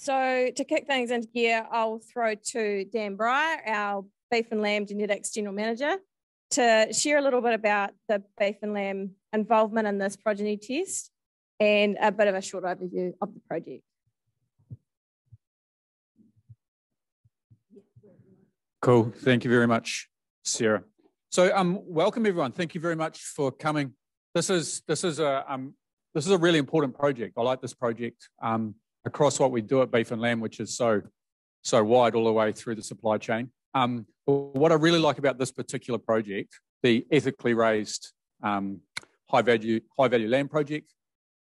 So to kick things into gear, I'll throw to Dan Brier, our beef and lamb genetics general manager, to share a little bit about the beef and lamb involvement in this progeny test and a bit of a short overview of the project. Cool. Thank you very much, Sarah. So, um, welcome everyone. Thank you very much for coming. This is this is a um, this is a really important project. I like this project um, across what we do at Beef and Lamb, which is so so wide all the way through the supply chain. Um, what I really like about this particular project, the ethically raised um, high value high value lamb project,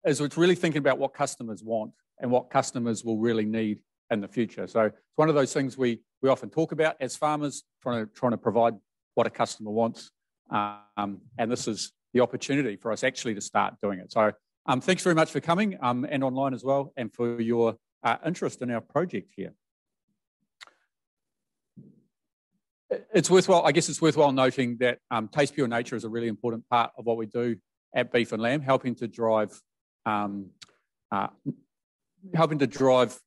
is it's really thinking about what customers want and what customers will really need in the future. So it's one of those things we we often talk about as farmers, trying to trying to provide what a customer wants, um, and this is the opportunity for us actually to start doing it. So um, thanks very much for coming um, and online as well, and for your uh, interest in our project here. It's worthwhile, I guess it's worthwhile noting that um, Taste Pure Nature is a really important part of what we do at Beef and Lamb, helping to drive um, uh, helping to drive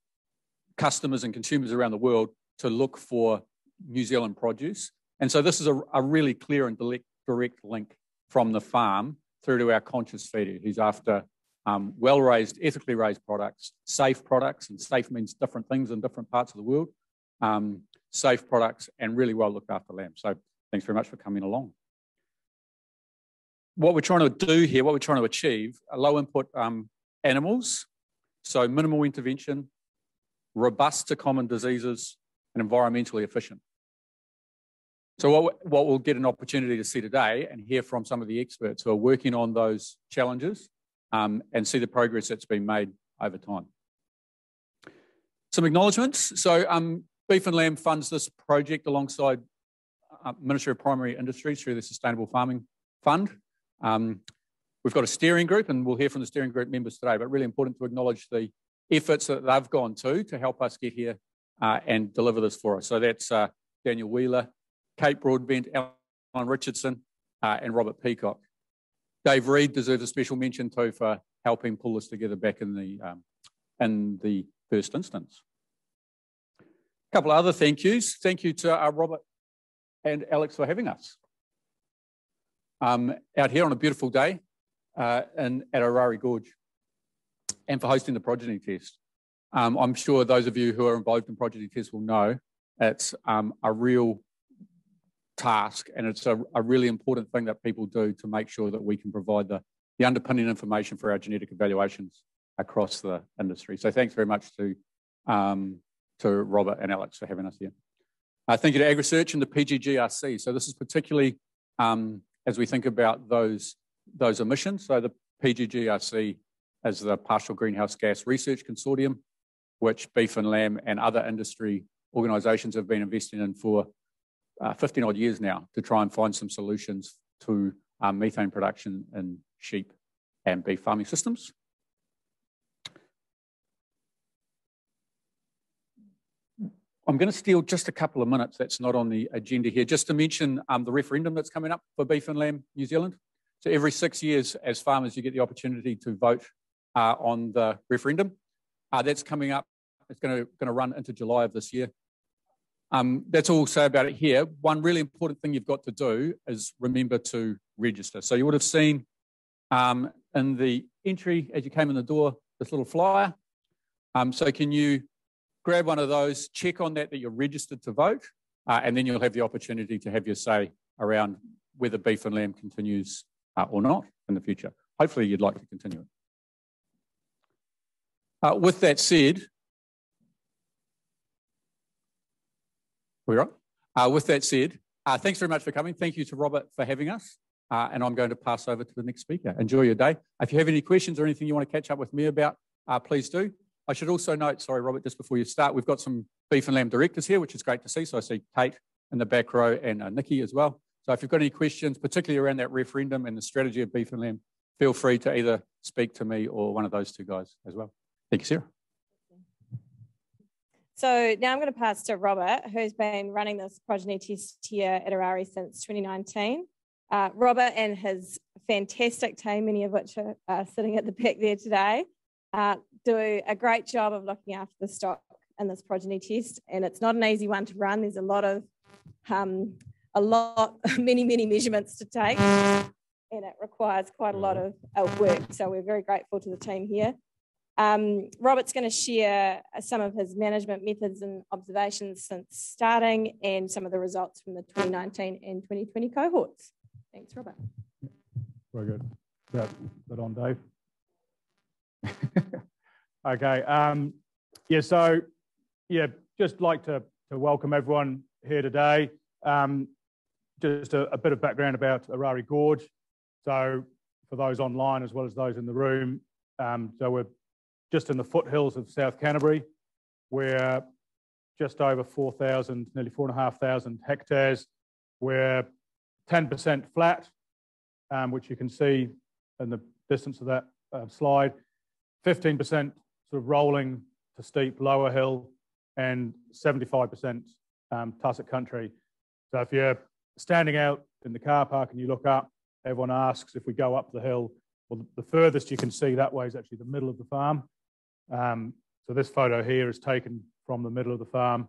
customers and consumers around the world to look for New Zealand produce. And so this is a, a really clear and direct, direct link from the farm through to our conscious feeder, who's after um, well-raised, ethically raised products, safe products, and safe means different things in different parts of the world, um, safe products, and really well looked after lamb. So thanks very much for coming along. What we're trying to do here, what we're trying to achieve, are low input um, animals, so minimal intervention, robust to common diseases, and environmentally efficient. So what, what we'll get an opportunity to see today and hear from some of the experts who are working on those challenges um, and see the progress that's been made over time. Some acknowledgements. So um, Beef and Lamb funds this project alongside uh, Ministry of Primary Industries through the Sustainable Farming Fund. Um, we've got a steering group and we'll hear from the steering group members today, but really important to acknowledge the efforts that they've gone to to help us get here uh, and deliver this for us. So that's uh, Daniel Wheeler, Kate Broadbent, Alan Richardson, uh, and Robert Peacock. Dave Reed deserves a special mention too for helping pull this together back in the um, in the first instance. A couple of other thank yous. Thank you to uh, Robert and Alex for having us um, out here on a beautiful day uh, in, at Orari Gorge and for hosting the progeny test. Um, I'm sure those of you who are involved in progeny tests will know it's um, a real task and it's a, a, really important thing that people do to make sure that we can provide the, the underpinning information for our genetic evaluations across the industry. So thanks very much to, um, to Robert and Alex for having us here. Uh, thank you to AgResearch and the PGGRC. So this is particularly um, as we think about those, those emissions. So the PGGRC is the Pastoral Greenhouse Gas Research Consortium, which Beef and Lamb and other industry organisations have been investing in for uh, 15 odd years now to try and find some solutions to um, methane production in sheep and beef farming systems. I'm going to steal just a couple of minutes that's not on the agenda here, just to mention um, the referendum that's coming up for beef and lamb New Zealand. So every six years, as farmers, you get the opportunity to vote uh, on the referendum. Uh, that's coming up. It's going to, going to run into July of this year. Um, that's all I'll say about it here. One really important thing you've got to do is remember to register. So you would have seen um, in the entry as you came in the door this little flyer. Um, so can you grab one of those, check on that that you're registered to vote, uh, and then you'll have the opportunity to have your say around whether beef and lamb continues uh, or not in the future. Hopefully you'd like to continue it. Uh, with that said, we right? Uh, with that said, uh, thanks very much for coming. Thank you to Robert for having us. Uh, and I'm going to pass over to the next speaker. Enjoy your day. If you have any questions or anything you want to catch up with me about, uh, please do. I should also note, sorry, Robert, just before you start, we've got some beef and lamb directors here, which is great to see. So I see Kate in the back row and uh, Nikki as well. So if you've got any questions, particularly around that referendum and the strategy of beef and lamb, feel free to either speak to me or one of those two guys as well. Thank you, Sarah. So now I'm going to pass to Robert, who's been running this progeny test here at Orari since 2019. Uh, Robert and his fantastic team, many of which are uh, sitting at the back there today, uh, do a great job of looking after the stock in this progeny test, and it's not an easy one to run. There's a lot of, um, a lot, many, many measurements to take, and it requires quite a lot of, of work. So we're very grateful to the team here. Um, Robert's going to share some of his management methods and observations since starting and some of the results from the 2019 and 2020 cohorts. Thanks, Robert. Very good. That, that on, Dave? okay. Um, yeah, so, yeah, just like to, to welcome everyone here today. Um, just a, a, bit of background about Orari Gorge. So, for those online as well as those in the room, um, so we're just in the foothills of South Canterbury. We're just over 4,000, nearly 4,500 hectares. We're 10% flat, um, which you can see in the distance of that uh, slide. 15% sort of rolling to steep lower hill and 75% um, tussock country. So if you're standing out in the car park and you look up, everyone asks if we go up the hill. Well, the furthest you can see that way is actually the middle of the farm. Um, so this photo here is taken from the middle of the farm,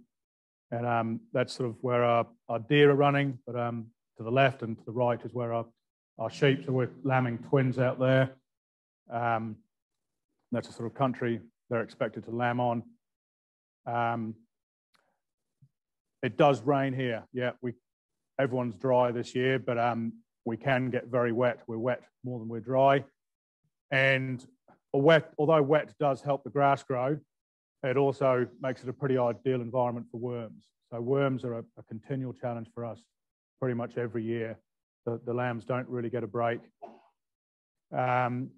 and um, that's sort of where our, our deer are running. But um, to the left and to the right is where our, our sheep. So we're lambing twins out there. Um, that's a sort of country they're expected to lamb on. Um, it does rain here. Yeah, we everyone's dry this year, but um, we can get very wet. We're wet more than we're dry, and wet, although wet does help the grass grow, it also makes it a pretty ideal environment for worms. So worms are a, a continual challenge for us pretty much every year. The, the lambs don't really get a break. Um,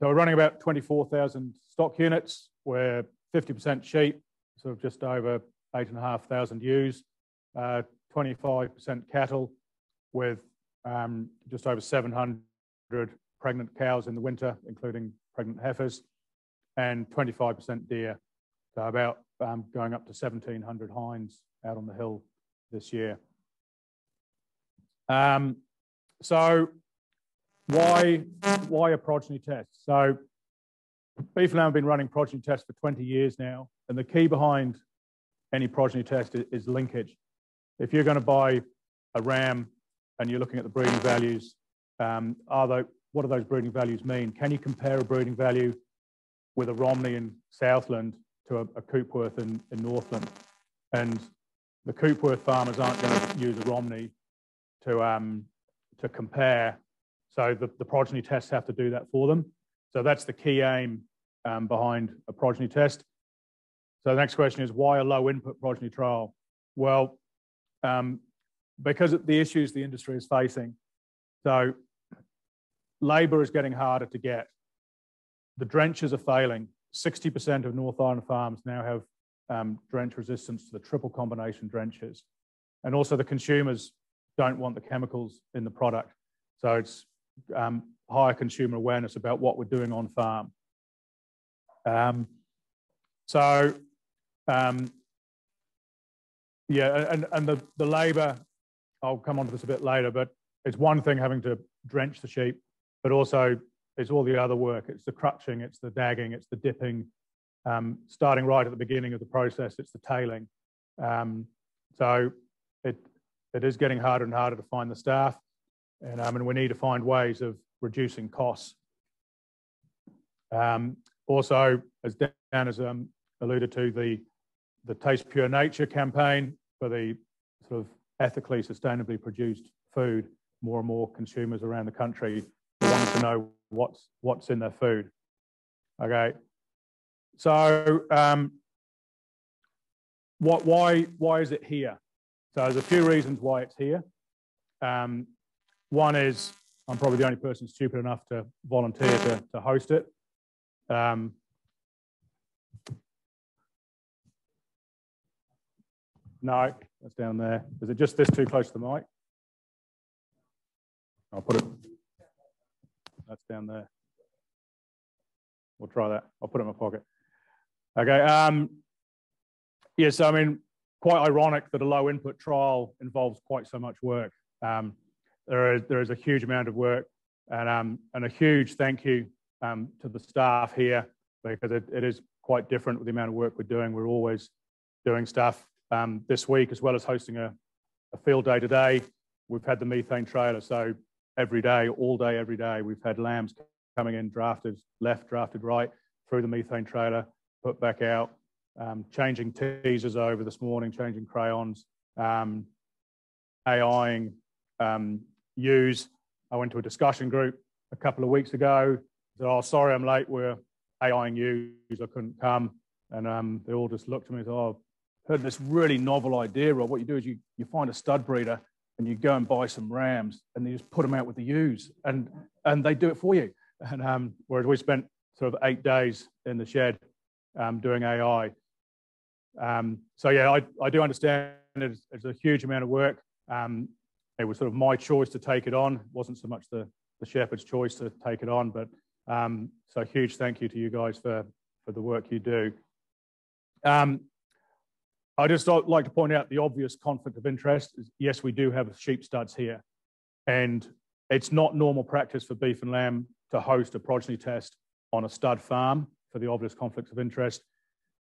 so we're running about 24,000 stock units. We're 50% sheep, sort of just over 8,500 ewes, uh, 25% cattle with um, just over 700 pregnant cows in the winter, including pregnant heifers, and 25% deer. So about um, going up to 1,700 hinds out on the hill this year. Um, so why, why a progeny test? So Beef and Lamb have been running progeny tests for 20 years now, and the key behind any progeny test is, is linkage. If you're going to buy a ram and you're looking at the breeding values, um, are they, what do those breeding values mean? Can you compare a breeding value with a Romney in Southland to a, a Coopworth in, in Northland? And the Coopworth farmers aren't going to use a Romney to, um, to compare. So the, the progeny tests have to do that for them. So that's the key aim um, behind a progeny test. So the next question is why a low input progeny trial? Well, um, because of the issues the industry is facing. So labour is getting harder to get. The drenches are failing. 60% of North Island farms now have um, drench resistance to the triple combination drenches. And also the consumers don't want the chemicals in the product. So it's um, higher consumer awareness about what we're doing on farm. Um, so, um, yeah, and, and the, the labour, I'll come on to this a bit later, but it's one thing having to drench the sheep but also it's all the other work. It's the crutching, it's the dagging, it's the dipping, um, starting right at the beginning of the process, it's the tailing. Um, so it, it is getting harder and harder to find the staff, and, um, and we need to find ways of reducing costs. Um, also, as Dan has um, alluded to, the, the Taste Pure Nature campaign for the sort of ethically, sustainably produced food, more and more consumers around the country wanting to know what's what's in their food. Okay, so um, what why why is it here? So there's a few reasons why it's here. Um, one is I'm probably the only person stupid enough to volunteer to, to host it. Um, no, that's down there. Is it just this too close to the mic? I'll put it that's down there. We'll try that. I'll put it in my pocket. Okay. Um, yes, I mean, quite ironic that a low input trial involves quite so much work. Um, there, is, there is a huge amount of work and, um, and a huge thank you um, to the staff here because it, it is quite different with the amount of work we're doing. We're always doing stuff. Um, this week, as well as hosting a, a field day today, we've had the methane trailer. So every day, all day, every day, we've had lambs coming in, drafted left, drafted right, through the methane trailer, put back out, um, changing teasers over this morning, changing crayons, um, AIing um, ewes. I went to a discussion group a couple of weeks ago. Said, "Oh, sorry, I'm late. We're AIing ewes. I couldn't come." And um, they all just looked at me and said, "Oh, heard this really novel idea, Rob. What you do is you, you find a stud breeder and you go and buy some rams and you just put them out with the ewes and, and they do it for you. And um, whereas we spent sort of eight days in the shed um, doing AI. Um, so yeah, I, I do understand it's, it's a huge amount of work. Um, it was sort of my choice to take it on. It wasn't so much the, the shepherd's choice to take it on, but um, so huge thank you to you guys for, for the work you do. Um, I just like to point out the obvious conflict of interest. Yes, we do have sheep studs here, and it's not normal practice for beef and lamb to host a progeny test on a stud farm for the obvious conflicts of interest.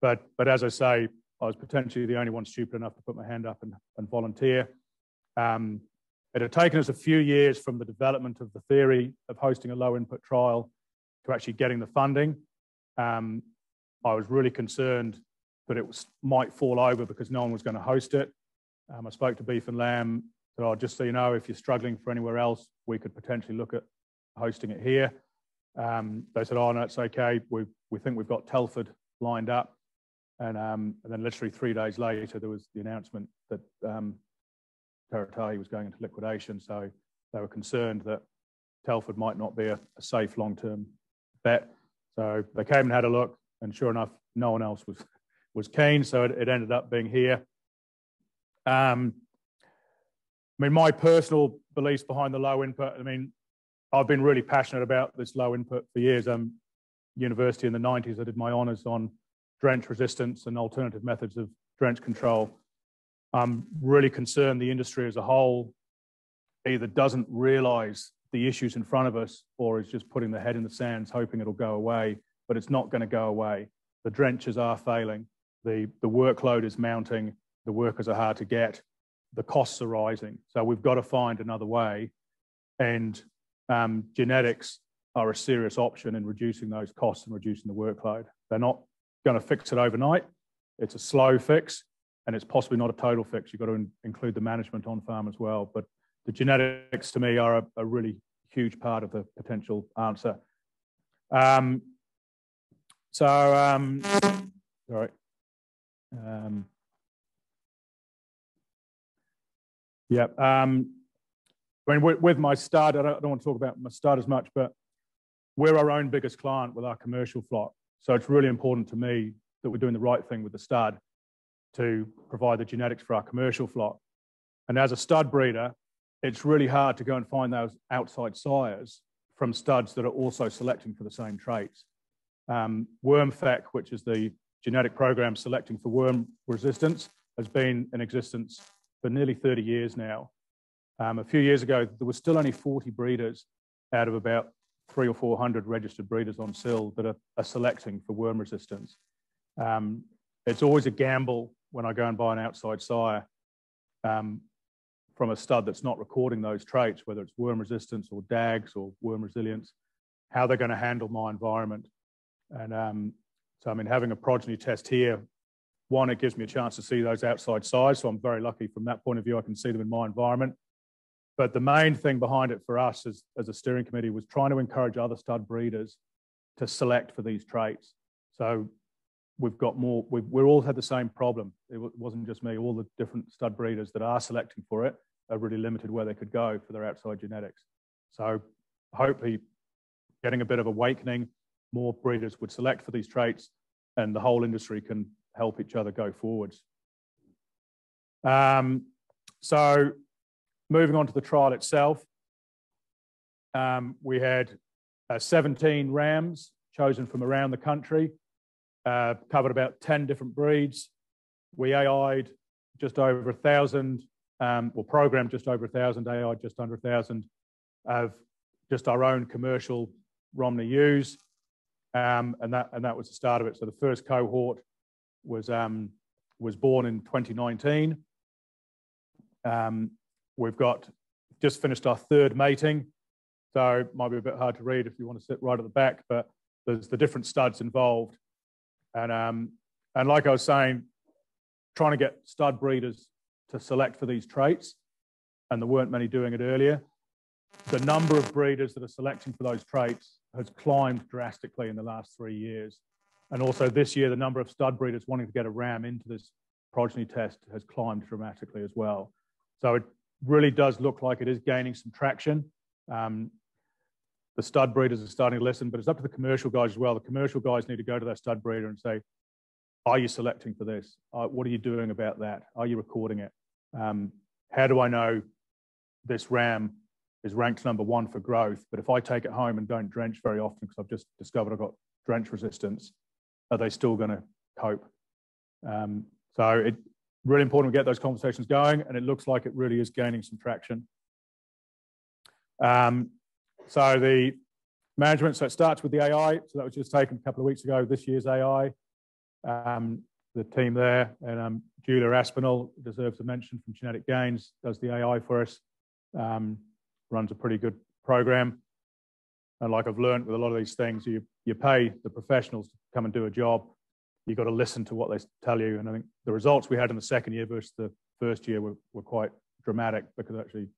But, but as I say, I was potentially the only one stupid enough to put my hand up and, and volunteer. Um, it had taken us a few years from the development of the theory of hosting a low input trial to actually getting the funding. Um, I was really concerned that it was, might fall over because no one was going to host it. Um, I spoke to Beef and Lamb, said, oh, just so you know, if you're struggling for anywhere else, we could potentially look at hosting it here. Um, they said, oh, no, it's okay. We, we think we've got Telford lined up. And, um, and then literally three days later, there was the announcement that um, Taratahi was going into liquidation. So they were concerned that Telford might not be a, a safe long-term bet. So they came and had a look, and sure enough, no one else was was keen. So it, it ended up being here. Um, I mean, my personal beliefs behind the low input. I mean, I've been really passionate about this low input for years. Um, university in the 90s, I did my honours on drench resistance and alternative methods of drench control. I'm really concerned the industry as a whole either doesn't realise the issues in front of us or is just putting their head in the sands hoping it'll go away, but it's not going to go away. The drenches are failing, the, the workload is mounting, the workers are hard to get, the costs are rising. So we've got to find another way. And um, genetics are a serious option in reducing those costs and reducing the workload. They're not going to fix it overnight. It's a slow fix, and it's possibly not a total fix. You've got to in include the management on farm as well. But the genetics, to me, are a, a really huge part of the potential answer. Um, so, um, sorry. Um, yeah. Um, I mean, with, with my stud, I don't, I don't, want to talk about my stud as much, but we're our own biggest client with our commercial flock. So it's really important to me that we're doing the right thing with the stud to provide the genetics for our commercial flock. And as a stud breeder, it's really hard to go and find those outside sires from studs that are also selecting for the same traits. Um, WormFEC, which is the genetic program selecting for worm resistance, has been in existence for nearly 30 years now. Um, a few years ago, there were still only 40 breeders out of about three or 400 registered breeders on SIL that are, are selecting for worm resistance. Um, it's always a gamble when I go and buy an outside sire um, from a stud that's not recording those traits, whether it's worm resistance or DAGs or worm resilience, how they're going to handle my environment. And um, so, I mean, having a progeny test here, one, it gives me a chance to see those outside sires. So I'm very lucky from that point of view, I can see them in my environment. But the main thing behind it for us as, as a steering committee was trying to encourage other stud breeders to select for these traits. So we've got more, we've, we're all had the same problem. It wasn't just me, all the different stud breeders that are selecting for it are really limited where they could go for their outside genetics. So hopefully getting a bit of awakening, more breeders would select for these traits and the whole industry can help each other go forwards. Um, so moving on to the trial itself, um, we had uh, 17 rams chosen from around the country, uh, covered about 10 different breeds. We AI'd just over a thousand, um, or programmed just over a thousand, AI'd just under a thousand of just our own commercial Romney ewes. Um, and that and that was the start of it. So the first cohort was um, was born in 2019. Um, we've got just finished our third mating, so it might be a bit hard to read if you want to sit right at the back, but there's the different studs involved, and um, and like I was saying, trying to get stud breeders to select for these traits, and there weren't many doing it earlier. The number of breeders that are selecting for those traits has climbed drastically in the last three years. And also this year, the number of stud breeders wanting to get a ram into this progeny test has climbed dramatically as well. So it really does look like it is gaining some traction. Um, the stud breeders are starting to listen, but it's up to the commercial guys as well. The commercial guys need to go to their stud breeder and say, are you selecting for this? Uh, what are you doing about that? Are you recording it? Um, how do I know this ram is ranked number one for growth. But if I take it home and don't drench very often because I've just discovered I've got drench resistance, are they still going to cope? Um, so it's really important to get those conversations going, and it looks like it really is gaining some traction. Um, so the management, so it starts with the AI. So that was just taken a couple of weeks ago, this year's AI. Um, the team there, and um, Julia Aspinall deserves a mention from Genetic Gains, does the AI for us. Um, runs a pretty good program. And like I've learned with a lot of these things, you, you pay the professionals to come and do a job. You've got to listen to what they tell you. And I think the results we had in the second year versus the first year were, were quite dramatic because I actually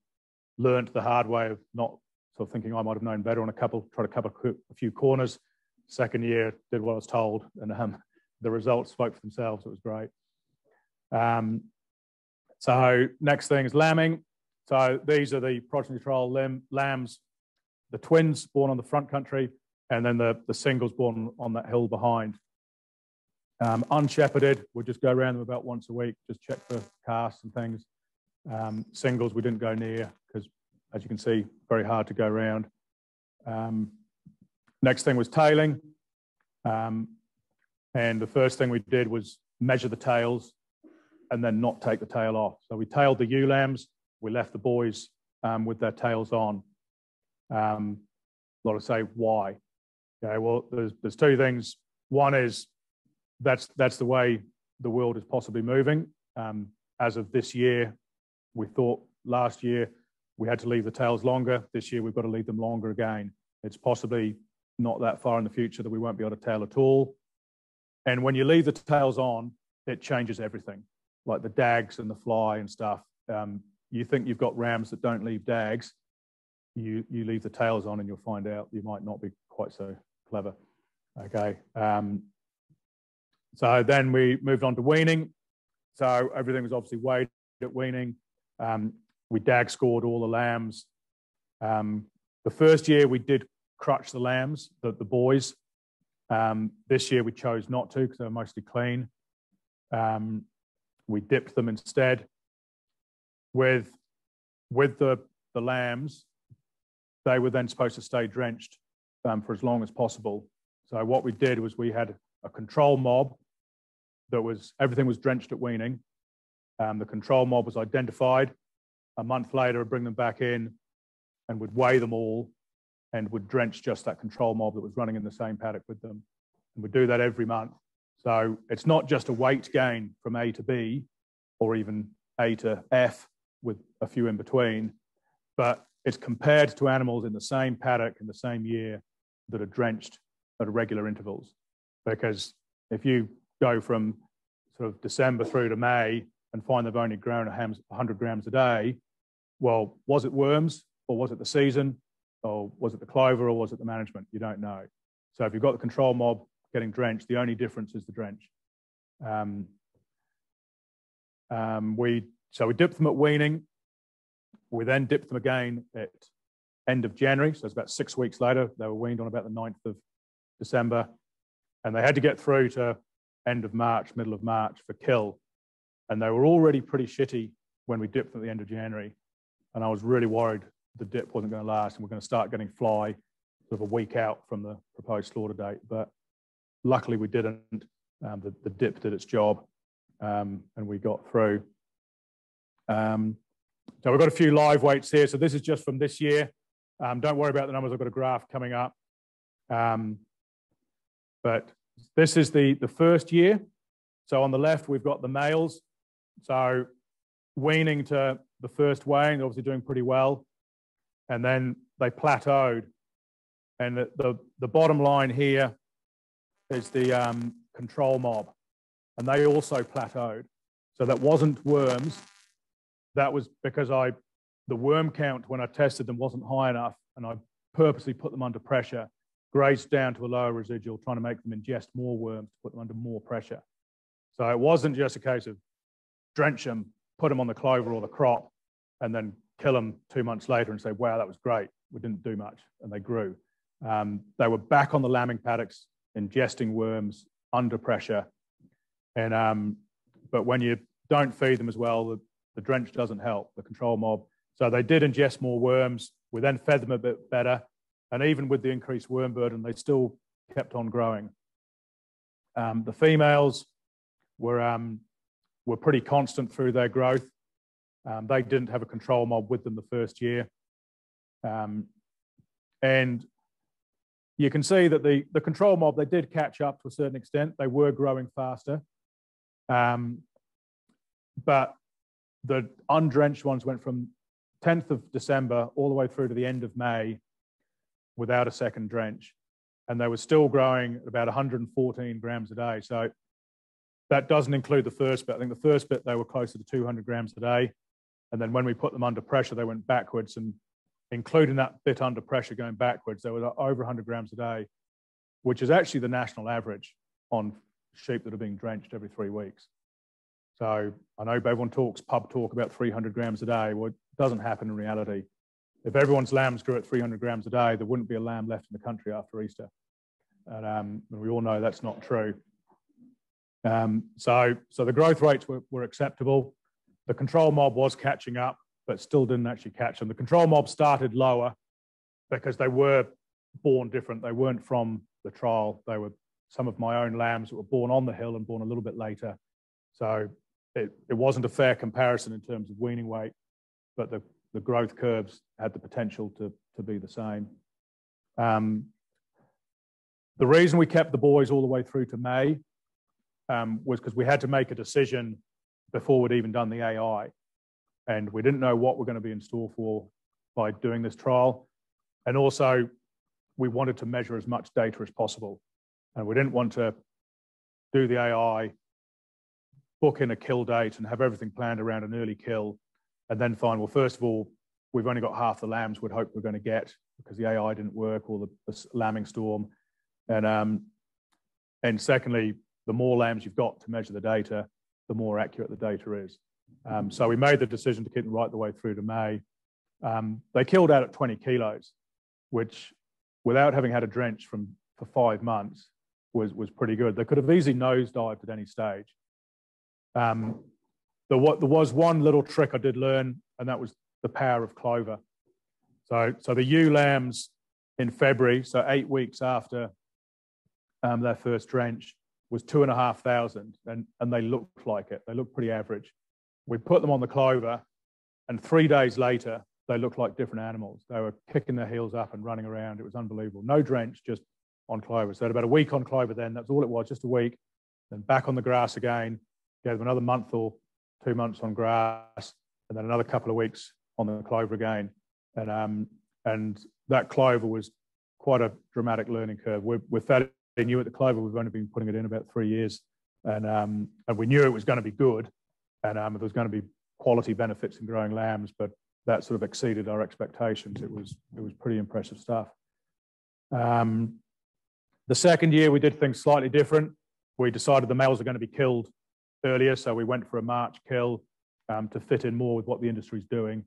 learned the hard way of not sort of thinking I might have known better on a couple, tried to cover a few corners. Second year, did what I was told, and um, the results spoke for themselves. It was great. Um, so next thing is lambing. So these are the progeny trial lamb, lambs, the twins born on the front country, and then the, the singles born on that hill behind. Um, unshepherded, we'll just go around them about once a week, just check for casts and things. Um, singles, we didn't go near because, as you can see, very hard to go around. Um, next thing was tailing. Um, and the first thing we did was measure the tails and then not take the tail off. So we tailed the ewe lambs we left the boys um, with their tails on. Um, a lot of say why. Okay, well, there's there's two things. One is that's that's the way the world is possibly moving. Um, as of this year, we thought last year we had to leave the tails longer. This year we've got to leave them longer again. It's possibly not that far in the future that we won't be able to tail at all. And when you leave the tails on, it changes everything, like the dags and the fly and stuff. Um, you think you've got rams that don't leave dags, you, you leave the tails on and you'll find out you might not be quite so clever. Okay. Um, so then we moved on to weaning. So everything was obviously weighed at weaning. Um, we dag scored all the lambs. Um, the first year we did crutch the lambs, the, the boys. Um, this year we chose not to because they were mostly clean. Um, we dipped them instead with with the the lambs, they were then supposed to stay drenched um, for as long as possible. So what we did was we had a control mob that was everything was drenched at weaning. Um, the control mob was identified. A month later, I'd bring them back in and would weigh them all and would drench just that control mob that was running in the same paddock with them. And we'd do that every month. So it's not just a weight gain from A to B or even A to F with a few in between, but it's compared to animals in the same paddock in the same year that are drenched at regular intervals. Because if you go from sort of December through to May and find they've only grown 100 grams a day, well, was it worms or was it the season or was it the clover or was it the management? You don't know. So if you've got the control mob getting drenched, the only difference is the drench. Um, um, we so we dipped them at weaning. We then dipped them again at end of January. So it's about six weeks later. They were weaned on about the 9th of December. And they had to get through to end of March, middle of March for kill. And they were already pretty shitty when we dipped them at the end of January. And I was really worried the dip wasn't going to last and we're going to start getting fly sort of a week out from the proposed slaughter date. But luckily we didn't. Um, the, the dip did its job um, and we got through. Um, so we've got a few live weights here. So this is just from this year. Um, don't worry about the numbers. I've got a graph coming up. Um, But this is the, the first year. So on the left, we've got the males. So weaning to the first weighing, obviously doing pretty well. And then they plateaued. And the, the, the bottom line here is the um, control mob. And they also plateaued. So that wasn't worms. That was because I, the worm count when I tested them wasn't high enough. And I purposely put them under pressure, grazed down to a lower residual, trying to make them ingest more worms to put them under more pressure. So it wasn't just a case of drench them, put them on the clover or the crop, and then kill them two months later and say, wow, that was great. We didn't do much. And they grew. Um, they were back on the lambing paddocks, ingesting worms under pressure. And um, but when you don't feed them as well, the, the drench doesn't help, the control mob. So they did ingest more worms. We then fed them a bit better. And even with the increased worm burden, they still kept on growing. Um, the females were, um, were pretty constant through their growth. Um, they didn't have a control mob with them the first year. Um, and you can see that the, the control mob, they did catch up to a certain extent. They were growing faster. Um, but the undrenched ones went from 10th of December all the way through to the end of May without a second drench. And they were still growing at about 114 grams a day. So that doesn't include the first bit. I think the first bit they were closer to 200 grams a day. And then when we put them under pressure, they went backwards. And including that bit under pressure going backwards, there was over 100 grams a day, which is actually the national average on sheep that are being drenched every three weeks. So I know everyone talks pub talk about 300 grams a day. Well, it doesn't happen in reality. If everyone's lambs grew at 300 grams a day, there wouldn't be a lamb left in the country after Easter. And, um, and we all know that's not true. Um, so, so the growth rates were, were acceptable. The control mob was catching up, but still didn't actually catch them. The control mob started lower because they were born different. They weren't from the trial. They were some of my own lambs that were born on the hill and born a little bit later. So it, it wasn't a fair comparison in terms of weaning weight, but the, the growth curves had the potential to, to be the same. Um, the reason we kept the boys all the way through to May um, was because we had to make a decision before we'd even done the AI. And we didn't know what we're going to be in store for by doing this trial. And also, we wanted to measure as much data as possible. And we didn't want to do the AI, book in a kill date, and have everything planned around an early kill, and then find, well, first of all, we've only got half the lambs we'd hope we're going to get because the AI didn't work or the, the lambing storm. And, um, and secondly, the more lambs you've got to measure the data, the more accurate the data is. Um, so we made the decision to keep them right the way through to May. Um, they killed out at 20 kilos, which without having had a drench from for five months was, was pretty good. They could have easily nosedived at any stage. Um, there, what, there was one little trick I did learn, and that was the power of clover. So, so the ewe lambs in February, so eight weeks after um, their first drench, was two and a half thousand, and, and they looked like it. They looked pretty average. We put them on the clover, and three days later, they looked like different animals. They were kicking their heels up and running around. It was unbelievable. No drench, just on clover. So about a week on clover then. That's all it was, just a week. Then back on the grass again. Gave them another month or two months on grass, and then another couple of weeks on the clover again. And um, and that clover was quite a dramatic learning curve. We're, we're fairly new at the clover. We've only been putting it in about three years, and um, and we knew it was going to be good, and um, there was going to be quality benefits in growing lambs, but that sort of exceeded our expectations. It was it was pretty impressive stuff. Um, the second year we did things slightly different. We decided the males are going to be killed earlier, so we went for a March kill um, to fit in more with what the industry is doing.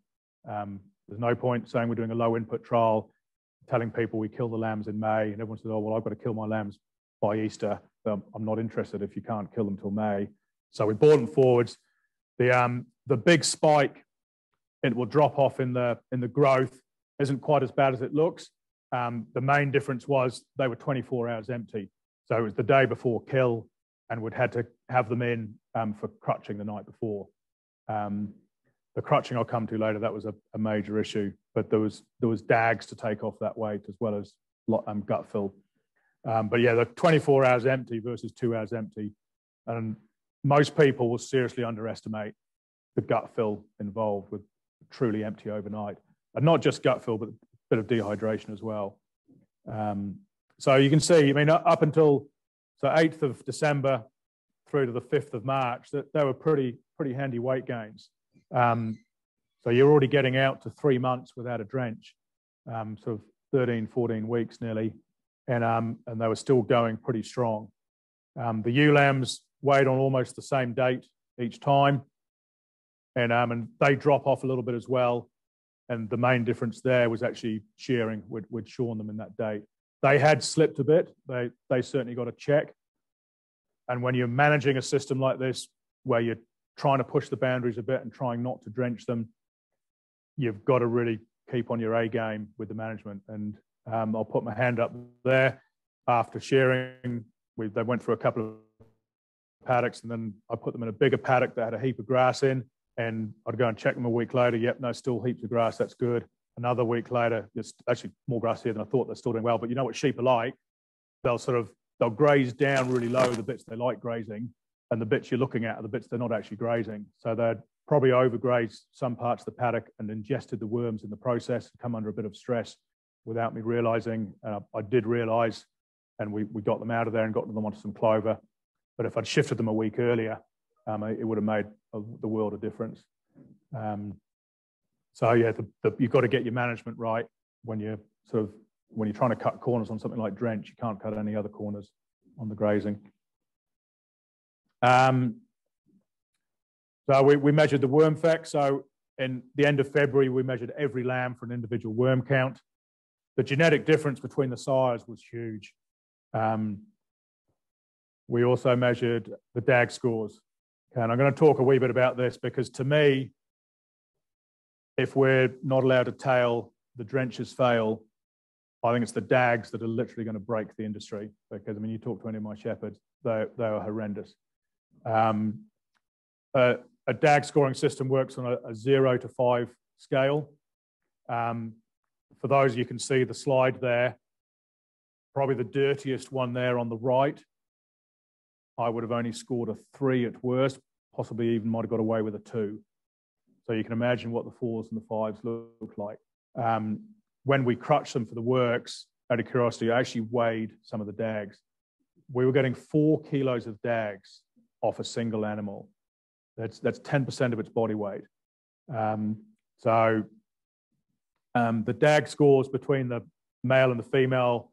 Um, there's no point saying we're doing a low input trial telling people we kill the lambs in May, and everyone says, "Oh, well, I've got to kill my lambs by Easter. Um, I'm not interested if you can't kill them till May." So we brought them forwards. The um, the big spike, it will drop off in the in the growth, isn't quite as bad as it looks. Um, the main difference was they were 24 hours empty, so it was the day before kill, and we'd had to have them in um, for crutching the night before. Um, the crutching I'll come to later, that was a, a, major issue, but there was there was dags to take off that weight as well as um, gut fill. Um, but yeah, the 24 hours empty versus two hours empty. And most people will seriously underestimate the gut fill involved with truly empty overnight. And not just gut fill, but a bit of dehydration as well. Um, so you can see, I mean, up until so 8th of December through to the 5th of March, that they were pretty pretty handy weight gains. Um, so you're already getting out to three months without a drench, um, sort of 13, 14 weeks nearly, and um, and they were still going pretty strong. Um, the ewe lambs weighed on almost the same date each time, and um, and they drop off a little bit as well. And the main difference there was actually shearing. We'd, we'd shorn them in that date. They had slipped a bit. They they certainly got a check. And when you're managing a system like this, where you're trying to push the boundaries a bit and trying not to drench them, you've got to really keep on your A game with the management. And um, I'll put my hand up there. After shearing, we, they went through a couple of paddocks and then I put them in a bigger paddock that had a heap of grass in. And I'd go and check them a week later. Yep, no, still heaps of grass. That's good. Another week later, there's actually more grass here than I thought. They're still doing well. But you know what sheep are like? They'll sort of they'll graze down really low the bits they like grazing, and the bits you're looking at are the bits they're not actually grazing. So they'd probably overgrazed some parts of the paddock and ingested the worms in the process, and come under a bit of stress without me realizing. Uh, I did realize, and we, we got them out of there and got them onto some clover. But if I'd shifted them a week earlier, um, it would have made a, the world a difference. Um, so yeah, the, the, you've got to get your management right when you're sort of when you're trying to cut corners on something like drench. You can't cut any other corners on the grazing. Um, so we, we measured the worm FECs. So in the end of February, we measured every lamb for an individual worm count. The genetic difference between the sires was huge. Um, we also measured the DAG scores. And I'm going to talk a wee bit about this because to me, if we're not allowed to tail, the drenches fail, I think it's the DAGs that are literally going to break the industry. Because I mean, you talk to any of my shepherds, they, they are horrendous. Um, uh, a DAG scoring system works on a, a zero to five scale. Um, for those, you can see the slide there. Probably the dirtiest one there on the right. I would have only scored a three at worst, possibly even might have got away with a two. So you can imagine what the fours and the fives look like. Um, when we crutched them for the works, out of curiosity, I actually weighed some of the dags. We were getting four kilos of dags off a single animal. That's that's 10% of its body weight. Um, so um, the DAG scores between the male and the female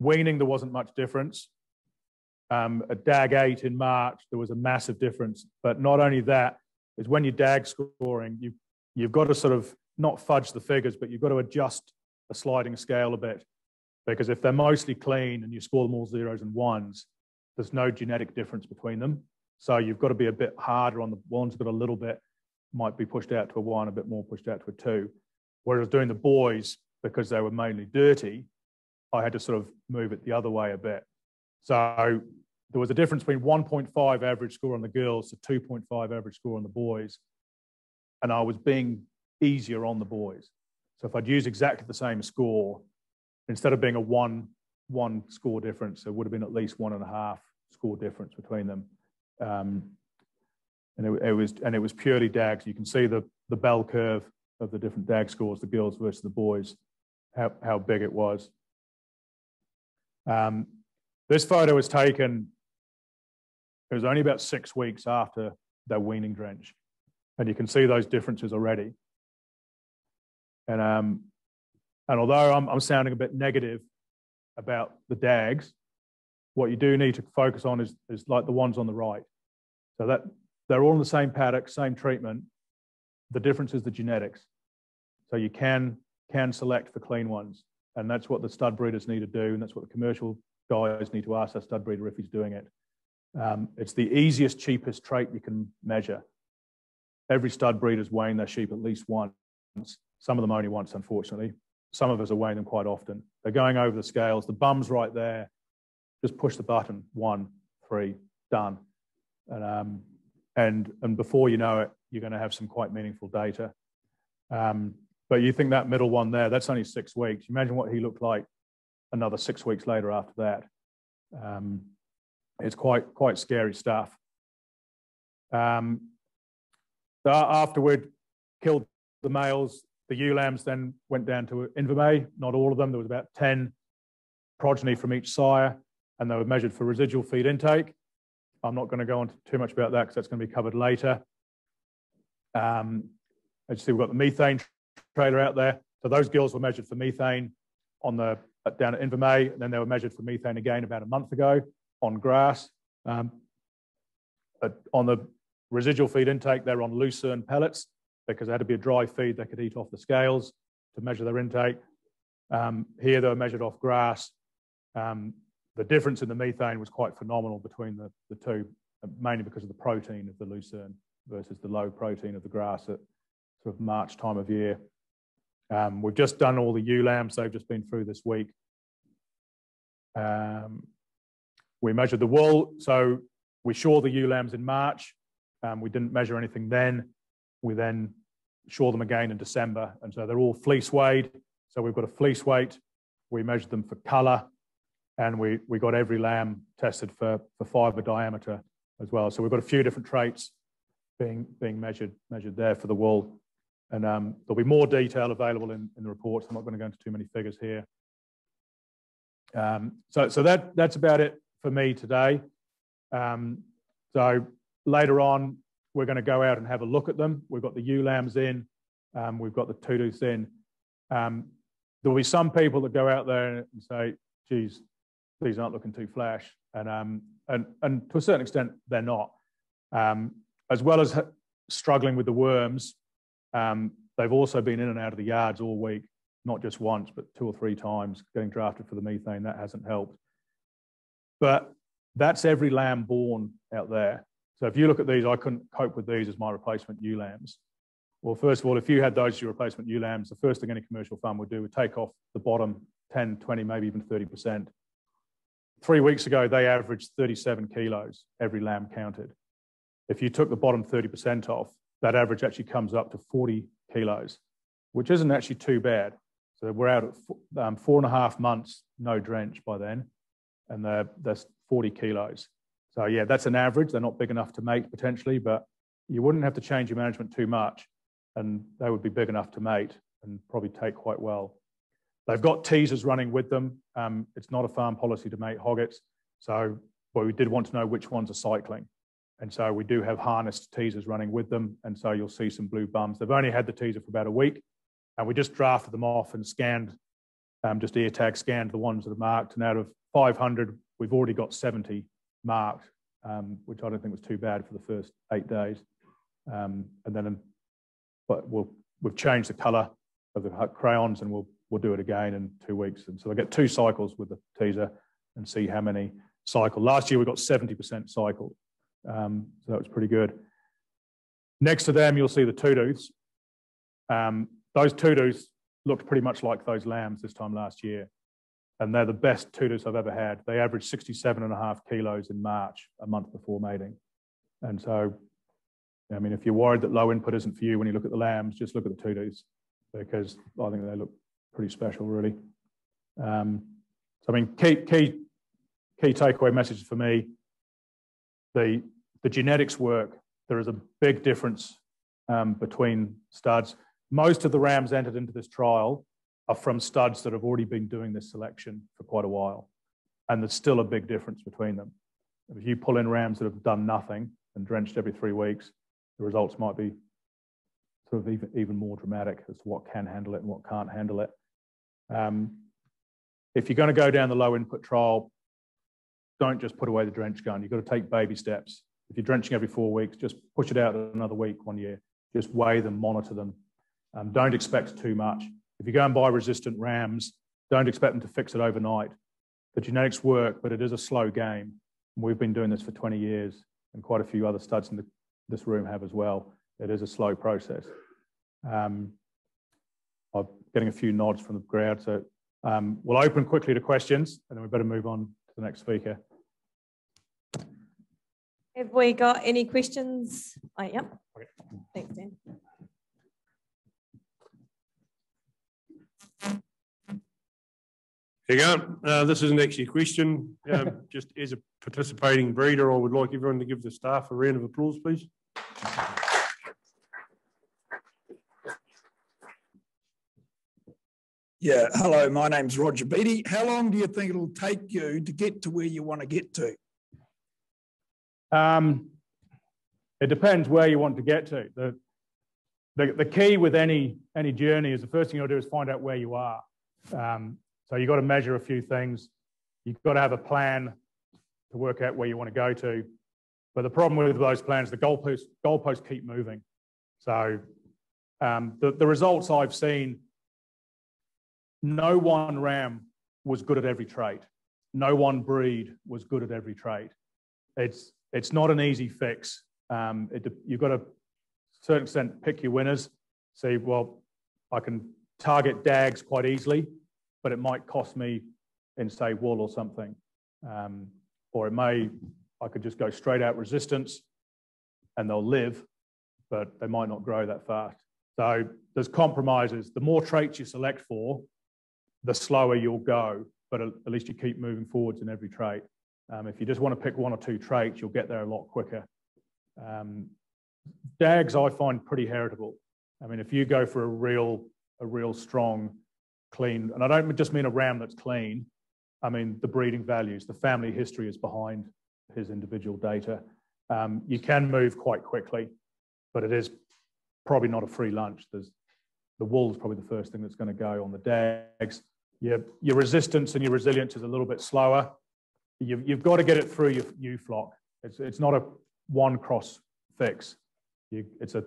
weaning, there wasn't much difference. Um, DAG 8 in March, there was a massive difference. But not only that, is when you're DAG scoring, you, you've got to sort of not fudge the figures, but you've got to adjust the sliding scale a bit. Because if they're mostly clean and you score them all zeros and ones, there's no genetic difference between them. So you've got to be a bit harder on the ones that a little bit might be pushed out to a one, a bit more pushed out to a two. Whereas doing the boys, because they were mainly dirty, I had to sort of move it the other way a bit. So there was a difference between 1.5 average score on the girls to 2.5 average score on the boys. And I was being easier on the boys. So if I'd use exactly the same score, instead of being a one, one score difference, there would have been at least one and a half score difference between them. Um, and it, it, was and it was purely DAGs. You can see the, the bell curve of the different DAG scores, the girls versus the boys, how, how big it was. Um, this photo was taken, it was only about six weeks after their weaning drench. And you can see those differences already. And, um, and although I'm, I'm sounding a bit negative about the DAGs, what you do need to focus on is, is like the ones on the right. So that they're all in the same paddock, same treatment. The difference is the genetics. So you can can select for clean ones, and that's what the stud breeders need to do, and that's what the commercial guys need to ask their stud breeder if he's doing it. Um, it's the easiest, cheapest trait you can measure. Every stud breeder's weighing their sheep at least once. Some of them only once, unfortunately. Some of us are weighing them quite often. They're going over the scales. The bum's right there. Just push the button. One, three, done. And, um, and, and before you know it, you're going to have some quite meaningful data. Um, but you think that middle one there, that's only six weeks. Imagine what he looked like another six weeks later after that. Um, it's quite quite scary stuff. Um, after we'd killed the males, the ewe lambs then went down to Invermay. Not all of them. There was about 10 progeny from each sire, and they were measured for residual feed intake. I'm not going to go on too much about that because that's going to be covered later. Um, as you see, we've got the methane trailer out there. So those gills were measured for methane on the down at Invermay, and then they were measured for methane again about a month ago on grass. Um, on the residual feed intake, they're on lucerne pellets because they had to be a dry feed they could eat off the scales to measure their intake. Um, here they were measured off grass. Um, the difference in the methane was quite phenomenal between the, the two, mainly because of the protein of the lucerne versus the low protein of the grass at sort of March time of year. Um, we've just done all the ewe lambs, they've just been through this week. Um, we measured the wool, so we shore the ewe lambs in March. Um, we didn't measure anything then. We then shore them again in December, and so they're all fleece weighed. So we've got a fleece weight. We measured them for colour, and we we got every lamb tested for for fibre diameter as well. So we've got a few different traits being being measured measured there for the wool. And um, there'll be more detail available in, in the reports. I'm not going to go into too many figures here. Um, so so that, that's about it for me today. Um, so later on, we're going to go out and have a look at them. We've got the ewe lambs in, um, we've got the two-tooths in. Um, there'll be some people that go out there and say, geez, these aren't looking too flash. And, um, and, and to a certain extent, they're not. Um, as well as struggling with the worms, um, they've also been in and out of the yards all week, not just once, but two or three times, getting drafted for the methane. That hasn't helped. But that's every lamb born out there. So if you look at these, I couldn't cope with these as my replacement ewe lambs. Well, first of all, if you had those as your replacement ewe lambs, the first thing any commercial farm would do would take off the bottom 10, 20, maybe even 30%. Three weeks ago, they averaged 37 kilos every lamb counted. If you took the bottom 30% off, that average actually comes up to 40 kilos, which isn't actually too bad. So we're out at um, four and a half months, no drench by then, and they're, that's 40 kilos. So yeah, that's an average. They're not big enough to mate potentially, but you wouldn't have to change your management too much, and they would be big enough to mate and probably take quite well. They've got teasers running with them. Um, it's not a farm policy to mate hoggets, so but we did want to know which ones are cycling. And so we do have harnessed teasers running with them. And so you'll see some blue bums. They've only had the teaser for about a week. And we just drafted them off and scanned, um, just ear tag scanned the ones that are marked. And out of 500, we've already got 70 marked, um, which I don't think was too bad for the first eight days. Um, and then, but we'll, we've changed the colour of the crayons and we'll, we'll do it again in two weeks. And so I get two cycles with the teaser and see how many cycle. Last year we got 70% cycle. Um, so that was pretty good. Next to them, you'll see the two-tooths. Um, those two-tooths looked pretty much like those lambs this time last year. And they're the best two-tooths I've ever had. They averaged 67 and a half kilos in March, a month before mating. And so, I mean, if you're worried that low input isn't for you when you look at the lambs, just look at the two-tooths because I think they look pretty special, really. Um, so, I mean, key, key, key takeaway message for me the, the genetics work, there is a big difference um, between studs. Most of the rams entered into this trial are from studs that have already been doing this selection for quite a while. And there's still a big difference between them. If you pull in rams that have done nothing and drenched every three weeks, the results might be sort of even, even more dramatic as to what can handle it and what can't handle it. Um, if you're going to go down the low input trial, don't just put away the drench gun. You've got to take baby steps. If you're drenching every four weeks, just push it out another week, one year. Just weigh them, monitor them. Um, don't expect too much. If you go and buy resistant rams, don't expect them to fix it overnight. The genetics work, but it is a slow game. We've been doing this for 20 years, and quite a few other studs in the, this room have as well. It is a slow process. Um, I'm getting a few nods from the crowd, so um, we'll open quickly to questions, and then we better move on to the next speaker. Have we got any questions? Oh, yep. Okay. Thanks, Dan. There you go. Uh, this isn't actually a question. Um, just as a participating breeder, I would like everyone to give the staff a round of applause, please. Yeah, hello, my name's Roger Beatty. How long do you think it'll take you to get to where you want to get to? Um, it depends where you want to get to. The, the, the key with any, any journey is the first thing you'll do is find out where you are. Um, so you've got to measure a few things. You've got to have a plan to work out where you want to go to. But the problem with those plans, the goalposts, goalposts keep moving. So um, the, the results I've seen, no one ram was good at every trait. No one breed was good at every trait. It's, it's not an easy fix. Um, it, you've got to, a certain extent, pick your winners. See, well, I can target DAGs quite easily but it might cost me in say wool or something. Um, or it may, I could just go straight out resistance and they'll live, but they might not grow that fast. So there's compromises. The more traits you select for, the slower you'll go, but at least you keep moving forwards in every trait. Um, if you just want to pick one or two traits, you'll get there a lot quicker. Um, DAGs I find pretty heritable. I mean, if you go for a real, a real strong clean, and I don't just mean a ram that's clean, I mean the breeding values, the family history is behind his individual data. Um, you can move quite quickly, but it is probably not a free lunch. There's the wool is probably the first thing that's going to go on the DAGs. Your, your resistance and your resilience is a little bit slower. You've, you've got to get it through your ewe flock. It's, it's not a one cross fix. You, it's a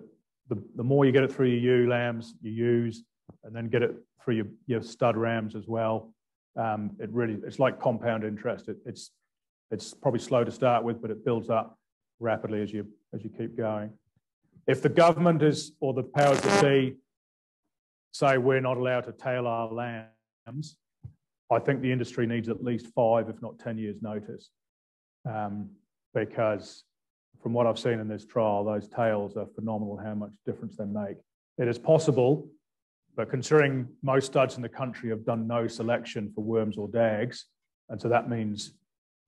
the, the more you get it through your ewe lambs, your ewes, and then get it through your, your stud rams as well. Um, it really, it's like compound interest. It, it's, it's probably slow to start with, but it builds up rapidly as you, as you keep going. If the government is, or the powers that be, say we're not allowed to tail our lambs, I think the industry needs at least five, if not 10 years notice. Um, because from what I've seen in this trial, those tails are phenomenal how much difference they make. It is possible but considering most studs in the country have done no selection for worms or dags, and so that means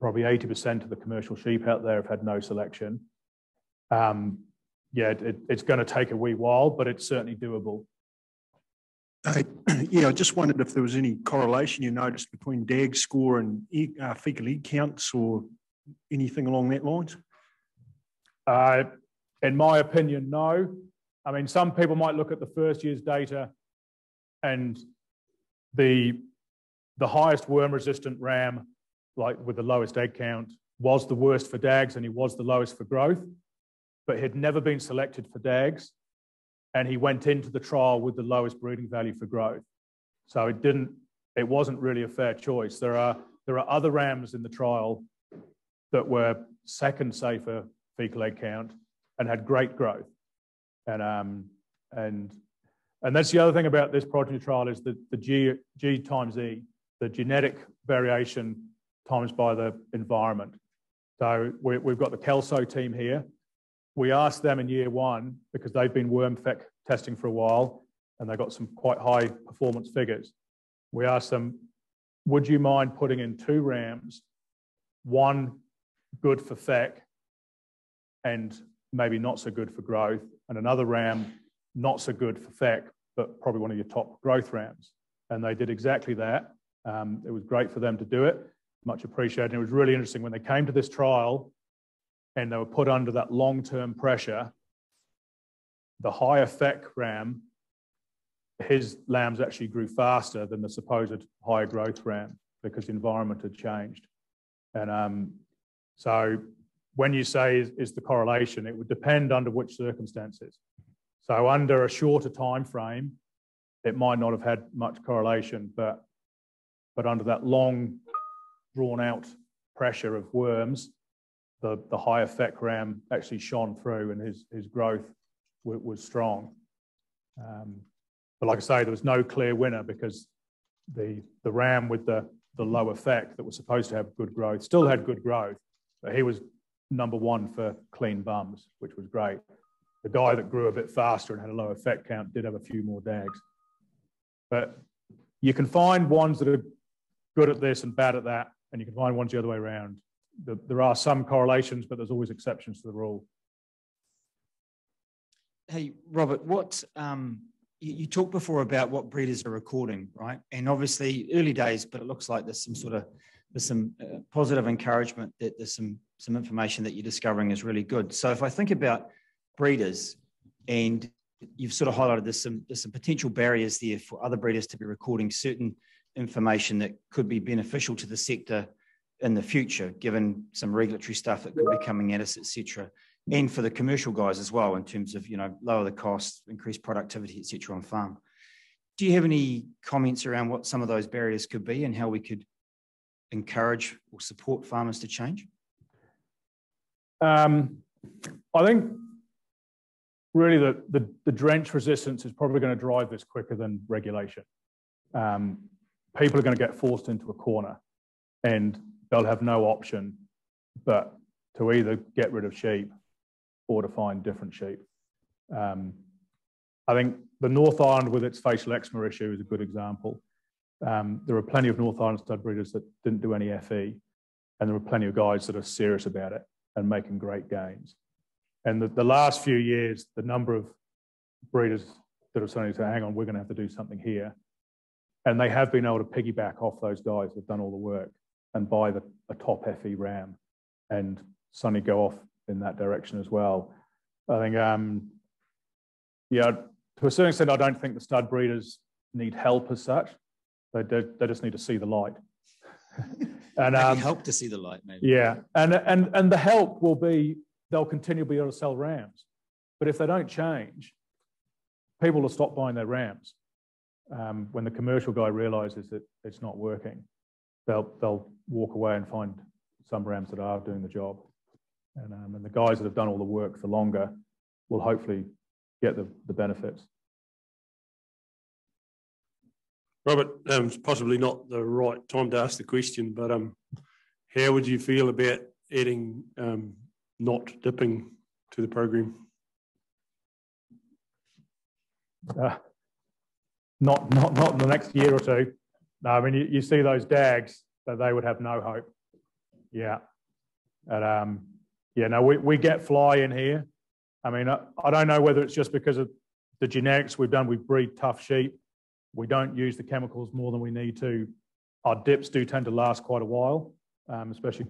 probably 80% of the commercial sheep out there have had no selection. Um, yeah, it, it's going to take a wee while, but it's certainly doable. Uh, yeah, I just wondered if there was any correlation you noticed between DAG score and egg, uh, fecal egg counts or anything along that lines? Uh, in my opinion, no. I mean, some people might look at the first year's data and the the highest worm resistant ram, like with the lowest egg count, was the worst for DAGs and he was the lowest for growth, but had never been selected for DAGs. And he went into the trial with the lowest breeding value for growth. So it didn't, it wasn't really a fair choice. There are there are other rams in the trial that were second safer fecal egg count and had great growth. And um, and and that's the other thing about this progeny trial is that the G, G times E, the genetic variation times by the environment. So we, have got the Kelso team here. We asked them in year one because they've been worm FEC testing for a while and they got some quite high performance figures. We asked them, would you mind putting in two rams, one good for FEC and maybe not so good for growth, and another ram not so good for FEC, but probably one of your top growth rams. And they did exactly that. Um, it was great for them to do it, much appreciated. And it was really interesting when they came to this trial and they were put under that long term pressure. The higher FEC ram, his lambs actually grew faster than the supposed higher growth ram because the environment had changed. And um, so when you say is, is the correlation, it would depend under which circumstances. So under a shorter time frame, it might not have had much correlation, but but under that long, drawn out pressure of worms, the, the higher FEC ram actually shone through and his, his growth was strong. Um, but like I say, there was no clear winner because the, the ram with the, the lower FEC that was supposed to have good growth still had good growth, but he was number one for clean bums, which was great. The guy that grew a bit faster and had a lower FEC count did have a few more dags. But you can find ones that are good at this and bad at that, and you can find ones the other way around. The, there are some correlations, but there's always exceptions to the rule. Hey, Robert, what um, you, you talked before about what breeders are recording, right? And obviously, early days, but it looks like there's some sort of there's some uh, positive encouragement that there's some some information that you're discovering is really good. So if I think about breeders, and you've sort of highlighted there's some there's some potential barriers there for other breeders to be recording certain information that could be beneficial to the sector in the future, given some regulatory stuff that could be coming at us, etc and for the commercial guys as well in terms of you know lower the cost increase productivity etc on farm. Do you have any comments around what some of those barriers could be and how we could encourage or support farmers to change? Um, i think really the, the, the, drench resistance is probably going to drive this quicker than regulation um, people are going to get forced into a corner and they'll have no option but to either get rid of sheep or to find different sheep. Um, I think the North Island with its facial eczema issue is a good example. Um, there are plenty of North Island stud breeders that didn't do any FE, and there are plenty of guys that are serious about it and making great gains. And the, the last few years, the number of breeders that have suddenly said, hang on, we're going to have to do something here. And they have been able to piggyback off those guys that have done all the work and buy the, a top FE ram and suddenly go off in that direction as well. I think, um, yeah, to a certain extent, I don't think the stud breeders need help as such. They, do, they just need to see the light. and um, help to see the light, maybe. Yeah, and and and the help will be they'll continue to be able to sell rams, but if they don't change, people will stop buying their rams. Um, when the commercial guy realizes that it's not working, they'll they'll walk away and find some rams that are doing the job. And, um, and the guys that have done all the work for longer will hopefully get the, the benefits. Robert, um, it's possibly not the right time to ask the question, but um, how would you feel about adding um, not dipping to the program? Uh, not, not, not in the next year or two. No, I mean, you, you see those dags that they would have no hope. Yeah. And, um, yeah, no, we, we get fly in here. I mean, I, I don't know whether it's just because of the genetics we've done, we breed tough sheep. We don't use the chemicals more than we need to. Our dips do tend to last quite a while, um, especially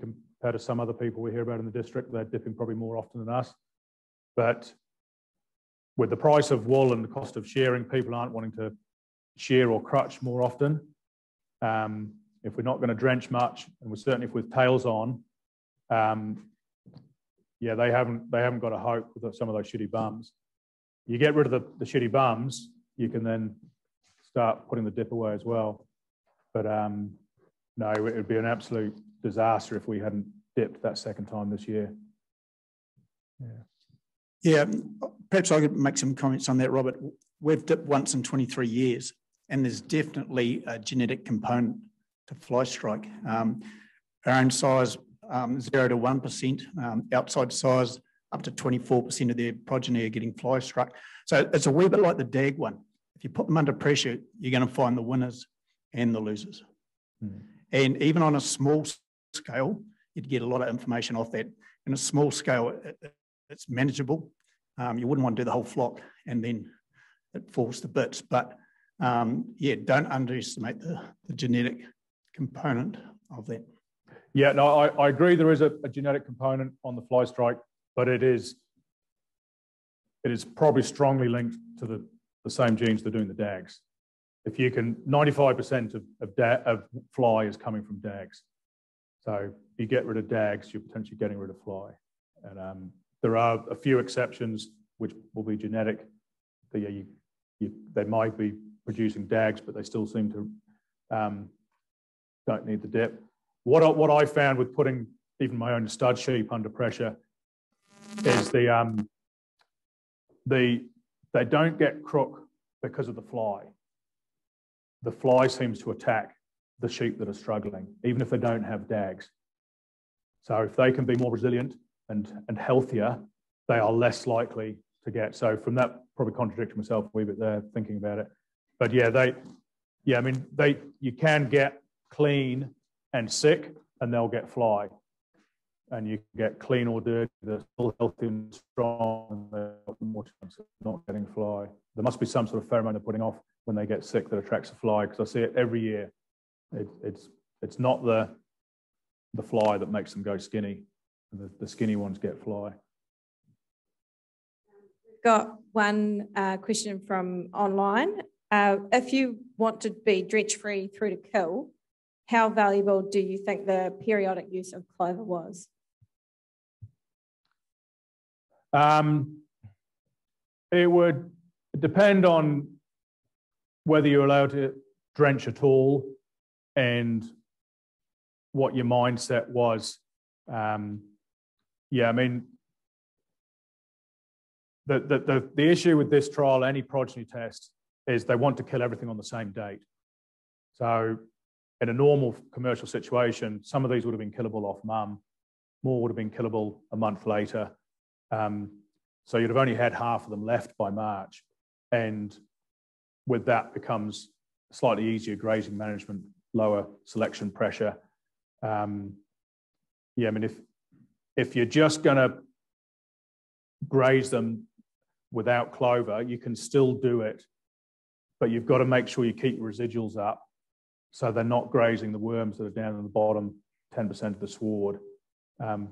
to some other people we hear about in the district. They're dipping probably more often than us. But with the price of wool and the cost of shearing, people aren't wanting to shear or crutch more often. Um, if we're not going to drench much, and we're certainly if with tails on, um, yeah, they haven't they haven't got a hope with some of those shitty bums. You get rid of the, the shitty bums, you can then start putting the dip away as well. But um, no, it would be an absolute disaster if we hadn't dipped that second time this year. Yeah. Yeah, perhaps I could make some comments on that, Robert. We've dipped once in 23 years, and there's definitely a genetic component to fly strike. Um, our own size um, 0 to 1%, um, outside size up to 24% of their progeny are getting fly struck. So it's a wee bit like the DAG one. If you put them under pressure, you're going to find the winners and the losers. Mm. And even on a small scale, you'd get a lot of information off that. In a small scale, it, it's manageable. Um, you wouldn't want to do the whole flock and then it falls to bits. But um, yeah, don't underestimate the, the genetic component of that. Yeah, no, I, I agree. There is a, a, genetic component on the fly strike, but it is it is probably strongly linked to the, the same genes that are doing the DAGs. If you can, 95% of, of, of fly is coming from DAGs. So you get rid of DAGs, you're potentially getting rid of fly. And um, there are a few exceptions which will be genetic. Yeah, you, you, they might be producing DAGs, but they still seem to um, don't need the dip. What I, what I found with putting even my own stud sheep under pressure is the um, the they don't get crook because of the fly. The fly seems to attack the sheep that are struggling, even if they don't have dags. So if they can be more resilient and, and healthier, they are less likely to get. So from that, probably contradicting myself a wee bit there, thinking about it. But yeah, they, yeah, I mean, they, you can get clean and sick, and they'll get fly. And you get clean or dirty, they're still healthy and strong, and they're more chance of not getting fly. There must be some sort of pheromone they're putting off when they get sick that attracts a fly, because I see it every year. It, it's it's not the the fly that makes them go skinny. The, the skinny ones get fly. Got one uh, question from online. Uh, if you want to be drench free through to kill, how valuable do you think the periodic use of clover was? Um, it would depend on whether you're allowed to drench at all and what your mindset was. Um, yeah, I mean, the, the, the, the issue with this trial, any progeny test, is they want to kill everything on the same date. So in a normal commercial situation, some of these would have been killable off mum, more would have been killable a month later. Um, so you'd have only had half of them left by March. And with that becomes slightly easier grazing management, lower selection pressure. Um, yeah, I mean, if, if you're just going to graze them without clover, you can still do it, but you've got to make sure you keep residuals up so they're not grazing the worms that are down in the bottom 10% of the sward. Um,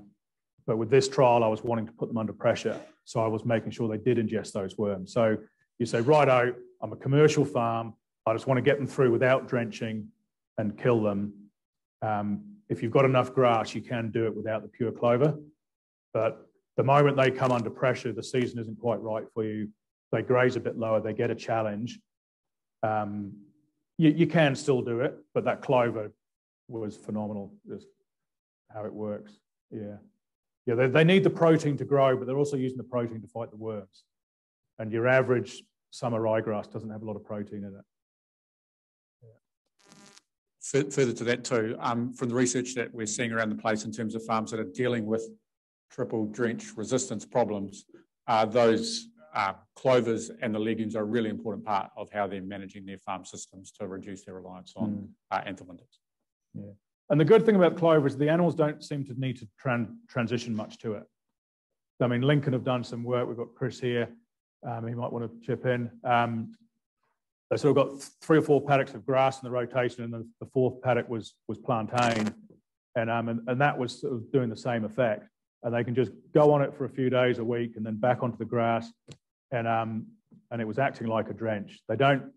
but with this trial, I was wanting to put them under pressure. So I was making sure they did ingest those worms. So you say, righto, I'm a commercial farm. I just want to get them through without drenching and kill them. Um, if you've got enough grass, you can do it without the pure clover. But the moment they come under pressure, the season isn't quite right for you. They graze a bit lower, they get a challenge. Um, you, you can still do it, but that clover was phenomenal, just how it works. Yeah. Yeah, they, they need the protein to grow, but they're also using the protein to fight the worms. And your average summer ryegrass doesn't have a lot of protein in it. Further to that too, um, from the research that we're seeing around the place in terms of farms that are dealing with triple drench resistance problems, uh, those uh, clovers and the legumes are a really important part of how they're managing their farm systems to reduce their reliance on mm. uh. Yeah. And the good thing about clover is the animals don't seem to need to tran transition much to it. I mean, Lincoln have done some work. We've got Chris here. Um, he might want to chip in. Um, sort of got three or four paddocks of grass in the rotation, and the, the fourth paddock was was plantain, and um, and, and that was sort of doing the same effect. And they can just go on it for a few days, a week, and then back onto the grass, and um, and it was acting like a drench. They don't.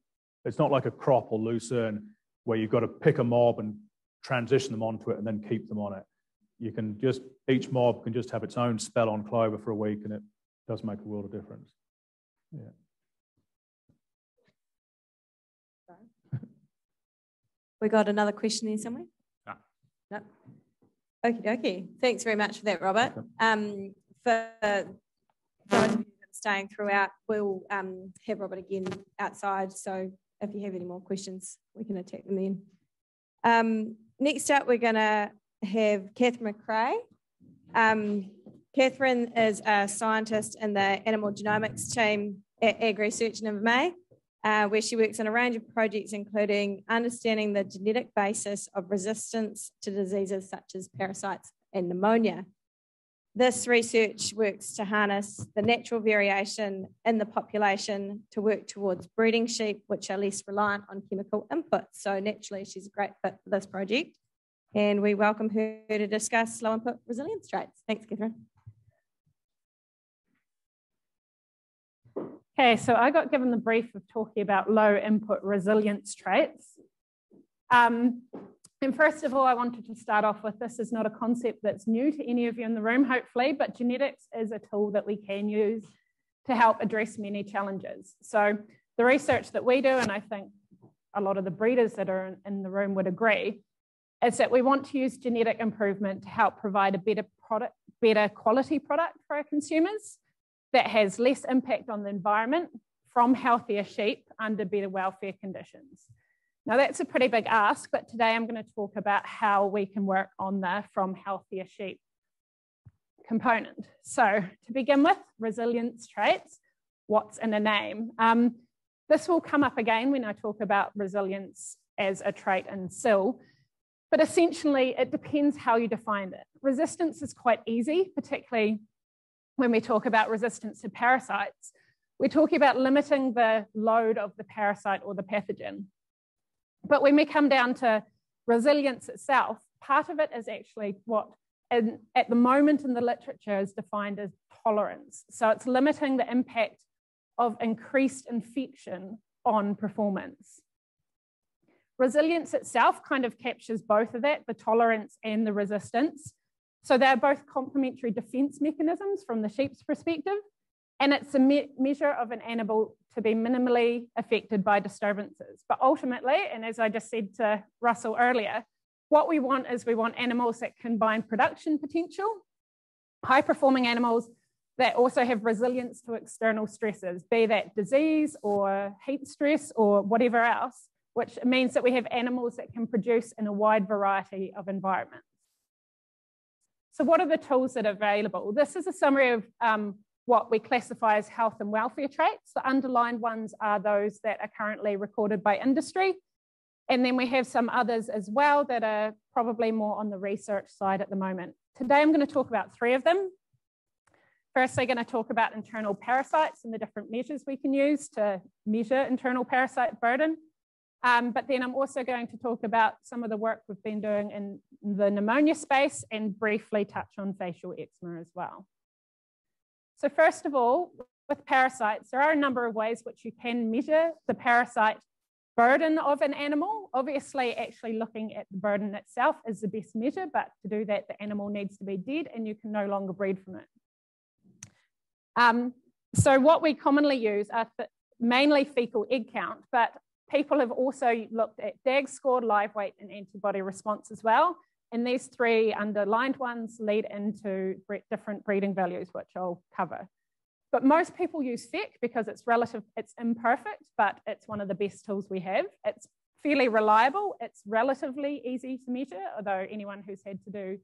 It's not like a crop or lucerne where you've got to pick a mob and transition them onto it and then keep them on it. You can just each mob can just have its own spell on clover for a week, and it does make a world of difference. Yeah. We got another question here somewhere? No. No. Okie dokie. Thanks very much for that, Robert. Um, for those of you staying throughout, we'll um, have Robert again outside. So if you have any more questions, we can attack them then. Um, next up, we're going to have Kathryn McRae. Um, Kathryn is a scientist in the animal genomics team at AgResearch in Invermay, uh, where she works on a range of projects, including understanding the genetic basis of resistance to diseases such as parasites and pneumonia. This research works to harness the natural variation in the population to work towards breeding sheep, which are less reliant on chemical inputs. So naturally, she's a great fit for this project. And we welcome her to discuss low input resilience traits. Thanks, Kathryn. Okay, so I got given the brief of talking about low input resilience traits. Um, and first of all, I wanted to start off with this is not a concept that's new to any of you in the room, hopefully, but genetics is a tool that we can use to help address many challenges. So the research that we do, and I think a lot of the breeders that are in the room would agree, is that we want to use genetic improvement to help provide a better product, better quality product for our consumers that has less impact on the environment from healthier sheep under better welfare conditions. Now, that's a pretty big ask, but today I'm going to talk about how we can work on the from healthier sheep component. So, to begin with, resilience traits. What's in a name? Um, this will come up again when I talk about resilience as a trait in SIL. But essentially, it depends how you define it. Resistance is quite easy, particularly when we talk about resistance to parasites. We're talking about limiting the load of the parasite or the pathogen. But when we come down to resilience itself, part of it is actually what in, at the moment in the literature is defined as tolerance. So it's limiting the impact of increased infection on performance. Resilience itself kind of captures both of that, the tolerance and the resistance. So they're both complementary defense mechanisms from the sheep's perspective, and it's a me measure of an animal to be minimally affected by disturbances. But ultimately, and as I just said to Russell earlier, what we want is we want animals that combine production potential, high performing animals that also have resilience to external stresses, be that disease or heat stress or whatever else, which means that we have animals that can produce in a wide variety of environments. So what are the tools that are available? This is a summary of um, what we classify as health and welfare traits. The underlined ones are those that are currently recorded by industry. And then we have some others as well that are probably more on the research side at the moment. Today, I'm going to talk about three of them. First, I'm going to talk about internal parasites and the different measures we can use to measure internal parasite burden. Um, but then I'm also going to talk about some of the work we've been doing in the pneumonia space and briefly touch on facial eczema as well. So first of all, with parasites, there are a number of ways which you can measure the parasite burden of an animal. Obviously, actually looking at the burden itself is the best measure, but to do that, the animal needs to be dead and you can no longer breed from it. Um, so what we commonly use are mainly fecal egg count, but people have also looked at DAG score, live weight, and antibody response as well. And these three underlined ones lead into different breeding values, which I'll cover. But most people use FEC because it's relative, it's imperfect, but it's one of the best tools we have. It's fairly reliable. It's relatively easy to measure, although anyone who's had to do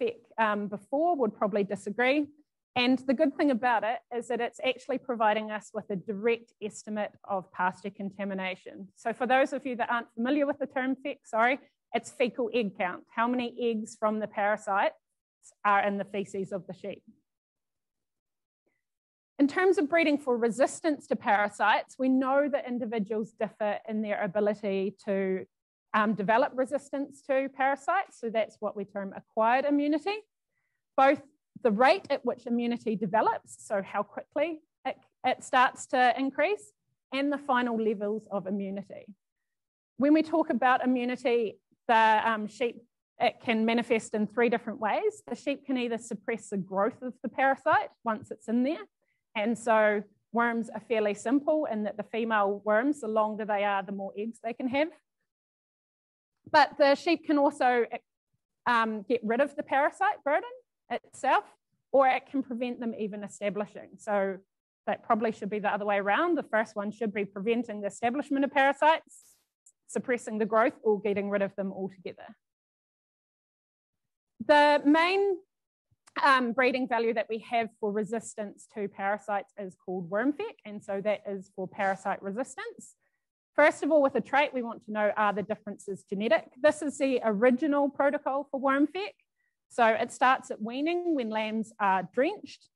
FEC um, before would probably disagree. And the good thing about it is that it's actually providing us with a direct estimate of pasture contamination. So for those of you that aren't familiar with the term FEC, sorry, it's fecal egg count. How many eggs from the parasite are in the feces of the sheep? In terms of breeding for resistance to parasites, we know that individuals differ in their ability to um, develop resistance to parasites. So that's what we term acquired immunity. Both the rate at which immunity develops, so how quickly it, it starts to increase, and the final levels of immunity. When we talk about immunity, the um, sheep it can manifest in three different ways. The sheep can either suppress the growth of the parasite once it's in there. And so worms are fairly simple in that the female worms, the longer they are, the more eggs they can have. But the sheep can also um, get rid of the parasite burden itself, or it can prevent them even establishing. So that probably should be the other way around. The first one should be preventing the establishment of parasites, suppressing the growth, or getting rid of them altogether. The main um, breeding value that we have for resistance to parasites is called WormFec, and so that is for parasite resistance. First of all, with a trait, we want to know are the differences genetic? This is the original protocol for WormFec. So it starts at weaning when lambs are drenched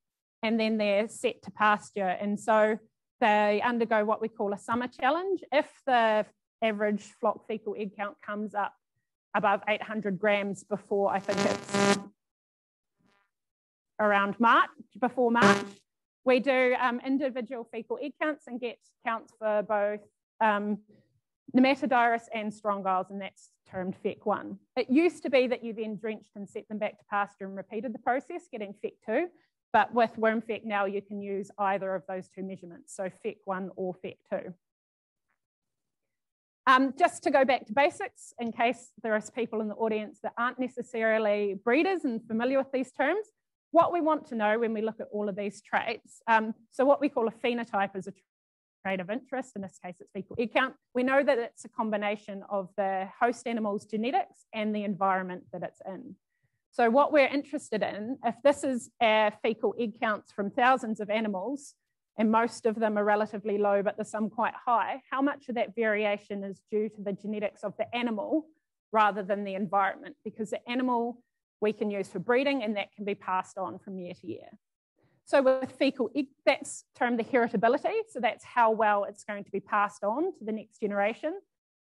and then they're set to pasture. And so they undergo what we call a summer challenge. If the average flock fecal egg count comes up above 800 grams before, I think it's around March, before March, we do um, individual fecal egg counts and get counts for both um, Nematodirus and strongyles, and that's termed FEC1. It used to be that you then drenched and set them back to pasture and repeated the process, getting FEC2. But with worm FEC now, you can use either of those two measurements, so FEC1 or FEC2. Um, just to go back to basics, in case there are people in the audience that aren't necessarily breeders and familiar with these terms, what we want to know when we look at all of these traits, um, so what we call a phenotype is a trait of interest, in this case it's fecal egg count, we know that it's a combination of the host animal's genetics and the environment that it's in. So what we're interested in, if this is a fecal egg counts from thousands of animals, and most of them are relatively low, but there's some quite high, how much of that variation is due to the genetics of the animal rather than the environment because the animal we can use for breeding and that can be passed on from year to year. So with fecal that's termed the heritability. So that's how well it's going to be passed on to the next generation.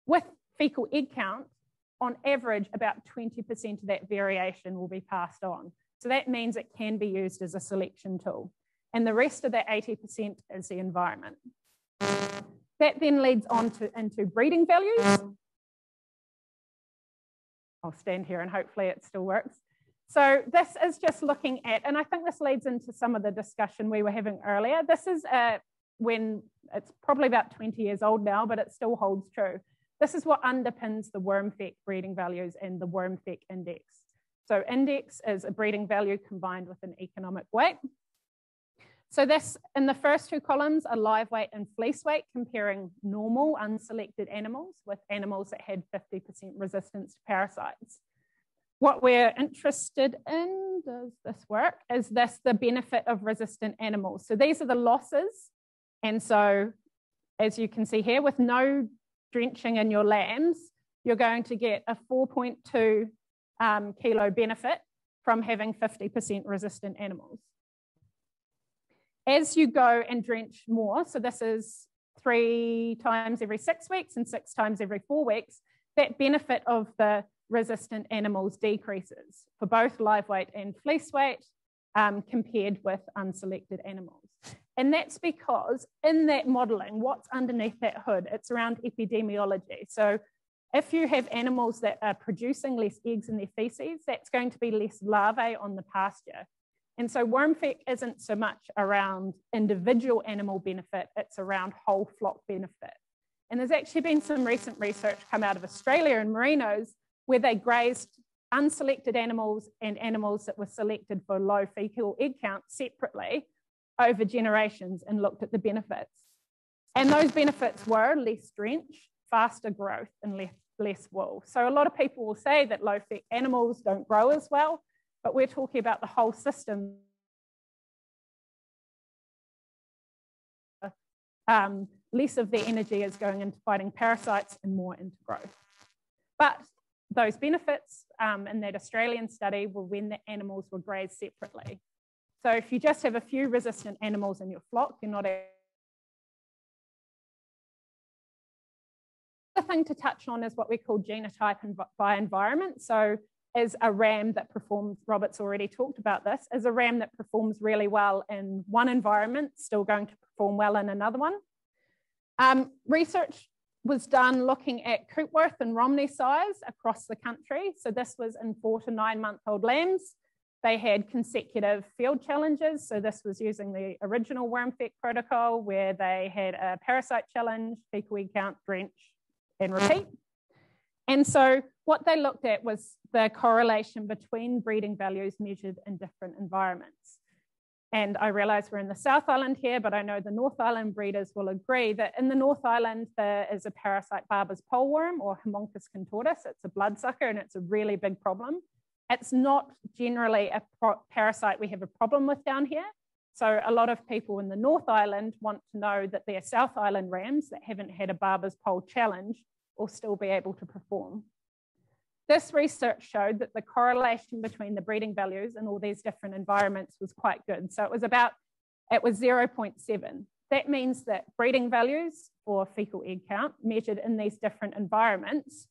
With fecal egg count, on average, about 20% of that variation will be passed on. So that means it can be used as a selection tool. And the rest of that 80% is the environment. That then leads on to into breeding values. I'll stand here and hopefully it still works. So this is just looking at, and I think this leads into some of the discussion we were having earlier. This is uh, when it's probably about 20 years old now, but it still holds true. This is what underpins the WormFEC breeding values and the WormFEC index. So index is a breeding value combined with an economic weight. So this, in the first two columns, are live weight and fleece weight, comparing normal unselected animals with animals that had 50% resistance to parasites. What we're interested in, does this work, is this the benefit of resistant animals. So these are the losses. And so as you can see here, with no drenching in your lambs, you're going to get a 4.2 um, kilo benefit from having 50% resistant animals. As you go and drench more, so this is three times every six weeks and six times every four weeks, that benefit of the resistant animals decreases for both live weight and fleece weight um, compared with unselected animals. And that's because in that modeling, what's underneath that hood? It's around epidemiology. So if you have animals that are producing less eggs in their feces, that's going to be less larvae on the pasture. And so worm WormFEC isn't so much around individual animal benefit, it's around whole flock benefit. And there's actually been some recent research come out of Australia and merinos where they grazed unselected animals and animals that were selected for low fecal egg count separately over generations and looked at the benefits. And those benefits were less drench, faster growth, and less, less wool. So a lot of people will say that low fat animals don't grow as well, but we're talking about the whole system. Um, less of the energy is going into fighting parasites and more into growth. But those benefits um, in that Australian study were when the animals were grazed separately. So if you just have a few resistant animals in your flock, you're not a thing to touch on is what we call genotype by environment. So is a ram that performs, Robert's already talked about this, is a ram that performs really well in one environment, still going to perform well in another one. Um, research was done looking at Coopworth and Romney sires across the country. So this was in four to nine month old lambs. They had consecutive field challenges. So this was using the original WormFEC protocol where they had a parasite challenge, fecal egg count, drench, and repeat. And so what they looked at was the correlation between breeding values measured in different environments. And I realize we're in the South Island here, but I know the North Island breeders will agree that in the North Island, there is a parasite Barber's poleworm or Haemonchus contortus. It's a bloodsucker and it's a really big problem. It's not generally a parasite we have a problem with down here. So a lot of people in the North Island want to know that their South Island rams that haven't had a Barber's pole challenge will still be able to perform. This research showed that the correlation between the breeding values in all these different environments was quite good. So it was about, it was 0.7. That means that breeding values for fecal egg count measured in these different environments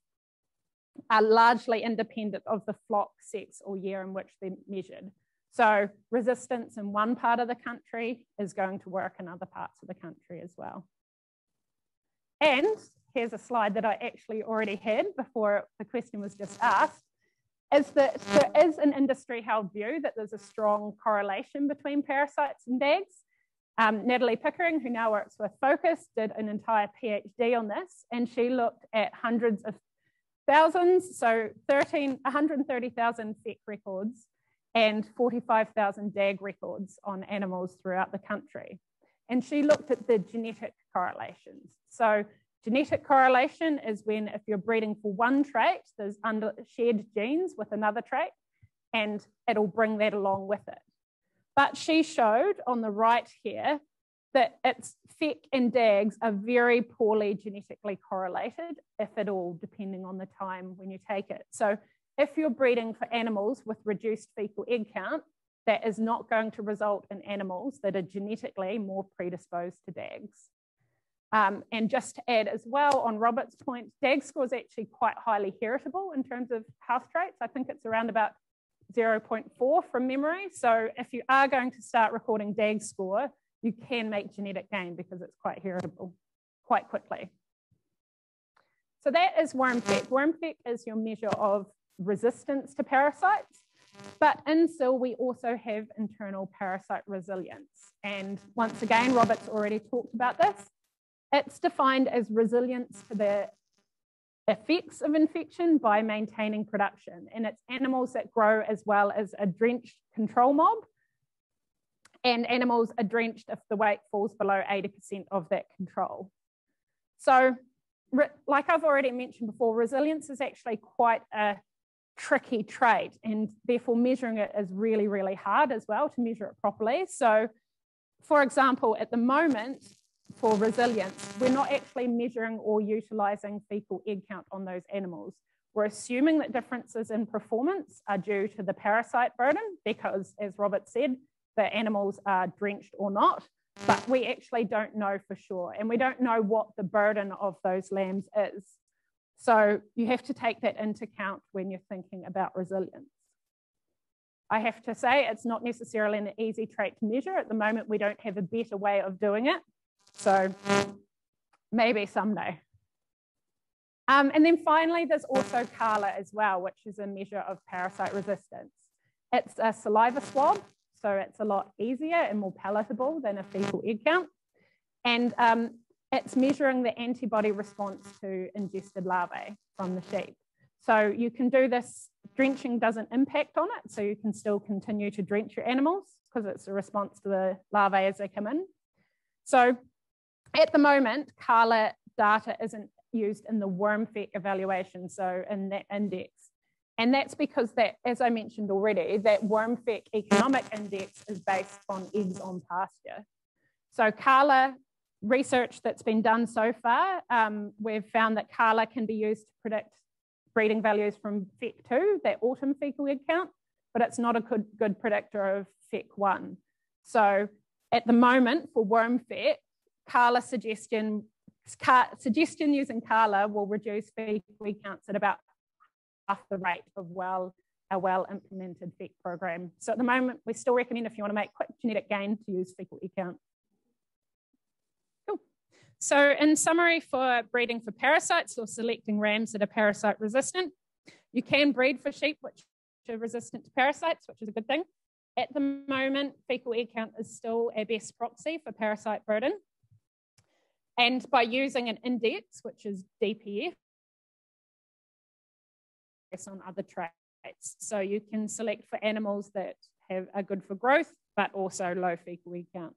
are largely independent of the flock sex or year in which they're measured. So resistance in one part of the country is going to work in other parts of the country as well. And here's a slide that I actually already had before the question was just asked, is that there is an industry held view that there's a strong correlation between parasites and DAGs. Um, Natalie Pickering, who now works with Focus, did an entire PhD on this, and she looked at hundreds of thousands, so 13, 130,000 FEC records and 45,000 DAG records on animals throughout the country. And she looked at the genetic correlations. So Genetic correlation is when if you're breeding for one trait, there's under shared genes with another trait, and it'll bring that along with it. But she showed on the right here that it's FEC and DAGs are very poorly genetically correlated, if at all, depending on the time when you take it. So if you're breeding for animals with reduced fecal egg count, that is not going to result in animals that are genetically more predisposed to DAGs. Um, and just to add as well on Robert's point, DAG score is actually quite highly heritable in terms of house traits. I think it's around about 0.4 from memory. So if you are going to start recording DAG score, you can make genetic gain because it's quite heritable quite quickly. So that is WormFEC. WormFEC is your measure of resistance to parasites. But in SIL, we also have internal parasite resilience. And once again, Robert's already talked about this. It's defined as resilience to the effects of infection by maintaining production. And it's animals that grow as well as a drenched control mob. And animals are drenched if the weight falls below 80% of that control. So, like I've already mentioned before, resilience is actually quite a tricky trait, and therefore measuring it is really, really hard as well to measure it properly. So, for example, at the moment, for resilience, we're not actually measuring or utilizing fecal egg count on those animals. We're assuming that differences in performance are due to the parasite burden because, as Robert said, the animals are drenched or not, but we actually don't know for sure. And we don't know what the burden of those lambs is. So you have to take that into account when you're thinking about resilience. I have to say it's not necessarily an easy trait to measure. At the moment, we don't have a better way of doing it. So maybe someday. Um, and then finally, there's also CARLA as well, which is a measure of parasite resistance. It's a saliva swab, so it's a lot easier and more palatable than a fecal egg count. And um, it's measuring the antibody response to ingested larvae from the sheep. So you can do this, drenching doesn't impact on it, so you can still continue to drench your animals because it's a response to the larvae as they come in. So at the moment, CARLA data isn't used in the WormFEC evaluation, so in that index. And that's because that, as I mentioned already, that WormFEC economic index is based on eggs on pasture. So CARLA research that's been done so far, um, we've found that CARLA can be used to predict breeding values from FEC2, that autumn fecal egg count, but it's not a good, good predictor of FEC1. So at the moment for WormFEC, CARLA suggestion, suggestion using Carla will reduce fecal counts at about half the rate of well a well implemented FEC program. So at the moment, we still recommend if you want to make quick genetic gain to use fecal egg count. So in summary for breeding for parasites or selecting rams that are parasite resistant, you can breed for sheep which are resistant to parasites, which is a good thing. At the moment, fecal egg count is still our best proxy for parasite burden. And by using an index, which is DPF, on other traits. So you can select for animals that have, are good for growth, but also low fecal egg count.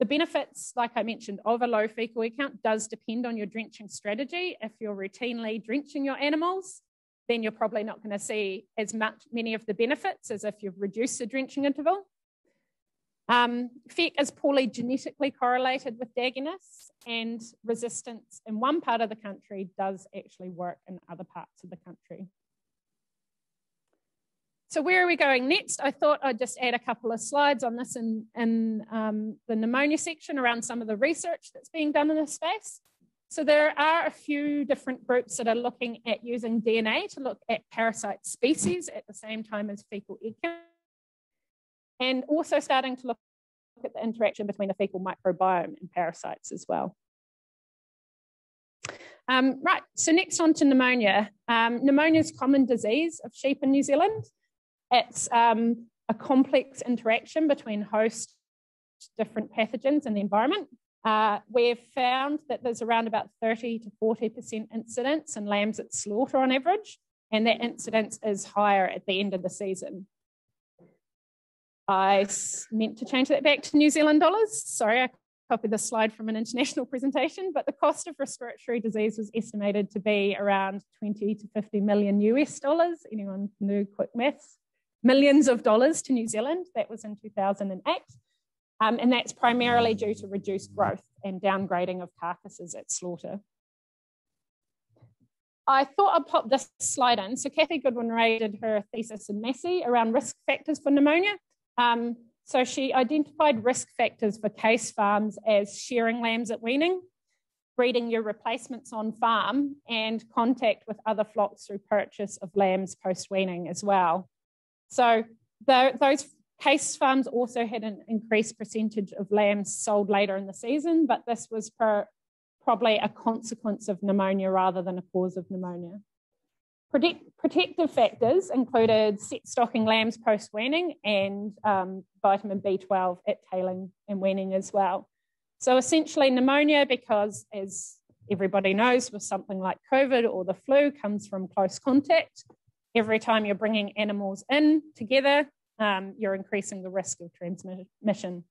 The benefits, like I mentioned, of a low fecal egg count does depend on your drenching strategy. If you're routinely drenching your animals, then you're probably not going to see as much many of the benefits as if you've reduced the drenching interval. Um, FEC is poorly genetically correlated with dagginess, and resistance in one part of the country does actually work in other parts of the country. So where are we going next? I thought I'd just add a couple of slides on this in, in um, the pneumonia section around some of the research that's being done in this space. So there are a few different groups that are looking at using DNA to look at parasite species at the same time as fecal egg count. And also starting to look at the interaction between the fecal microbiome and parasites as well. Um, right, so next on to pneumonia. Um, pneumonia is common disease of sheep in New Zealand. It's um, a complex interaction between host, different pathogens in the environment. Uh, we've found that there's around about 30 to 40% incidence in lambs at slaughter on average, and that incidence is higher at the end of the season. I meant to change that back to New Zealand dollars. Sorry, I copied the slide from an international presentation, but the cost of respiratory disease was estimated to be around 20 to 50 million US dollars. Anyone do quick maths? millions of dollars to New Zealand. That was in 2008. Um, and that's primarily due to reduced growth and downgrading of carcasses at slaughter. I thought I'd pop this slide in. So Kathy Goodwin-Ray did her thesis in Massey around risk factors for pneumonia. Um, so she identified risk factors for case farms as shearing lambs at weaning, breeding your replacements on farm, and contact with other flocks through purchase of lambs post weaning as well. So the, those case farms also had an increased percentage of lambs sold later in the season, but this was per, probably a consequence of pneumonia rather than a cause of pneumonia. Protect, protective factors included set stocking lambs post weaning and um, vitamin B12 at tailing and weaning as well. So essentially, pneumonia, because as everybody knows, with something like COVID or the flu, comes from close contact. Every time you're bringing animals in together, um, you're increasing the risk of transmission.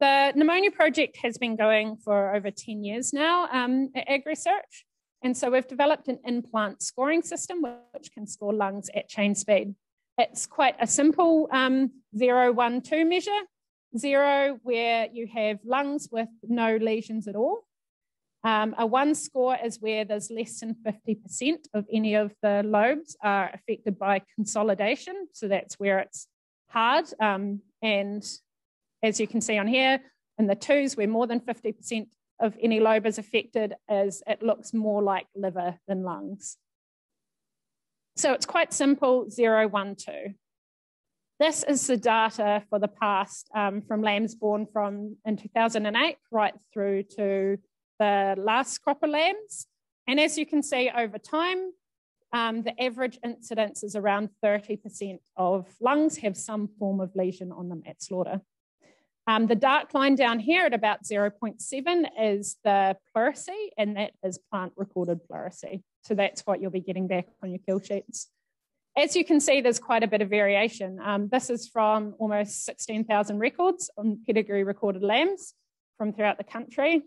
The pneumonia project has been going for over 10 years now um, at AgResearch. And so we've developed an in-plant scoring system which can score lungs at chain speed. It's quite a simple um, measure. Zero, where you have lungs with no lesions at all. Um, a one score is where there's less than 50% of any of the lobes are affected by consolidation. So that's where it's hard. Um, and as you can see on here, in the twos, where more than 50% of any lobe is affected, as it looks more like liver than lungs. So it's quite simple, zero, one, two. This is the data for the past um, from lambs born from in 2008 right through to the last crop of lambs. And as you can see over time, um, the average incidence is around 30% of lungs have some form of lesion on them at slaughter. Um, the dark line down here at about 0.7 is the pleurisy, and that is plant recorded pleurisy. So that's what you'll be getting back on your kill sheets. As you can see, there's quite a bit of variation. Um, this is from almost 16,000 records on pedigree recorded lambs from throughout the country.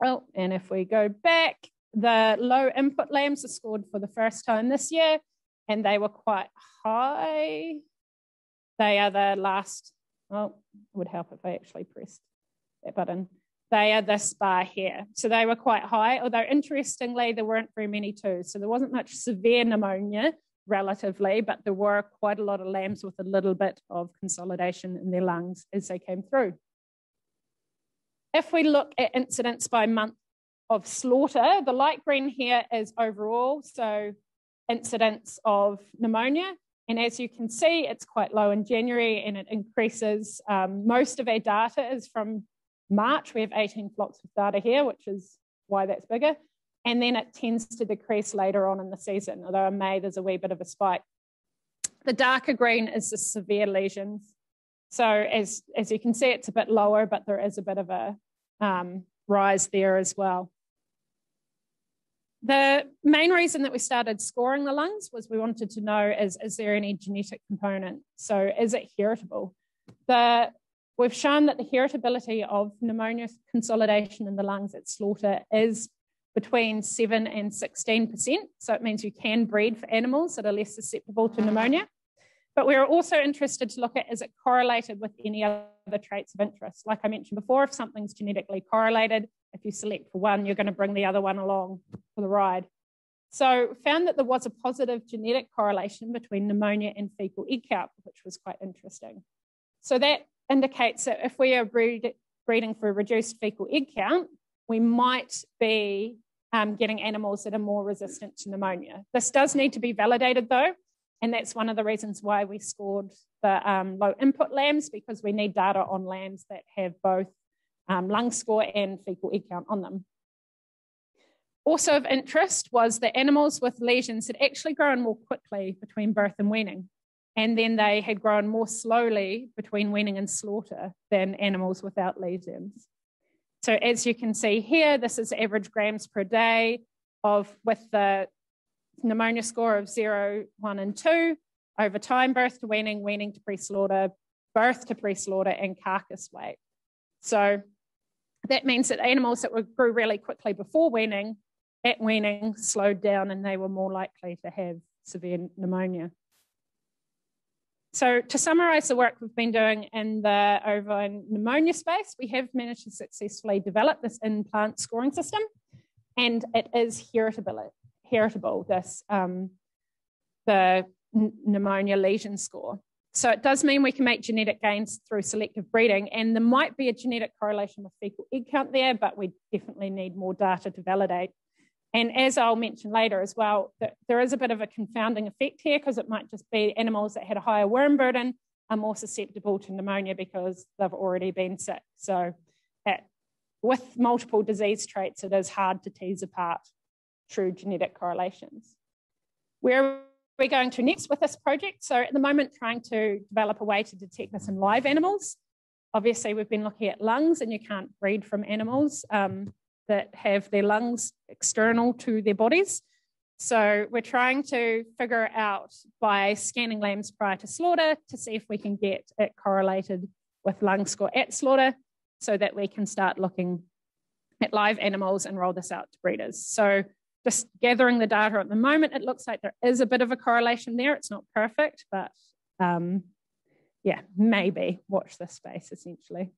Well, and if we go back, the low input lambs are scored for the first time this year, and they were quite high. They are the last, well, it would help if I actually pressed that button. They are this bar here. So they were quite high, although interestingly, there weren't very many too. So there wasn't much severe pneumonia relatively, but there were quite a lot of lambs with a little bit of consolidation in their lungs as they came through. If we look at incidents by month of slaughter, the light green here is overall, so incidents of pneumonia. And as you can see, it's quite low in January and it increases. Um, most of our data is from March. We have 18 flocks of data here, which is why that's bigger. And then it tends to decrease later on in the season, although in May there's a wee bit of a spike. The darker green is the severe lesions. So as, as you can see, it's a bit lower, but there is a bit of a um, rise there as well. The main reason that we started scoring the lungs was we wanted to know is, is there any genetic component? So is it heritable? The, we've shown that the heritability of pneumonia consolidation in the lungs at slaughter is between 7 and 16%. So it means you can breed for animals that are less susceptible to pneumonia. But we're also interested to look at is it correlated with any other traits of interest? Like I mentioned before, if something's genetically correlated, if you select for one, you're going to bring the other one along for the ride. So found that there was a positive genetic correlation between pneumonia and fecal egg count, which was quite interesting. So that indicates that if we are breed, breeding for a reduced fecal egg count, we might be um, getting animals that are more resistant to pneumonia. This does need to be validated though. And that's one of the reasons why we scored the um, low input lambs because we need data on lambs that have both um, lung score and fecal egg count on them. Also of interest was that animals with lesions had actually grown more quickly between birth and weaning. And then they had grown more slowly between weaning and slaughter than animals without lesions. So as you can see here, this is average grams per day of with the pneumonia score of zero, one, and two over time, birth to weaning, weaning to pre-slaughter, birth to pre-slaughter, and carcass weight. So that means that animals that were, grew really quickly before weaning, at weaning slowed down and they were more likely to have severe pneumonia. So to summarise the work we've been doing in the ovine pneumonia space, we have managed to successfully develop this in-plant scoring system, and it is heritable. heritable this um, the pneumonia lesion score. So it does mean we can make genetic gains through selective breeding, and there might be a genetic correlation with fecal egg count there, but we definitely need more data to validate. And as I'll mention later as well, there is a bit of a confounding effect here because it might just be animals that had a higher worm burden are more susceptible to pneumonia because they've already been sick. So at, with multiple disease traits, it is hard to tease apart true genetic correlations. Where are going to next with this project? So at the moment, trying to develop a way to detect this in live animals. Obviously, we've been looking at lungs and you can't breed from animals. Um, that have their lungs external to their bodies. So we're trying to figure out by scanning lambs prior to slaughter to see if we can get it correlated with lung score at slaughter so that we can start looking at live animals and roll this out to breeders. So just gathering the data at the moment, it looks like there is a bit of a correlation there. It's not perfect, but um, yeah, maybe watch this space essentially.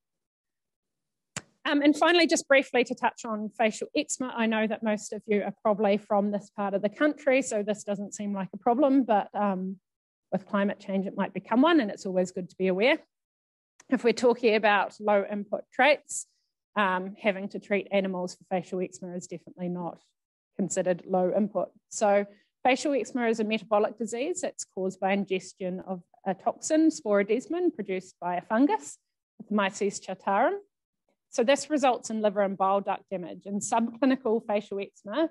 Um, and finally, just briefly to touch on facial eczema, I know that most of you are probably from this part of the country, so this doesn't seem like a problem, but um, with climate change, it might become one, and it's always good to be aware. If we're talking about low input traits, um, having to treat animals for facial eczema is definitely not considered low input. So facial eczema is a metabolic disease. It's caused by ingestion of a toxin, sporidesmin, produced by a fungus, Pithomyces chartarum. So this results in liver and bile duct damage, and subclinical facial eczema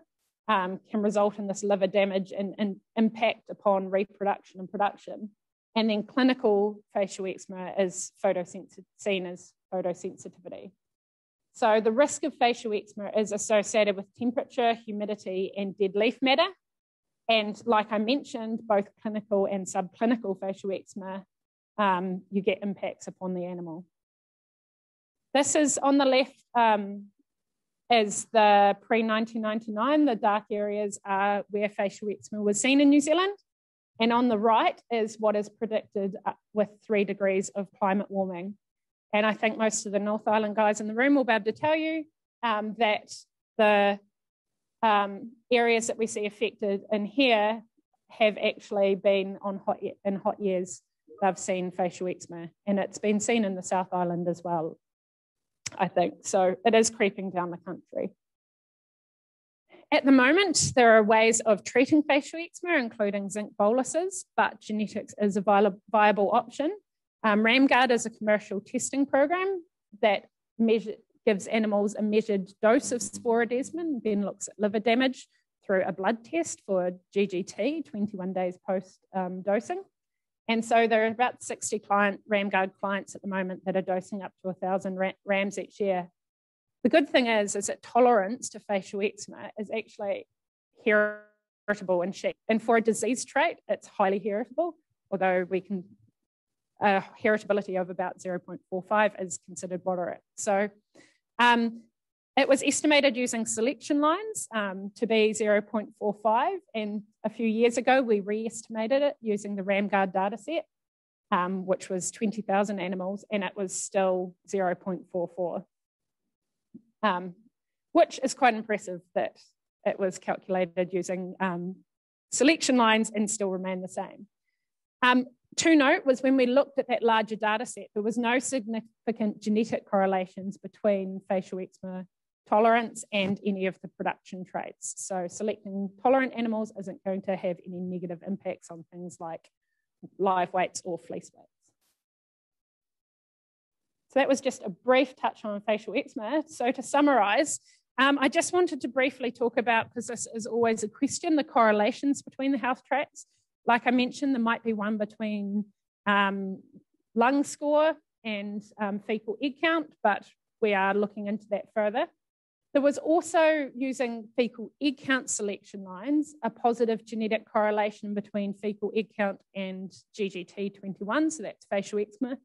um, can result in this liver damage and, and, impact upon reproduction and production. And then clinical facial eczema is photosensitive, seen as photosensitivity. So the risk of facial eczema is associated with temperature, humidity, and dead leaf matter. And like I mentioned, both clinical and subclinical facial eczema, um, you get impacts upon the animal. This is on the left um, is the pre-1999. The dark areas are where facial eczema was seen in New Zealand. And on the right is what is predicted uh, with three degrees of climate warming. And I think most of the North Island guys in the room will be able to tell you um, that the um, areas that we see affected in here have actually been on hot in hot years. They've seen facial eczema, and it's been seen in the South Island as well I think. So it is creeping down the country. At the moment, there are ways of treating facial eczema, including zinc boluses, but genetics is a viable option. Um, RamGuard is a commercial testing program that measure, gives animals a measured dose of sporidesmin, then looks at liver damage through a blood test for GGT, 21 days post um, dosing. And so there are about 60 client RamGuard clients at the moment that are dosing up to 1,000 RAMs each year. The good thing is, is that tolerance to facial eczema is actually heritable in sheep. And for a disease trait, it's highly heritable, although we can, uh, heritability of about 0.45 is considered moderate. So um, it was estimated using selection lines um, to be 0.45, and a few years ago we re-estimated it using the RamGuard dataset, um, which was 20,000 animals, and it was still 0.44, um, which is quite impressive that it was calculated using um, selection lines and still remain the same. To note was when we looked at that larger data set, there was no significant genetic correlations between facial eczema tolerance and any of the production traits. So selecting tolerant animals isn't going to have any negative impacts on things like live weights or fleece weights. So that was just a brief touch on facial eczema. So to summarize, um, I just wanted to briefly talk about, because this is always a question, the correlations between the health traits. Like I mentioned, there might be one between um, lung score and um, fecal egg count, but we are looking into that further. There was also using fecal egg count selection lines, a positive genetic correlation between fecal egg count and GGT21, so that's facial eczema.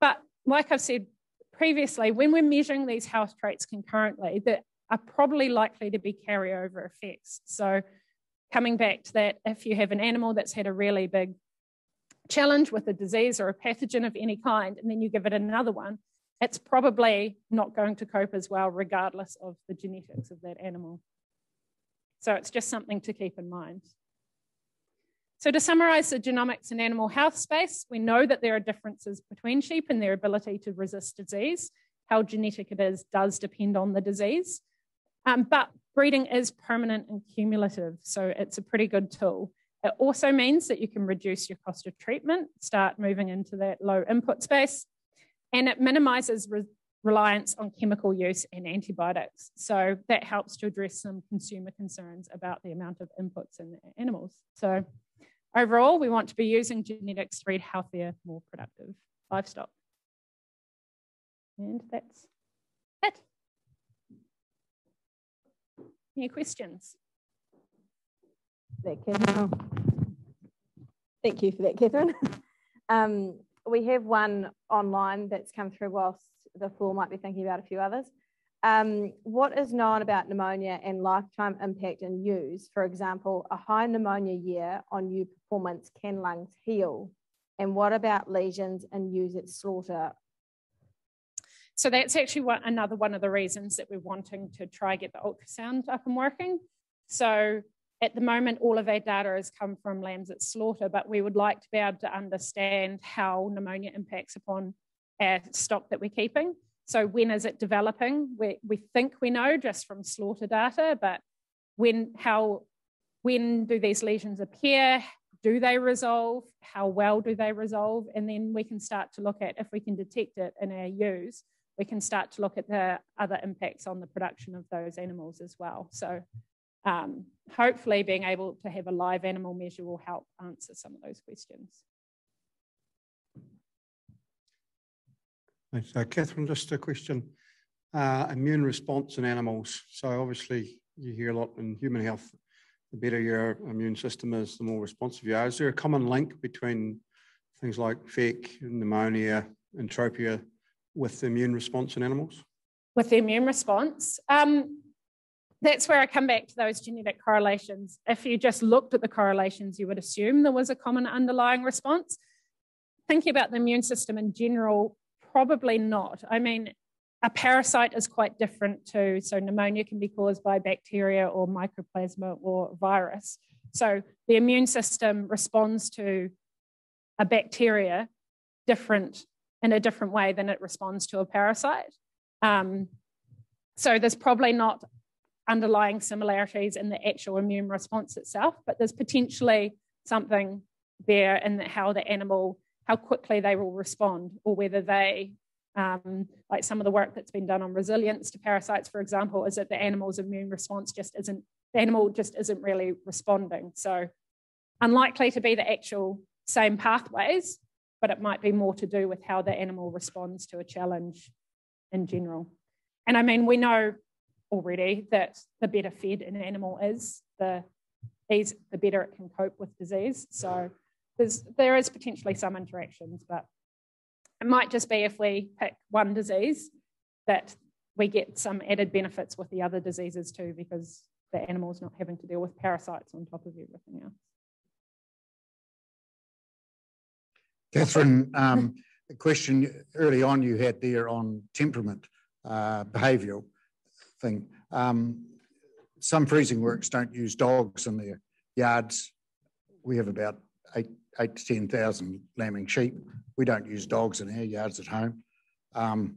But like I've said previously, when we're measuring these health traits concurrently, there are probably likely to be carryover effects. So coming back to that, if you have an animal that's had a really big challenge with a disease or a pathogen of any kind, and then you give it another one, it's probably not going to cope as well, regardless of the genetics of that animal. So it's just something to keep in mind. So to summarize the genomics and animal health space, we know that there are differences between sheep and their ability to resist disease. How genetic it is does depend on the disease. Um, but breeding is permanent and cumulative, so it's a pretty good tool. It also means that you can reduce your cost of treatment, start moving into that low input space, and it minimizes re reliance on chemical use and antibiotics. So that helps to address some consumer concerns about the amount of inputs in the animals. So overall, we want to be using genetics to breed healthier, more productive livestock. And that's it. Any questions? Thank you for that, Kathryn. Um, we have one online that's come through whilst the floor might be thinking about a few others. Um, what is known about pneumonia and lifetime impact in ewes? For example, a high pneumonia year on ewe performance can lungs heal? And what about lesions in ewes at slaughter? So that's actually another one of the reasons that we're wanting to try get the ultrasound up and working. So at the moment, all of our data has come from lambs at slaughter, but we would like to be able to understand how pneumonia impacts upon our stock that we're keeping. So when is it developing? We, we think we know just from slaughter data, but when how when do these lesions appear? Do they resolve? How well do they resolve? And then we can start to look at if we can detect it in our ewes, we can start to look at the other impacts on the production of those animals as well. So um, hopefully being able to have a live animal measure will help answer some of those questions. Thanks. Uh, Kathryn, just a question. Uh, immune response in animals. So obviously you hear a lot in human health, the better your immune system is, the more responsive you are. Is there a common link between things like FEC, pneumonia, entropion with the immune response in animals? With the immune response? Um, that's where I come back to those genetic correlations. If you just looked at the correlations, you would assume there was a common underlying response. Thinking about the immune system in general, probably not. I mean, a parasite is quite different too. So pneumonia can be caused by bacteria or mycoplasma or virus. So the immune system responds to a bacteria different in a different way than it responds to a parasite. Um, so there's probably not underlying similarities in the actual immune response itself, but there's potentially something there in how the animal, how quickly they will respond, or whether they, um, like some of the work that's been done on resilience to parasites, for example, is that the animal's immune response just isn't, the animal just isn't really responding. So unlikely to be the actual same pathways, but it might be more to do with how the animal responds to a challenge in general. And I mean, we know already that the better fed an animal is, the the better it can cope with disease. So there's there is potentially some interactions, but it might just be if we pick one disease that we get some added benefits with the other diseases too, because the animal's not having to deal with parasites on top of everything else. Kathryn, um, a question early on you had there on temperament, uh, behavioural thing. Um, some freezing works don't use dogs in their yards. We have about eight, eight to 10,000 lambing sheep. We don't use dogs in our yards at home. Um,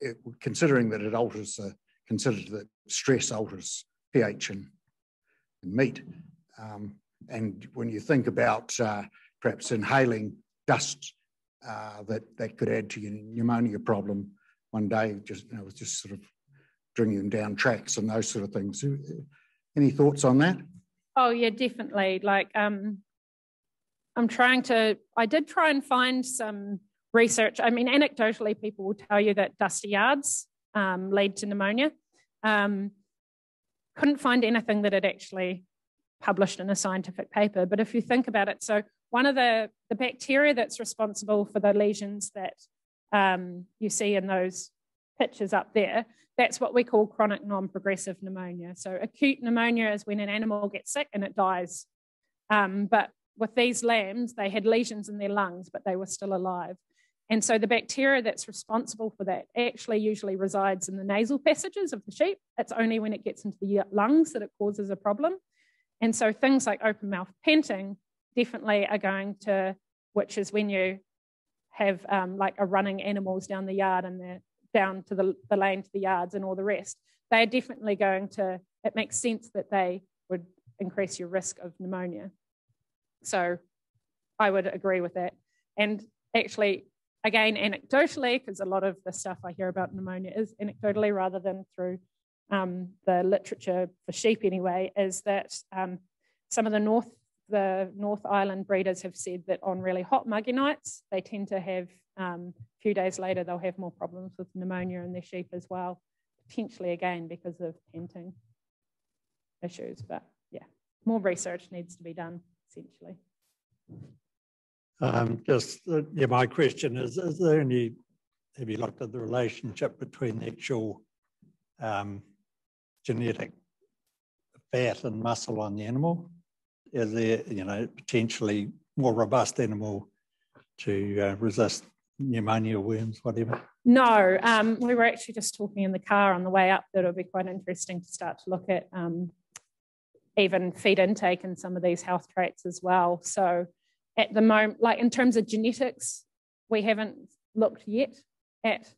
it, considering that it alters, the, considered that stress alters pH in, in meat. Um, and when you think about uh, perhaps inhaling dust uh, that, that could add to your pneumonia problem one day, just, you know, just sort of bringing down tracks and those sort of things. Any thoughts on that? Oh yeah, definitely. Like um, I'm trying to. I did try and find some research. I mean, anecdotally, people will tell you that dusty yards um, lead to pneumonia. Um, couldn't find anything that had actually published in a scientific paper. But if you think about it, so one of the the bacteria that's responsible for the lesions that um, you see in those pictures up there that's what we call chronic non-progressive pneumonia. So acute pneumonia is when an animal gets sick and it dies. Um, but with these lambs, they had lesions in their lungs, but they were still alive. And so the bacteria that's responsible for that actually usually resides in the nasal passages of the sheep. It's only when it gets into the lungs that it causes a problem. And so things like open mouth panting definitely are going to, which is when you have um, like a running animals down the yard and they're down to the, the lane to the yards and all the rest, they are definitely going to, it makes sense that they would increase your risk of pneumonia. So I would agree with that. And actually, again, anecdotally, because a lot of the stuff I hear about pneumonia is anecdotally rather than through um, the literature for sheep anyway, is that um, some of the North the North Island breeders have said that on really hot muggy nights, they tend to have um, a few days later they'll have more problems with pneumonia in their sheep as well, potentially again because of panting issues. But yeah, more research needs to be done essentially. Um, just, uh, yeah, my question is, is there any, have you looked at the relationship between the actual um, genetic fat and muscle on the animal? Is there, you know, potentially more robust animal to uh, resist pneumonia, worms, whatever? No, um, we were actually just talking in the car on the way up that it would be quite interesting to start to look at um, even feed intake and some of these health traits as well. So at the moment, like in terms of genetics, we haven't looked yet at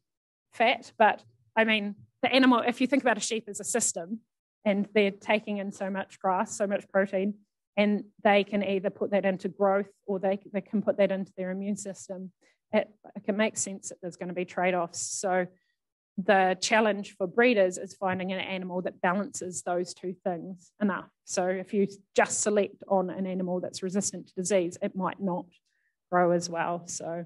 fat, but I mean, the animal, if you think about a sheep as a system and they're taking in so much grass, so much protein, and they can either put that into growth or they, they can put that into their immune system. It, it can make sense that there's going to be trade offs. So the challenge for breeders is finding an animal that balances those two things enough. So if you just select on an animal that's resistant to disease, it might not grow as well. So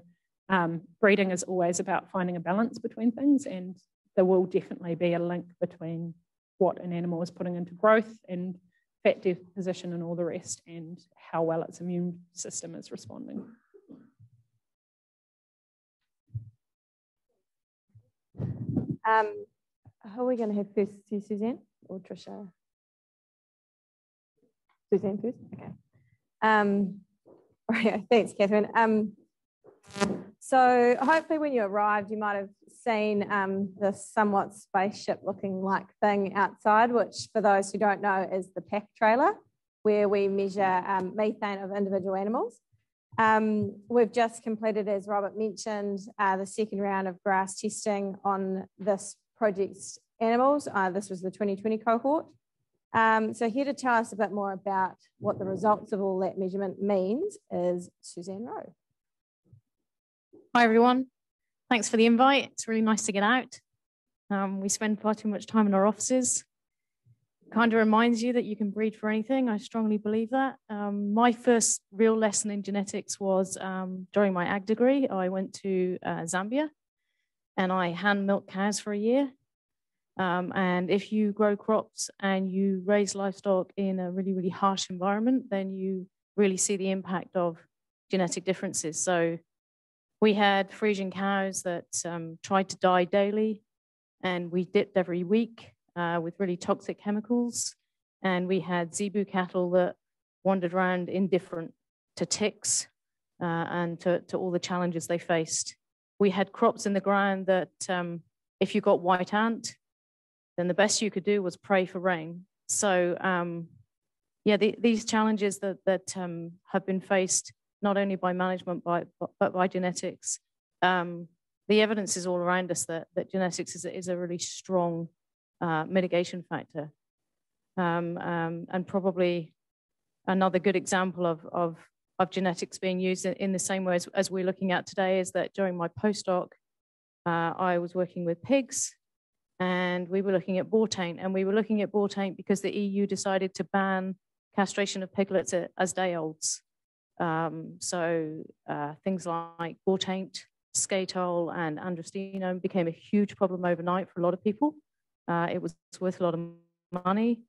um, breeding is always about finding a balance between things, and there will definitely be a link between what an animal is putting into growth and fat deposition and all the rest, and how well its immune system is responding. Um, who are we going to have first? Suzanne or Tricia? Suzanne first? Okay. Um, right, thanks, Kathryn. Um, so hopefully when you arrived, you might have seen um, this somewhat spaceship looking like thing outside, which for those who don't know is the PAC trailer, where we measure um, methane of individual animals. Um, we've just completed, as Robert mentioned, uh, the second round of grass testing on this project's animals. Uh, this was the 2020 cohort. Um, so here to tell us a bit more about what the results of all that measurement means is Suzanne Rowe. Hi everyone, thanks for the invite. It's really nice to get out. Um, we spend far too much time in our offices kind of reminds you that you can breed for anything. I strongly believe that. Um, my first real lesson in genetics was um, during my ag degree. I went to uh, Zambia and I hand milked cows for a year. Um, and if you grow crops and you raise livestock in a really, really harsh environment, then you really see the impact of genetic differences. So we had Friesian cows that um, tried to die daily, and we dipped every week uh, with really toxic chemicals. And we had zebu cattle that wandered around indifferent to ticks uh, and to, to, all the challenges they faced. We had crops in the ground that um, if you got white ant, then the best you could do was pray for rain. So, um, yeah, the, these challenges that, that um, have been faced not only by management by, but by genetics, um, the evidence is all around us that, that genetics is, is a really strong uh, mitigation factor. Um, um, and probably another good example of, of, of genetics being used in, the same way as, as, we're looking at today is that during my postdoc, uh, I was working with pigs and we were looking at boar taint. And we were looking at boar taint because the EU decided to ban castration of piglets as day olds. Um, so uh, things like boar taint, skatole, and androstenone became a huge problem overnight for a lot of people. Uh, it was worth a lot of money.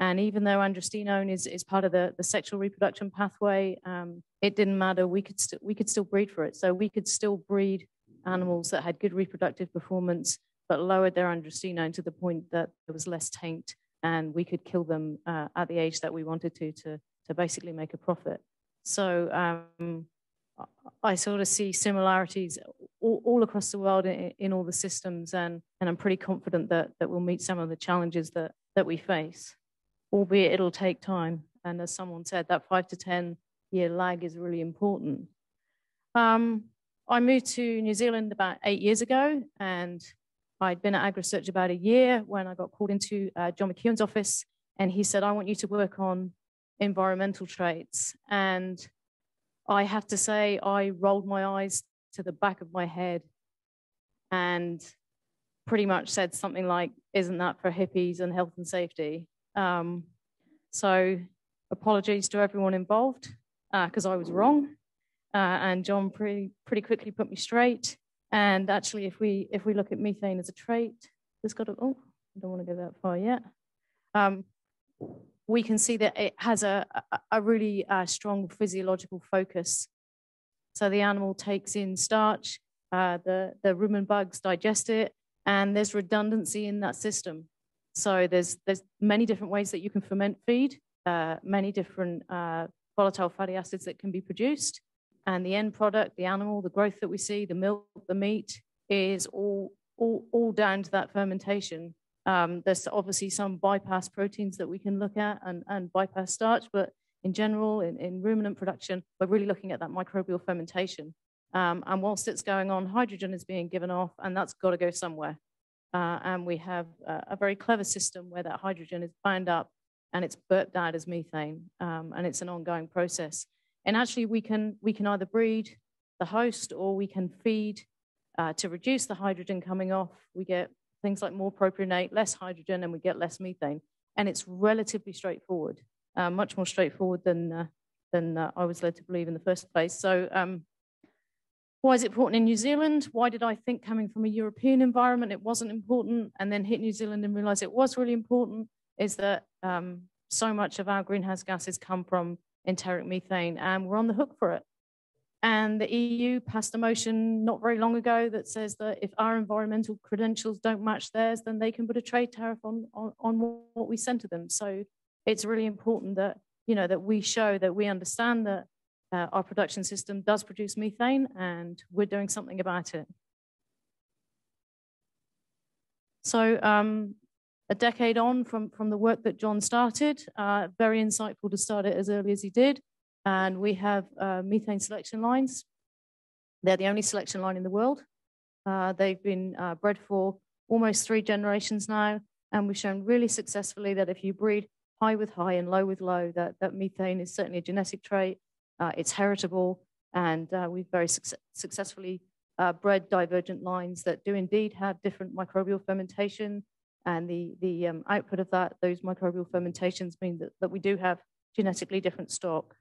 And even though androstenone is, is part of the, the sexual reproduction pathway, um, it didn't matter. We could, we could still breed for it. So we could still breed animals that had good reproductive performance, but lowered their androstenone to the point that there was less taint and we could kill them uh, at the age that we wanted to, to, to basically make a profit. So um, I sort of see similarities all, all across the world in, in, all the systems, and, and I'm pretty confident that, that we'll meet some of the challenges that, that we face, albeit it'll take time. And as someone said, that five to 10 year lag is really important. Um, I moved to New Zealand about eight years ago, and I'd been at AgResearch about a year when I got called into uh, John McEwan's office, and he said, I want you to work on environmental traits. And I have to say, I rolled my eyes to the back of my head and pretty much said something like, Isn't that for hippies and health and safety? Um, so, apologies to everyone involved because uh, I was wrong. Uh, and John pretty, pretty quickly put me straight. And actually, if we if we look at methane as a trait, there's got a oh, I don't want to go that far yet. Um, we can see that it has a, a, really uh, strong physiological focus. So the animal takes in starch, uh, the, the rumen bugs digest it, and there's redundancy in that system. So there's, there's many different ways that you can ferment feed, uh, many different uh, volatile fatty acids that can be produced. And the end product, the animal, the growth that we see, the milk, the meat, is all, all, all down to that fermentation. Um, there's obviously some bypass proteins that we can look at and, and bypass starch, but in general, in, in ruminant production, we're really looking at that microbial fermentation. Um, and whilst it's going on, hydrogen is being given off, and that's got to go somewhere. Uh, and we have a, a, very clever system where that hydrogen is bound up and it's burped out as methane, um, and it's an ongoing process. And actually, we can we can either breed the host or we can feed uh, to reduce the hydrogen coming off. We get things like more propionate, less hydrogen, and we get less methane. And it's relatively straightforward, uh, much more straightforward than, uh, than uh, I was led to believe in the first place. So um, why is it important in New Zealand? Why did I think coming from a European environment it wasn't important and then hit New Zealand and realize it was really important is that um, so much of our greenhouse gases come from enteric methane and we're on the hook for it. And the EU passed a motion not very long ago that says that if our environmental credentials don't match theirs, then they can put a trade tariff on, on, on what we send to them. So it's really important that, you know, that we show that we understand that uh, our production system does produce methane and we're doing something about it. So um, a decade on from, from the work that John started, uh, very insightful to start it as early as he did. And we have uh, methane selection lines. They're the only selection line in the world. Uh, they've been uh, bred for almost three generations now. And we've shown really successfully that if you breed high with high and low with low, that, that methane is certainly a genetic trait. Uh, it's heritable. And uh, we've very suc successfully uh, bred divergent lines that do indeed have different microbial fermentation. And the, the um, output of that, those microbial fermentations mean that, that we do have genetically different stock.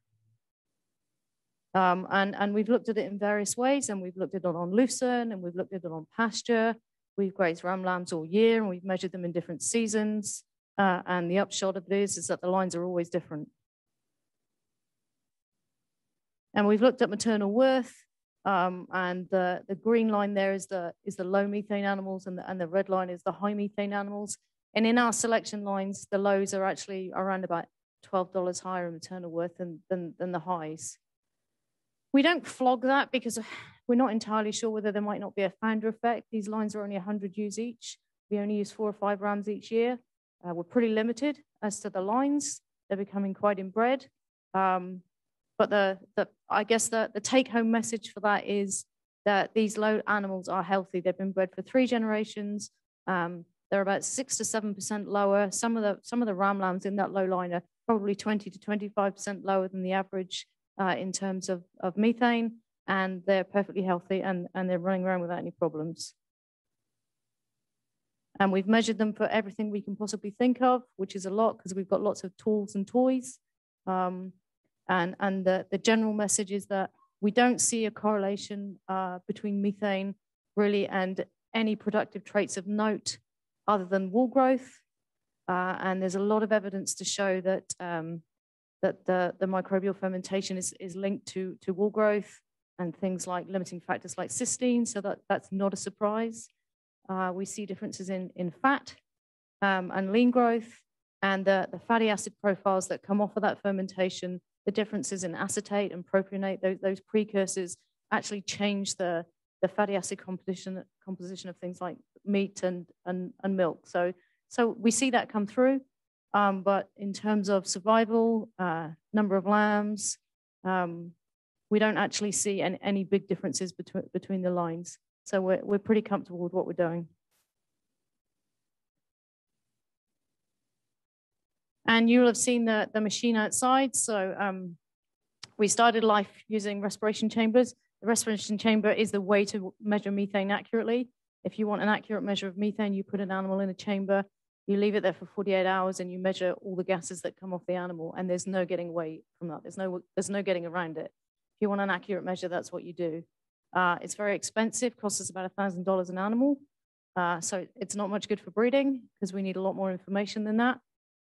Um, and, and we've looked at it in various ways, and we've looked at it on lucerne, and we've looked at it on pasture. We've grazed ram lambs all year, and we've measured them in different seasons. Uh, and the upshot of this is that the lines are always different. And we've looked at maternal worth, um, and the, the green line there is the, is the low methane animals, and the, and the red line is the high methane animals. And in our selection lines, the lows are actually around about $12 higher in maternal worth than, than, than the highs. We don't flog that because we're not entirely sure whether there might not be a founder effect. These lines are only 100 ewes each. We only use four or five rams each year. Uh, we're pretty limited as to the lines. They're becoming quite inbred. Um, but the, the, I guess the, the take home message for that is that these low animals are healthy. They've been bred for three generations. Um, they're about six to seven percent lower. Some of the some of the ram lambs in that low line are probably 20 to 25 percent lower than the average uh, in terms of, of methane, and they're perfectly healthy and, and they're running around without any problems. And we've measured them for everything we can possibly think of, which is a lot because we've got lots of tools and toys. Um, and and the, the general message is that we don't see a correlation uh, between methane really and any productive traits of note other than wool growth. Uh, and there's a lot of evidence to show that um, that the, the microbial fermentation is, is linked to, to wool growth and things like limiting factors like cysteine, so that, that's not a surprise. Uh, we see differences in, in fat um, and lean growth, and the, the fatty acid profiles that come off of that fermentation the differences in acetate and propionate, those, those precursors actually change the, the fatty acid composition, composition of things like meat and, and, and milk. So, so we see that come through. Um, but in terms of survival, uh, number of lambs, um, we don't actually see any, any big differences between, between the lines. So we're, we're pretty comfortable with what we're doing. And you'll have seen the, the machine outside. So um, we started life using respiration chambers. The respiration chamber is the way to measure methane accurately. If you want an accurate measure of methane, you put an animal in a chamber, you leave it there for 48 hours and you measure all the gases that come off the animal and there's no getting away from that. There's no, there's no getting around it. If you want an accurate measure, that's what you do. Uh, it's very expensive, costs us about $1,000 an animal. Uh, so it's not much good for breeding because we need a lot more information than that.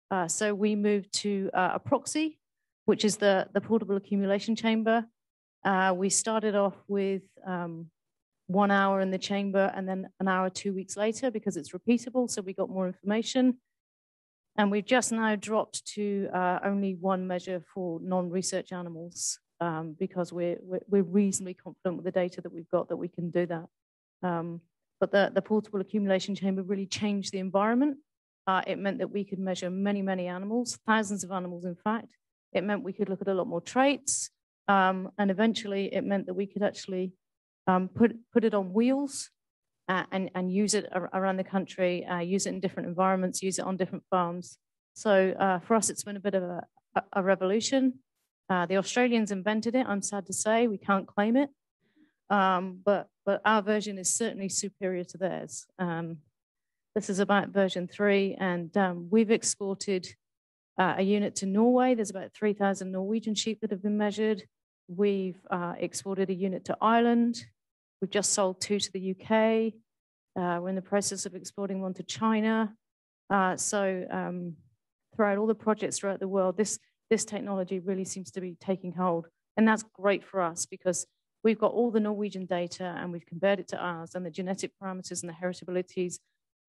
Uh, so we moved to uh, a proxy, which is the, the portable accumulation chamber. Uh, we started off with um, one hour in the chamber and then an hour two weeks later because it's repeatable. So we got more information. And we've just now dropped to uh, only one measure for non-research animals um, because we're, we're, reasonably confident with the data that we've got that we can do that. Um, but the, the portable accumulation chamber really changed the environment. Uh, it meant that we could measure many, many animals, thousands of animals, in fact. It meant we could look at a lot more traits. Um, and eventually it meant that we could actually um, put, put it on wheels uh, and, and use it ar around the country, uh, use it in different environments, use it on different farms. So uh, for us, it's been a bit of a, a revolution. Uh, the Australians invented it, I'm sad to say, we can't claim it. Um, but, but our version is certainly superior to theirs. Um, this is about version three, and um, we've exported uh, a unit to Norway. There's about 3,000 Norwegian sheep that have been measured. We've uh, exported a unit to Ireland. We've just sold two to the UK. Uh, we're in the process of exporting one to China. Uh, so um, throughout all the projects throughout the world, this, this technology really seems to be taking hold. And that's great for us because we've got all the Norwegian data and we've compared it to ours and the genetic parameters and the heritabilities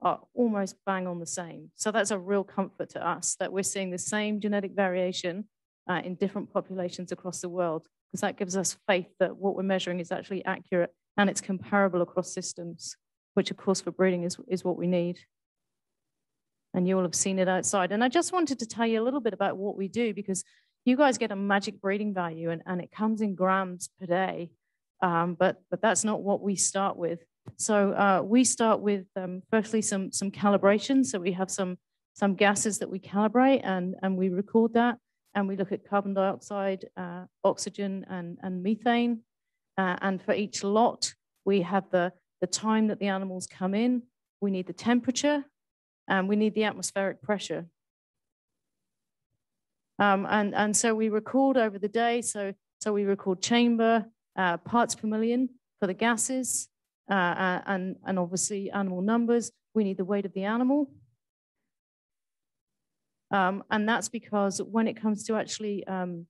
are almost bang on the same. So that's a real comfort to us that we're seeing the same genetic variation uh, in different populations across the world, because that gives us faith that what we're measuring is actually accurate and it's comparable across systems, which of course for breeding is, is what we need. And you all have seen it outside. And I just wanted to tell you a little bit about what we do because you guys get a magic breeding value and, and it comes in grams per day. Um, but, but that's not what we start with. So uh, we start with um, firstly some some calibration. So we have some some gases that we calibrate and and we record that, and we look at carbon dioxide, uh, oxygen, and and methane. Uh, and for each lot, we have the the time that the animals come in. We need the temperature, and we need the atmospheric pressure. Um, and and so we record over the day. So so we record chamber uh, parts per million for the gases. Uh, uh, and, and obviously animal numbers. We need the weight of the animal. Um, and that's because when it comes to actually um,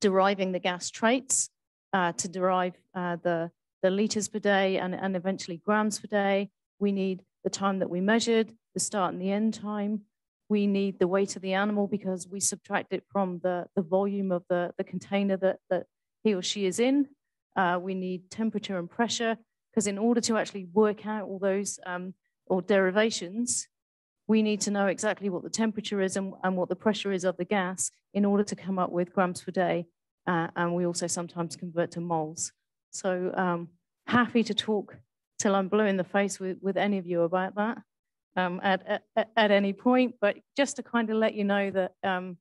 deriving the gas traits uh, to derive uh, the, the liters per day and, and eventually grams per day, we need the time that we measured, the start and the end time. We need the weight of the animal because we subtract it from the, the volume of the, the container that, that he or she is in. Uh, we need temperature and pressure because in order to actually work out all those um, or derivations, we need to know exactly what the temperature is and, and, what the pressure is of the gas in order to come up with grams per day. Uh, and we also sometimes convert to moles. So um, happy to talk till I'm blue in the face with, with any of you about that um, at, at, at, any point. But just to kind of let you know that, um,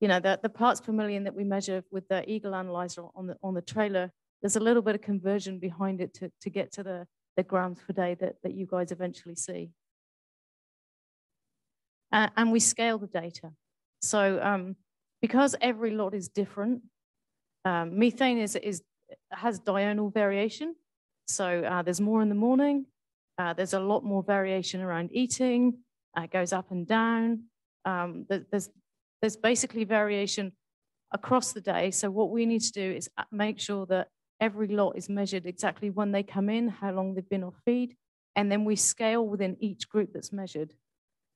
you know, that the parts per million that we measure with the Eagle analyzer on the, on the trailer there's a little bit of conversion behind it to, to get to the, the grams per day that, that you guys eventually see. Uh, and we scale the data. So um, because every lot is different, um, methane is, is, has diurnal variation. So uh, there's more in the morning. Uh, there's a lot more variation around eating. Uh, it goes up and down. Um, there's, there's basically variation across the day. So what we need to do is uh, make sure that Every lot is measured exactly when they come in, how long they've been off feed, and then we scale within each group that's measured.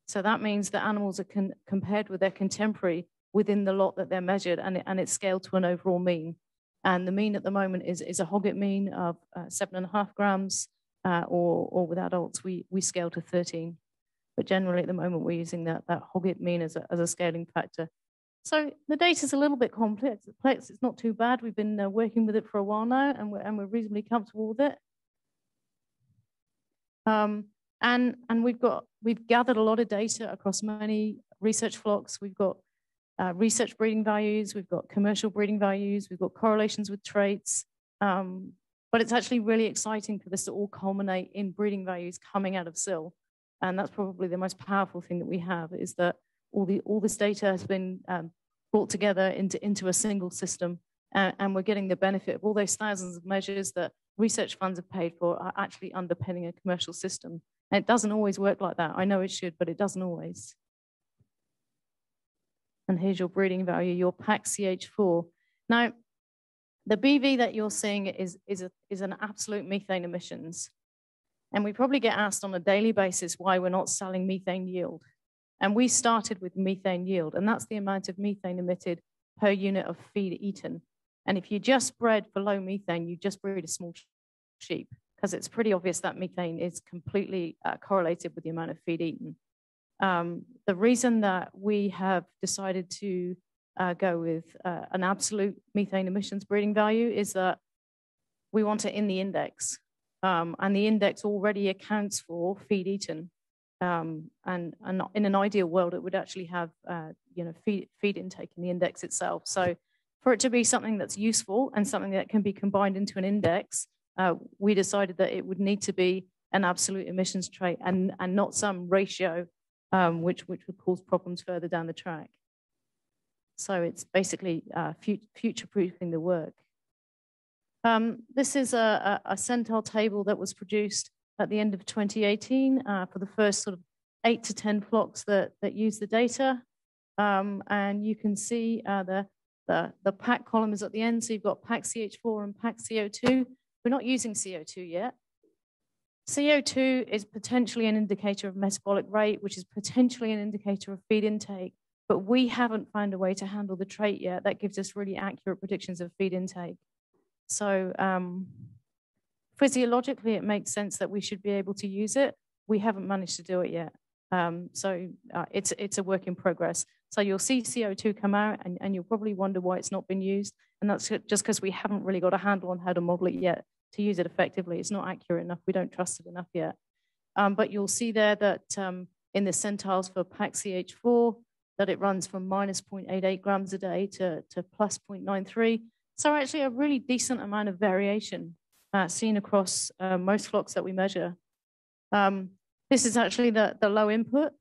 So that means that animals are compared with their contemporary within the lot that they're measured and, it, and it's scaled to an overall mean. And the mean at the moment is, is a hogget mean of uh, seven and a half grams, uh, or, or with adults, we, we scale to 13. But generally at the moment, we're using that, that hogget mean as a, as a scaling factor. So the data is a little bit complex. It's not too bad. We've been uh, working with it for a while now, and we're, and we're reasonably comfortable with it. Um, and and we've got we've gathered a lot of data across many research flocks. We've got uh, research breeding values, we've got commercial breeding values, we've got correlations with traits. Um, but it's actually really exciting for this to all culminate in breeding values coming out of SIL. And that's probably the most powerful thing that we have is that all, the, all this data has been um, brought together into, into a single system. Uh, and we're getting the benefit of all those thousands of measures that research funds have paid for are actually underpinning a commercial system. And it doesn't always work like that. I know it should, but it doesn't always. And here's your breeding value, your PAC CH4. Now, the BV that you're seeing is, is, a, is an absolute methane emissions. And we probably get asked on a daily basis why we're not selling methane yield. And we started with methane yield, and that's the amount of methane emitted per unit of feed eaten. And if you just bred for low methane, you just breed a small sheep, because it's pretty obvious that methane is completely uh, correlated with the amount of feed eaten. Um, the reason that we have decided to uh, go with uh, an absolute methane emissions breeding value is that we want it in the index. Um, and the index already accounts for feed eaten. Um, and, and in an ideal world, it would actually have uh, you know feed, feed intake in the index itself. So for it to be something that's useful and something that can be combined into an index, uh, we decided that it would need to be an absolute emissions trait and, and not some ratio um, which, which would cause problems further down the track. So it's basically uh, future-proofing the work. Um, this is a, a, centile table that was produced at the end of 2018 uh, for the first sort of eight to 10 flocks that, that use the data. Um, and you can see uh, the, the, the PAC column is at the end. So you've got PAC CH4 and PAC CO2. We're not using CO2 yet. CO2 is potentially an indicator of metabolic rate, which is potentially an indicator of feed intake, but we haven't found a way to handle the trait yet that gives us really accurate predictions of feed intake. So um, physiologically, it makes sense that we should be able to use it. We haven't managed to do it yet. Um, so uh, it's, it's a work in progress. So you'll see CO2 come out and, and you'll probably wonder why it's not been used. And that's just because we haven't really got a handle on how to model it yet to use it effectively. It's not accurate enough. We don't trust it enough yet. Um, but you'll see there that um, in the centiles for PAC-CH4, that it runs from minus 0.88 grams a day to, to plus 0.93. So actually a really decent amount of variation uh, seen across uh, most flocks that we measure. Um, this is actually the, the low input.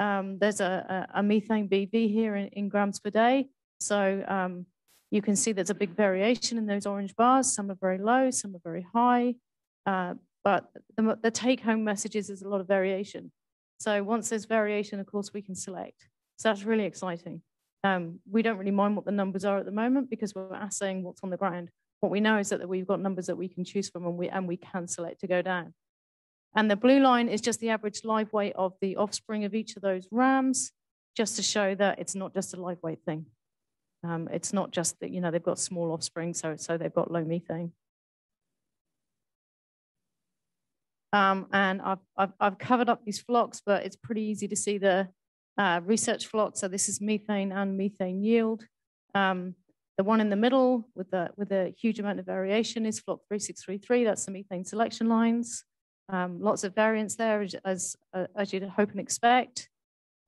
Um, there's a, a, a, methane BV here in, in, grams per day. So um, you can see there's a big variation in those orange bars. Some are very low, some are very high. Uh, but the, the take home message is there's a lot of variation. So once there's variation, of course, we can select. So that's really exciting. Um, we don't really mind what the numbers are at the moment because we're assaying what's on the ground. What we know is that we've got numbers that we can choose from and we, and we can select to go down. And the blue line is just the average live weight of the offspring of each of those rams, just to show that it's not just a live weight thing. Um, it's not just that, you know, they've got small offspring, so, so they've got low methane. Um, and I've, I've, I've, covered up these flocks, but it's pretty easy to see the uh, research flock. So this is methane and methane yield. Um, the one in the middle with, the, with a huge amount of variation is flock 3633. That's the methane selection lines. Um, lots of variance there, as, as you'd hope and expect.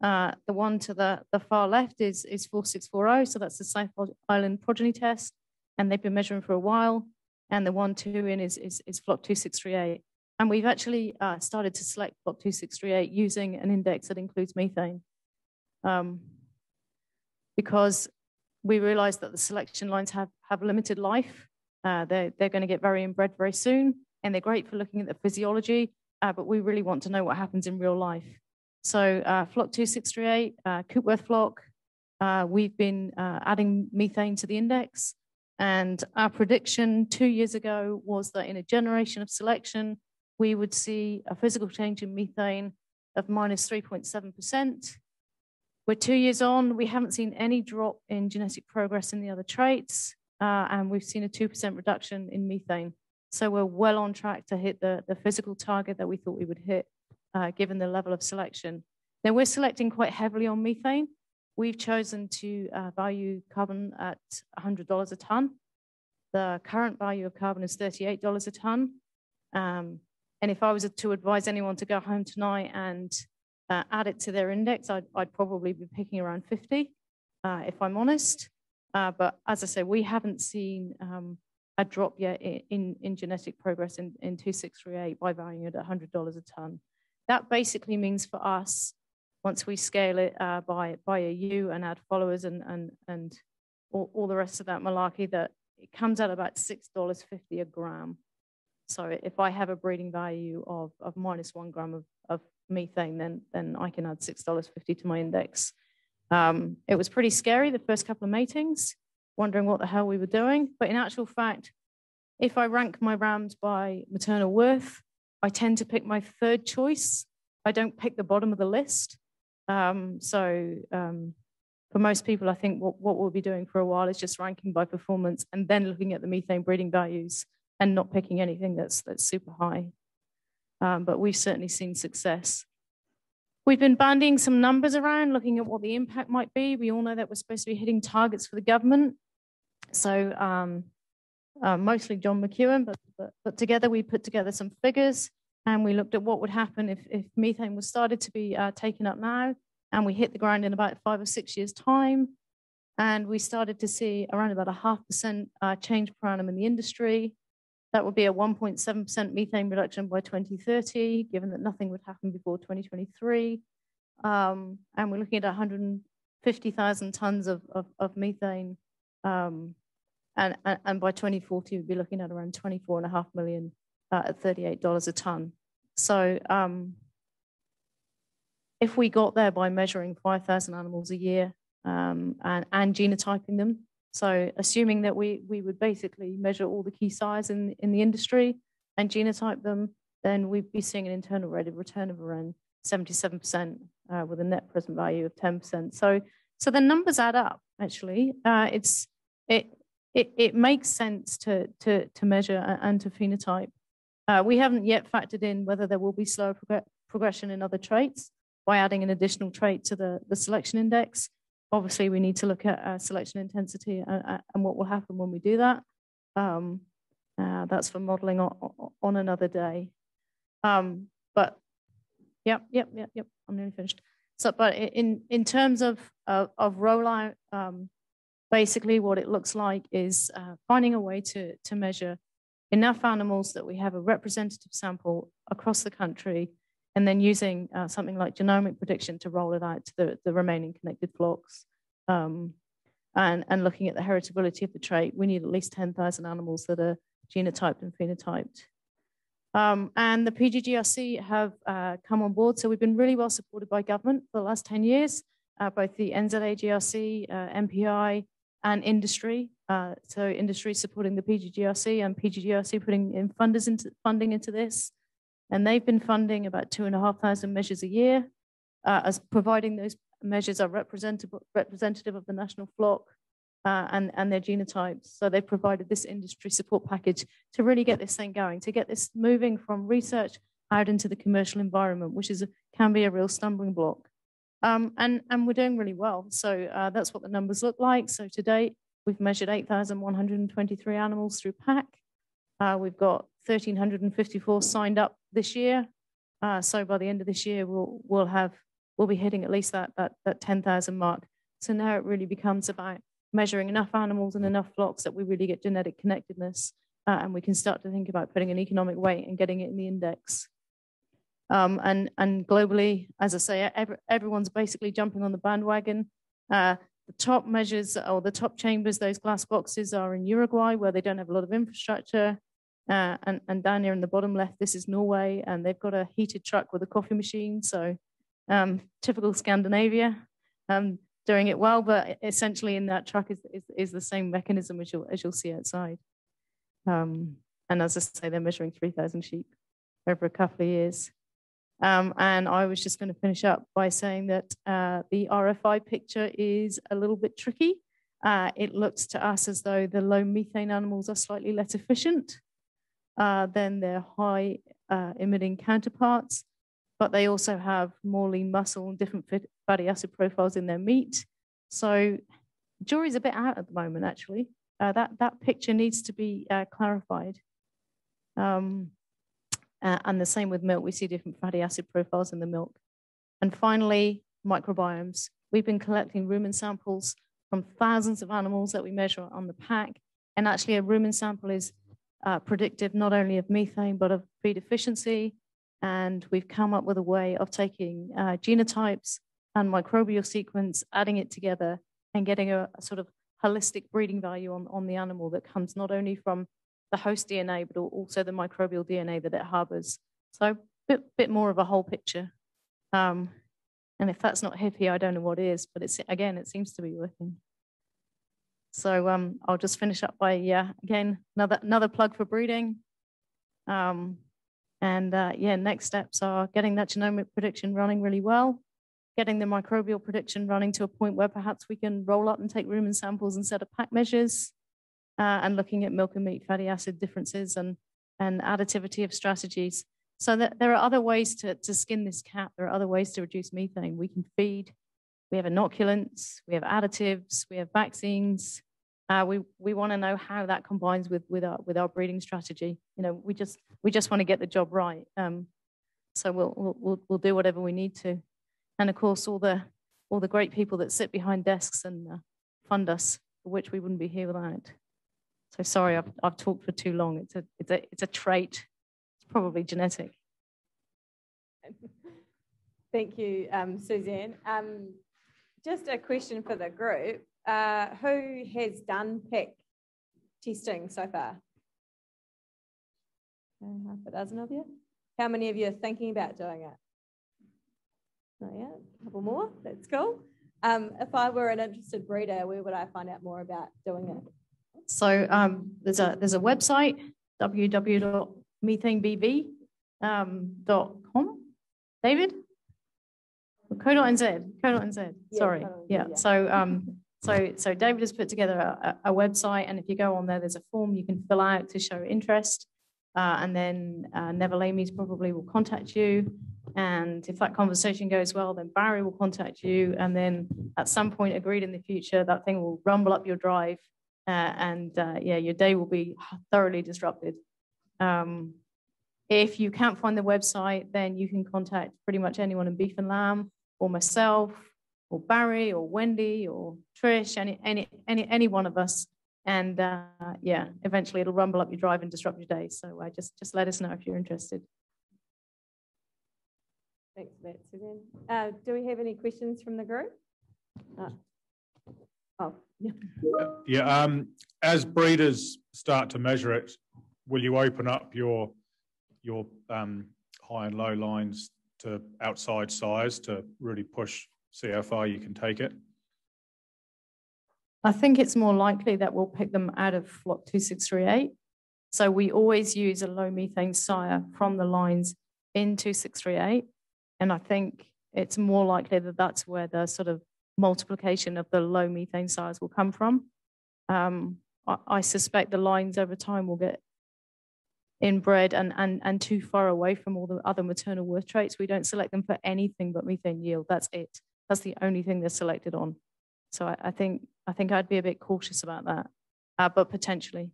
Uh, the one to the, the far left is, is 4640, so that's the South Island progeny test, and they've been measuring for a while. And the one two in is, is, is flock 2638. And we've actually uh, started to select flock 2638 using an index that includes methane. Um, because we realize that the selection lines have, have limited life. Uh, they're, they're going to get very inbred very soon, and they're great for looking at the physiology, uh, but we really want to know what happens in real life. So uh, flock 2638, uh, Coopworth flock, uh, we've been uh, adding methane to the index. And our prediction two years ago was that in a generation of selection, we would see a physical change in methane of minus 3.7%, we're two years on. We haven't seen any drop in genetic progress in the other traits, uh, and we've seen a 2% reduction in methane. So we're well on track to hit the, the physical target that we thought we would hit, uh, given the level of selection. Now we're selecting quite heavily on methane. We've chosen to uh, value carbon at $100 a ton. The current value of carbon is $38 a ton. Um, and if I was to advise anyone to go home tonight and uh, add it to their index, I'd, I'd probably be picking around 50, uh, if I'm honest. Uh, but as I say, we haven't seen um, a drop yet in, in genetic progress in, in 2638 by valuing it at $100 a ton. That basically means for us, once we scale it uh, by, by a U and add followers and, and, and all, all the rest of that malarkey, that it comes out about $6.50 a gram. So if I have a breeding value of, of minus one gram of, of methane, then, then I can add $6.50 to my index. Um, it was pretty scary the first couple of matings wondering what the hell we were doing. But in actual fact, if I rank my rams by maternal worth, I tend to pick my third choice. I don't pick the bottom of the list. Um, so um, for most people, I think what, what we'll be doing for a while is just ranking by performance and then looking at the methane breeding values and not picking anything that's, that's super high. Um, but we've certainly seen success. We've been bandying some numbers around, looking at what the impact might be. We all know that we're supposed to be hitting targets for the government. So um, uh, mostly John McEwan, but, but, but, together we put together some figures and we looked at what would happen if, if methane was started to be uh, taken up now and we hit the ground in about five or six years time. And we started to see around about a half percent uh, change per annum in the industry. That would be a 1.7% methane reduction by 2030, given that nothing would happen before 2023. Um, and we're looking at 150,000 tons of, of, of methane um, and, and, and by 2040, we'd be looking at around 24.5 million uh, at $38 a ton. So um, if we got there by measuring 5,000 animals a year um, and, and genotyping them, so assuming that we, we would basically measure all the key sires in, in the industry and genotype them, then we'd be seeing an internal rate of return of around 77% uh, with a net present value of 10%. So, so the numbers add up, actually. Uh, it's, it, it, it makes sense to, to, to measure and to phenotype. Uh, we haven't yet factored in whether there will be slower prog progression in other traits by adding an additional trait to the, the selection index. Obviously, we need to look at uh, selection intensity and, uh, uh, and, what will happen when we do that. Um, uh, that's for modeling on, on another day. Um, but yep, yep, yep, yep, I'm nearly finished. So, but in, in terms of, of, of rollout, um, basically what it looks like is uh, finding a way to, to measure enough animals that we have a representative sample across the country and then using uh, something like genomic prediction to roll it out to the, the remaining connected flocks. Um, and, and looking at the heritability of the trait, we need at least 10,000 animals that are genotyped and phenotyped. Um, and the PGGRC have uh, come on board. So we've been really well supported by government for the last 10 years, uh, both the NZAGRC, uh, MPI, and industry. Uh, so industry supporting the PGGRC and PGGRC putting in funders into funding into this. And they've been funding about two and a half thousand measures a year uh, as providing those measures are representative, representative of the national flock uh, and, and their genotypes. So they've provided this industry support package to really get this thing going, to get this moving from research out into the commercial environment, which is a, can be a real stumbling block. Um, and, and we're doing really well. So uh, that's what the numbers look like. So to date, we've measured 8,123 animals through PAC. Uh, we've got 1,354 signed up this year. Uh, so by the end of this year, we'll, we'll have, we'll be hitting at least that, that, that 10,000 mark. So now it really becomes about measuring enough animals and enough flocks that we really get genetic connectedness uh, and we can start to think about putting an economic weight and getting it in the index. Um, and, and globally, as I say, every, everyone's basically jumping on the bandwagon. Uh, the top measures or the top chambers, those glass boxes are in Uruguay where they don't have a lot of infrastructure. Uh, and, and down here in the bottom left, this is Norway, and they've got a heated truck with a coffee machine. So um, typical Scandinavia, um, doing it well, but essentially in that truck is, is, is, the same mechanism as you'll, as you'll see outside. Um, and as I say, they're measuring 3,000 sheep over a couple of years. Um, and I was just going to finish up by saying that uh, the RFI picture is a little bit tricky. Uh, it looks to us as though the low methane animals are slightly less efficient uh, than their high uh, emitting counterparts, but they also have more lean muscle and different fatty acid profiles in their meat. So jury's a bit out at the moment, actually. Uh, that, that picture needs to be uh, clarified. Um, uh, and the same with milk, we see different fatty acid profiles in the milk. And finally, microbiomes. We've been collecting rumen samples from thousands of animals that we measure on the pack. And actually, a rumen sample is uh, predictive not only of methane, but of feed efficiency. And we've come up with a way of taking uh, genotypes and microbial sequence, adding it together, and getting a, a, sort of holistic breeding value on, on the animal that comes not only from the host DNA, but also the microbial DNA that it harbors. So a bit, bit more of a whole picture. Um, and if that's not hippie, I don't know what is, but it's again, it seems to be working. So um, I'll just finish up by, yeah, again, another, another plug for breeding. Um, and uh, yeah, next steps are getting that genomic prediction running really well, getting the microbial prediction running to a point where perhaps we can roll up and take rumen samples instead of pack measures, uh, and looking at milk and meat fatty acid differences and, and additivity of strategies. So that there are other ways to, to skin this cat. There are other ways to reduce methane. We can feed, we have inoculants, we have additives, we have vaccines. Uh, we we want to know how that combines with with our with our breeding strategy. You know, we just we just want to get the job right. Um, so we'll, we'll we'll do whatever we need to, and of course all the all the great people that sit behind desks and uh, fund us, which we wouldn't be here without. So sorry, I've, I've talked for too long. It's a, it's, a, it's a trait. It's probably genetic. Thank you, um, Suzanne. Um, just a question for the group. Uh, who has done PAC testing so far? half a dozen of you. How many of you are thinking about doing it? Not yet. A couple more. That's cool. Um, if I were an interested breeder, where would I find out more about doing it? So um, there's a there's a website www.methanebv.com. Um, David, co.nz, co.nz. Sorry, yeah. yeah. So um, so so David has put together a, a, website, and if you go on there, there's a form you can fill out to show interest, uh, and then uh, Neville Amy's probably will contact you. And if that conversation goes well, then Barry will contact you. And then at some point, agreed in the future, that thing will rumble up your drive uh, and uh, yeah, your day will be thoroughly disrupted. Um, if you can't find the website, then you can contact pretty much anyone in Beef and Lamb, or myself, or Barry, or Wendy, or Trish, any any any any one of us. And uh, yeah, eventually it'll rumble up your drive and disrupt your day. So uh, just just let us know if you're interested. Thanks for that, Suzanne. Do we have any questions from the group? Uh, oh, yeah. Yeah. Um, as breeders start to measure it, will you open up your your um, high and low lines to outside sires to really push see how far you can take it? I think it's more likely that we'll pick them out of flock 2638. So we always use a low methane sire from the lines in 2638. And I think it's more likely that that's where the sort of multiplication of the low methane sires will come from. Um, I, I, suspect the lines over time will get inbred and, and, and too far away from all the other maternal worth traits. We don't select them for anything but methane yield. That's it. That's the only thing they're selected on. So I, I think I think I'd be a bit cautious about that, uh, but potentially.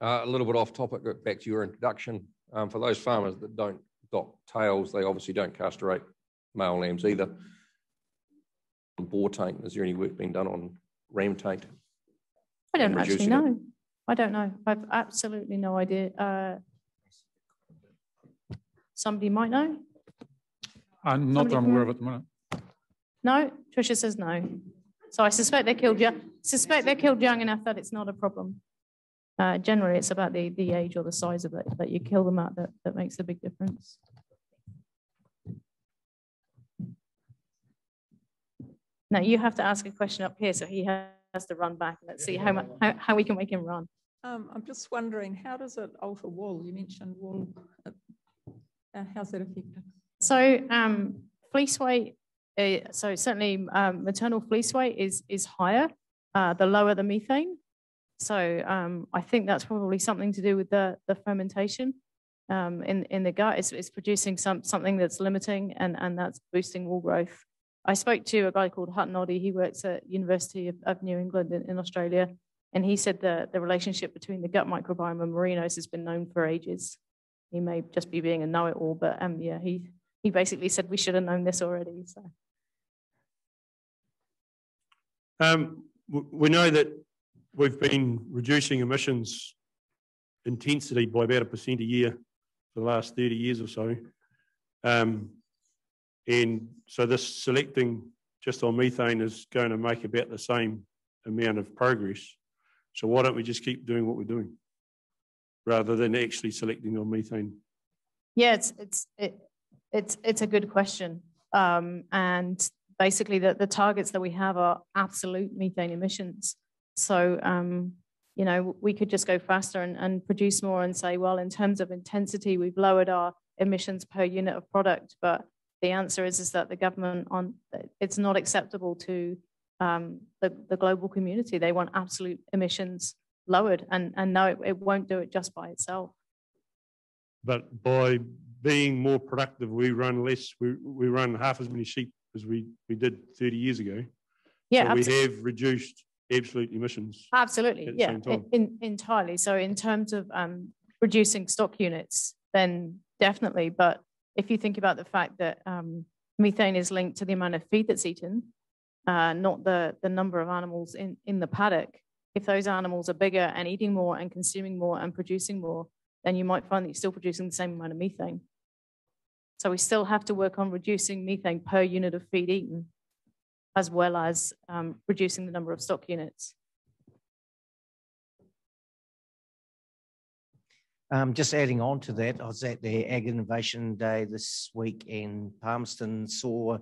Uh, a little bit off topic, back to your introduction. Um, for those farmers that don't dock tails, they obviously don't castrate male lambs either. On Boar taint, is there any work being done on ram taint? I don't actually know. It? I don't know. I've absolutely no idea. Uh, somebody might know. Uh, not that I'm aware of at the moment. No, Tricia says no. So I suspect they're killed young. Suspect they're killed young enough that it's not a problem. Uh, generally, it's about the, the age or the size of it that you kill them at that, that makes a big difference. Now you have to ask a question up here, so he has to run back. Let's see how, much, how, how we can make him run. Um, I'm just wondering, how does it alter wool? You mentioned wool. Uh, how's that affected? So um, fleece weight, uh, so certainly um, maternal fleece weight is is higher uh, the lower the methane. So um, I think that's probably something to do with the the fermentation um, in in the gut. It's, it's producing some something that's limiting and and that's boosting wool growth. I spoke to a guy called Hutton Oddy. He works at University of, of New England in, in Australia, and he said that the relationship between the gut microbiome and merinos has been known for ages. He may just be being a know-it-all, but um, yeah, he he basically said we should have known this already. So. Um, we know that we've been reducing emissions intensity by about a percent a year for the last 30 years or so. Um, and so this selecting just on methane is going to make about the same amount of progress. So why don't we just keep doing what we're doing rather than actually selecting on methane? Yeah, it's it's it, it's it's a good question, um, and basically the, the targets that we have are absolute methane emissions. So um, you know we could just go faster and, and produce more and say, well, in terms of intensity, we've lowered our emissions per unit of product, but the answer is is that the government on it's not acceptable to um, the, the global community. They want absolute emissions lowered, and and no, it, it won't do it just by itself. But by being more productive, we run less. We, we run half as many sheep as we, we did 30 years ago. Yeah, so we have reduced absolute emissions. Absolutely, yeah, in, in, entirely. So in terms of um, reducing stock units, then definitely. But if you think about the fact that um, methane is linked to the amount of feed that's eaten, uh, not the, the number of animals in, in the paddock, if those animals are bigger and eating more and consuming more and producing more, then you might find that you're still producing the same amount of methane. So we still have to work on reducing methane per unit of feed eaten, as well as um, reducing the number of stock units. Um, just adding on to that, I was at the Ag Innovation Day this week in Palmerston, saw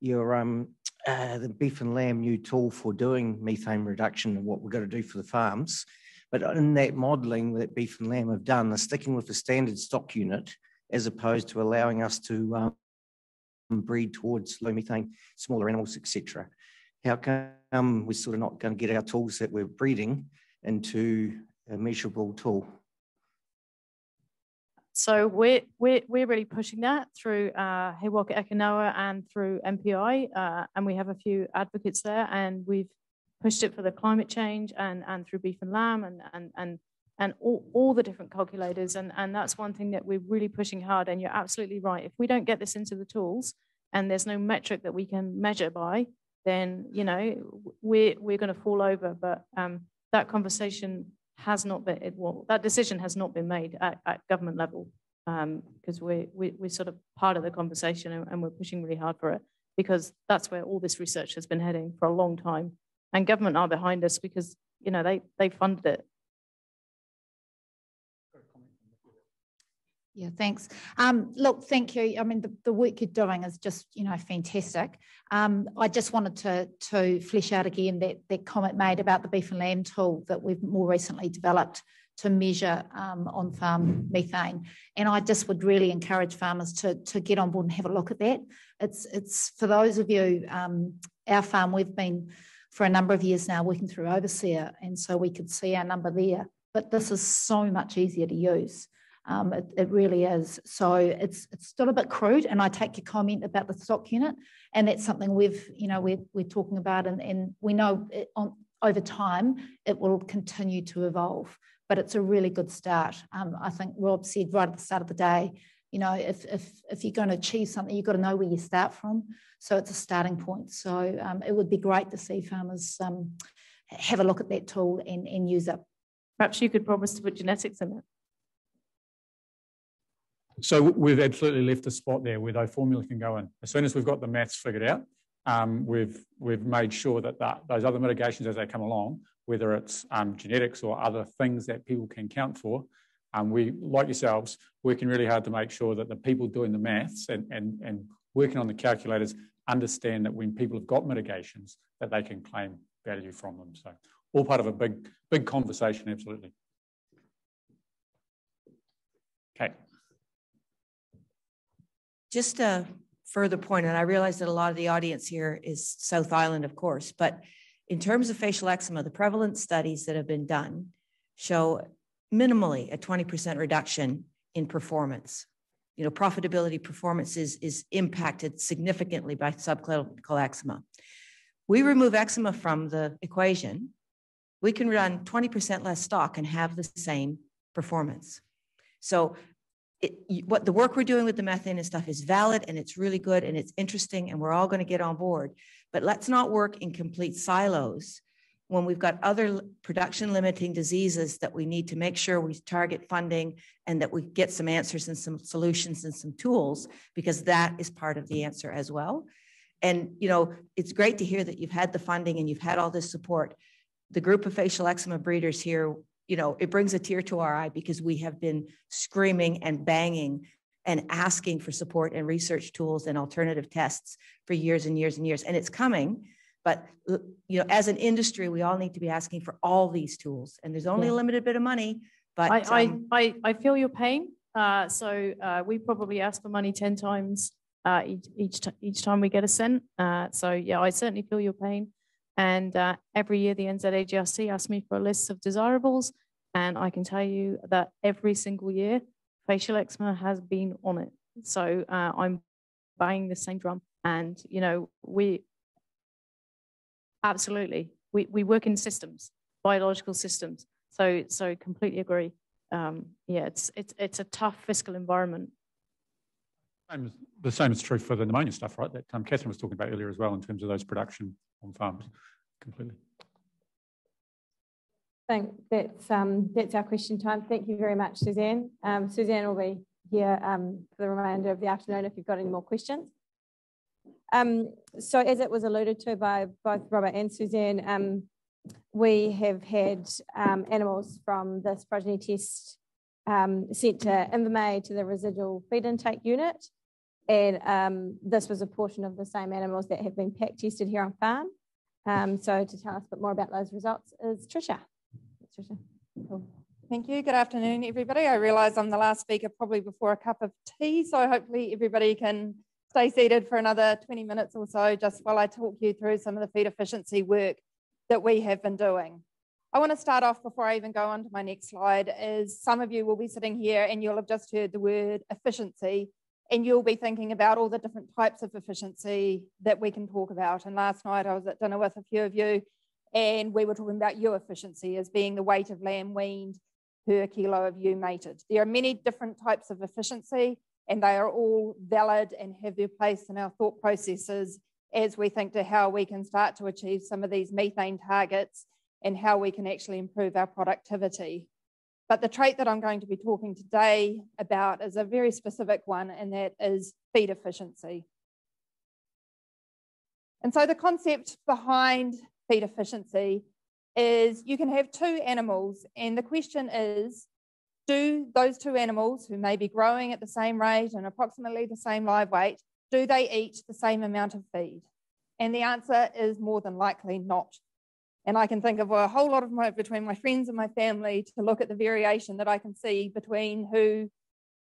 your um, uh, the beef and lamb new tool for doing methane reduction and what we're going to do for the farms. But in that modelling that beef and lamb have done, they're sticking with the standard stock unit as opposed to allowing us to um, breed towards low methane, smaller animals, etc. How come we're sort of not going to get our tools that we're breeding into a measurable tool? So we're, we're, we're really pushing that through uh, He Waka Eke and through MPI, uh, and we have a few advocates there, and we've pushed it for the climate change and, and through beef and lamb and, and, and and all, all the different calculators. And, and that's one thing that we're really pushing hard. And you're absolutely right. If we don't get this into the tools and there's no metric that we can measure by, then, you know, we're, we're going to fall over. But um, that conversation has not been, well, that decision has not been made at, at government level because um, we're, we, we're sort of part of the conversation and, and we're pushing really hard for it because that's where all this research has been heading for a long time. And government are behind us because, you know, they, they funded it Yeah, thanks. Um, look, thank you. I mean, the, the work you're doing is just, you know, fantastic. Um, I just wanted to to flesh out again that that comment made about the beef and lamb tool that we've more recently developed to measure um, on farm methane. And I just would really encourage farmers to to get on board and have a look at that. It's it's for those of you, um, our farm we've been for a number of years now working through Overseer, and so we could see our number there. But this is so much easier to use. Um, it, it, really is. So it's it's still a bit crude, and I take your comment about the stock unit, and that's something we've you know we're we're talking about, and, and we know on over time it will continue to evolve. But it's a really good start. Um, I think Rob said right at the start of the day, you know, if if if you're going to achieve something, you've got to know where you start from. So it's a starting point. So um, it would be great to see farmers um, have a look at that tool and, and use it. Perhaps you could promise to put genetics in it. So we've absolutely left a spot there where those formula can go in. As soon as we've got the maths figured out, um, we've we've made sure that, that those other mitigations as they come along, whether it's um, genetics or other things that people can count for, um, we like yourselves working really hard to make sure that the people doing the maths and, and, and working on the calculators understand that when people have got mitigations that they can claim value from them. So all part of a big big conversation, absolutely. Okay. Just a further point, and I realize that a lot of the audience here is South Island, of course, but in terms of facial eczema, the prevalent studies that have been done show minimally a 20% reduction in performance. You know, profitability performance is, is impacted significantly by subclinical eczema. We remove eczema from the equation, we can run 20% less stock and have the same performance. So it, what the work we're doing with the methane and stuff is valid and it's really good and it's interesting and we're all going to get on board. But let's not work in complete silos when we've got other production limiting diseases that we need to make sure we target funding and that we get some answers and some solutions and some tools because that is part of the answer as well. And you know, it's great to hear that you've had the funding and you've had all this support. The group of facial eczema breeders here, you know, it brings a tear to our eye because we have been screaming and banging and asking for support and research tools and alternative tests for years and years and years. And it's coming but you know, as an industry, we all need to be asking for all these tools, and there's only yeah. a limited bit of money. But I um, I, I, I, feel your pain. Uh, so uh, we probably ask for money ten times uh, each each, t- each time we get a cent. Uh, so yeah, I certainly feel your pain. And uh, every year, the NZAGRC asks me for a list of desirables, and I can tell you that every single year, facial eczema has been on it. So uh, I'm buying the same drum, and you know we Absolutely. We, we work in systems, biological systems. So, so completely agree. Um, yeah, it's, it's, it's a tough fiscal environment. The same is true for the pneumonia stuff, right? That um, Kathryn was talking about earlier as well in terms of those production on farms. Completely. Thank, that's, um, that's our question time. Thank you very much, Suzanne. Um, Suzanne will be here um, for the remainder of the afternoon if you've got any more questions. Um, so as it was alluded to by both Robert and Suzanne, um, we have had um, animals from this progeny test sent to Invermay to the residual feed intake unit. And um, this was a portion of the same animals that have been pack tested here on farm. Um, so to tell us a bit more about those results is Tricia. Tricia. Cool. Thank you. Good afternoon, everybody. I realise I'm the last speaker probably before a cup of tea, so hopefully everybody can stay seated for another 20 minutes or so just while I talk you through some of the feed efficiency work that we have been doing. I want to start off before I even go on to my next slide is some of you will be sitting here and you'll have just heard the word efficiency and you'll be thinking about all the different types of efficiency that we can talk about. And last night I was at dinner with a few of you and we were talking about ewe efficiency as being the weight of lamb weaned per kilo of ewe mated. There are many different types of efficiency and they are all valid and have their place in our thought processes as we think to how we can start to achieve some of these methane targets and how we can actually improve our productivity. But the trait that I'm going to be talking today about is a very specific one, and that is feed efficiency. And so the concept behind feed efficiency is you can have two animals, and the question is do those two animals who may be growing at the same rate and approximately the same live weight, do they eat the same amount of feed? And the answer is more than likely not. And I can think of a whole lot of my, between my friends and my family to look at the variation that I can see between who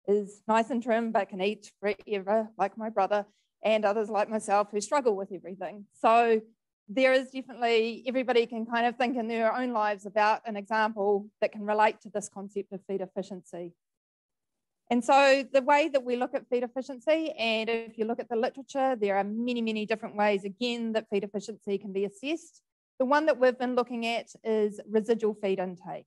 is nice and trim but can eat forever, like my brother, and others like myself who struggle with everything. So there is definitely, everybody can kind of think in their own lives about an example that can relate to this concept of feed efficiency. And so the way that we look at feed efficiency, and if you look at the literature, there are many, many different ways, again, that feed efficiency can be assessed. The one that we've been looking at is residual feed intake.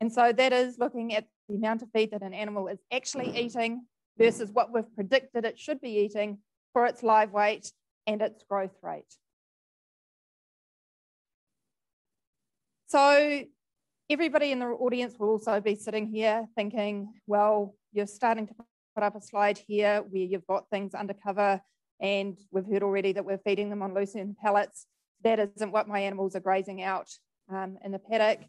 And so that is looking at the amount of feed that an animal is actually eating versus what we've predicted it should be eating for its live weight and its growth rate. So everybody in the audience will also be sitting here thinking, well, you're starting to put up a slide here where you've got things undercover and we've heard already that we're feeding them on lucerne pellets. That isn't what my animals are grazing out um, in the paddock.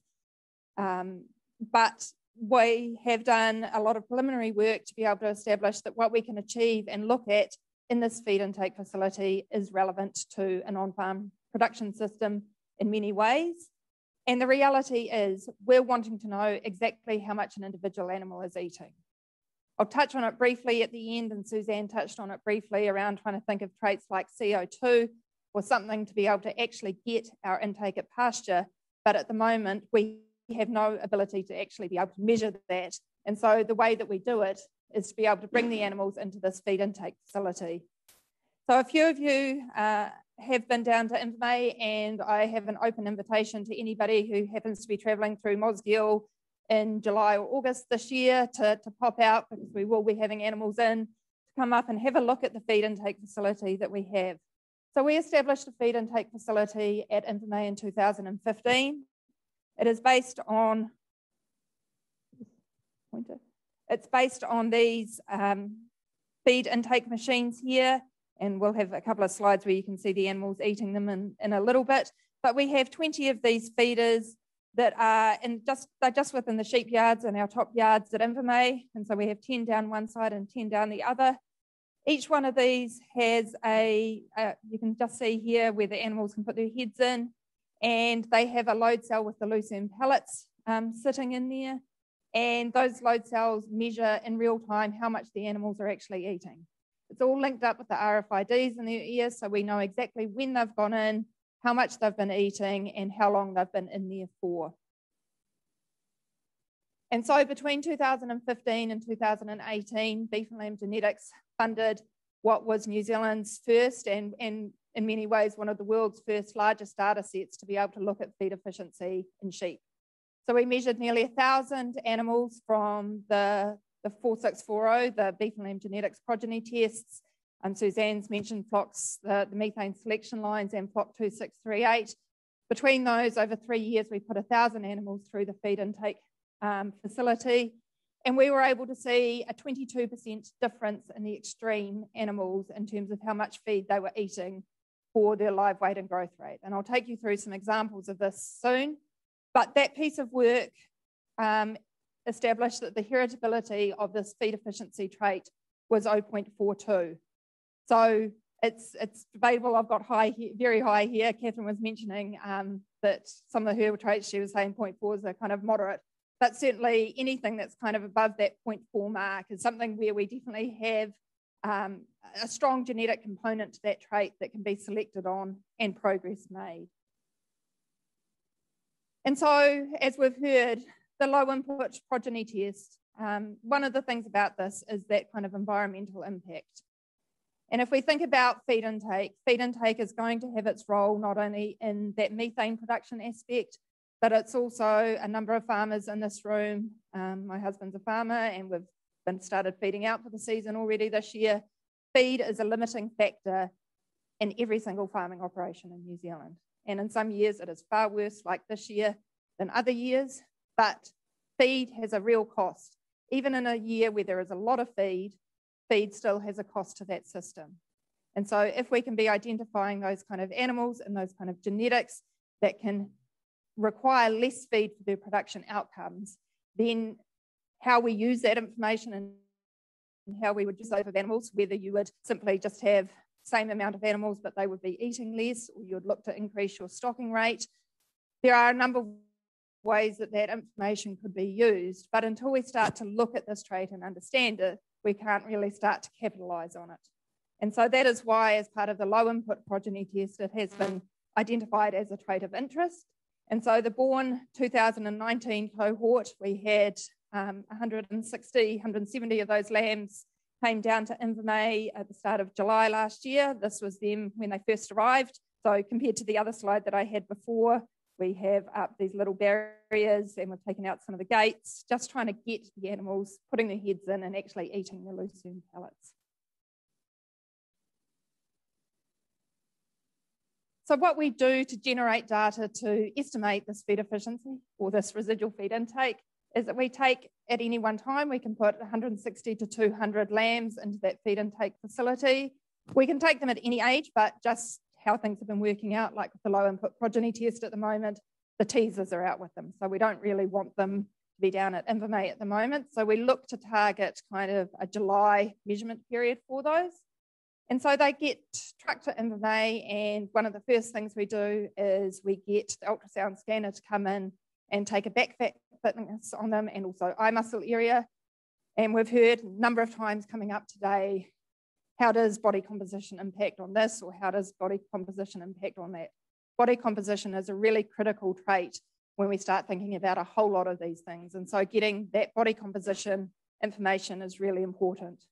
Um, but we have done a lot of preliminary work to be able to establish that what we can achieve and look at in this feed intake facility is relevant to an on-farm production system in many ways. And the reality is, we're wanting to know exactly how much an individual animal is eating. I'll touch on it briefly at the end, and Suzanne touched on it briefly around trying to think of traits like CO2 or something to be able to actually get our intake at pasture. But at the moment, we have no ability to actually be able to measure that. And so the way that we do it is to be able to bring the animals into this feed intake facility. So a few of you uh, have been down to Invermay and I have an open invitation to anybody who happens to be travelling through Mosgiel in July or August this year to, to pop out because we will be having animals in to come up and have a look at the feed intake facility that we have. So we established a feed intake facility at Invermay in 2015. It is based on it's based on these um, feed intake machines here, and we'll have a couple of slides where you can see the animals eating them in, in a little bit. But we have 20 of these feeders that are in just they're just within the sheep yards and our top yards at Invermay. And so we have 10 down one side and 10 down the other. Each one of these has a, a you can just see here where the animals can put their heads in, and they have a load cell with the lucerne pellets um, sitting in there. And those load cells measure in real time how much the animals are actually eating. It's all linked up with the RFIDs in their ears, so we know exactly when they've gone in, how much they've been eating, and how long they've been in there for. And so between 2015 and 2018, Beef and Lamb Genetics funded what was New Zealand's first and, and in many ways one of the world's first largest data sets to be able to look at feed efficiency in sheep. So we measured nearly a thousand animals from the, the 4640, the beef and lamb genetics progeny tests. Um, Suzanne's mentioned flocks, the, the methane selection lines and flock 2638. Between those, over three years, we put a thousand animals through the feed intake um, facility. And we were able to see a 22% difference in the extreme animals in terms of how much feed they were eating for their live weight and growth rate. And I'll take you through some examples of this soon. But that piece of work um, established that the heritability of this feed efficiency trait was 0.42. So it's it's debatable. I've got high, here, very high here. Kathryn was mentioning um, that some of her traits she was saying 0.4s a kind of moderate, but certainly anything that's kind of above that 0.4 mark is something where we definitely have um, a strong genetic component to that trait that can be selected on and progress made. And so, as we've heard, the low input progeny test, um, one of the things about this is that kind of environmental impact. And if we think about feed intake, feed intake is going to have its role not only in that methane production aspect, but it's also a number of farmers in this room. Um, my husband's a farmer, and we've been started feeding out for the season already this year. Feed is a limiting factor in every single farming operation in New Zealand. And in some years, it is far worse, like this year, than other years. But feed has a real cost. Even in a year where there is a lot of feed, feed still has a cost to that system. And so, if we can be identifying those kind of animals and those kind of genetics that can require less feed for their production outcomes, then how we use that information and how we would dispose of animals, whether you would simply just have same amount of animals, but they would be eating less, or you would look to increase your stocking rate. There are a number of ways that that information could be used, but until we start to look at this trait and understand it, we can't really start to capitalise on it. And so that is why, as part of the low input progeny test, it has been identified as a trait of interest. And so the born 2019 cohort, we had um, 160, 170 of those lambs came down to Invermay at the start of July last year. This was them when they first arrived. So compared to the other slide that I had before, we have up these little barriers and we've taken out some of the gates, just trying to get the animals putting their heads in and actually eating the lucerne pellets. So what we do to generate data to estimate this feed efficiency or this residual feed intake is that we take at any one time, we can put 160 to 200 lambs into that feed intake facility. We can take them at any age, but just how things have been working out, like the low input progeny test at the moment, the teasers are out with them. So we don't really want them to be down at Invermay at the moment. So we look to target kind of a July measurement period for those. And so they get trucked to Invermay, and one of the first things we do is we get the ultrasound scanner to come in and take a back fat fitness on them and also eye muscle area. And we've heard a number of times coming up today, how does body composition impact on this or how does body composition impact on that? Body composition is a really critical trait when we start thinking about a whole lot of these things. And so getting that body composition information is really important.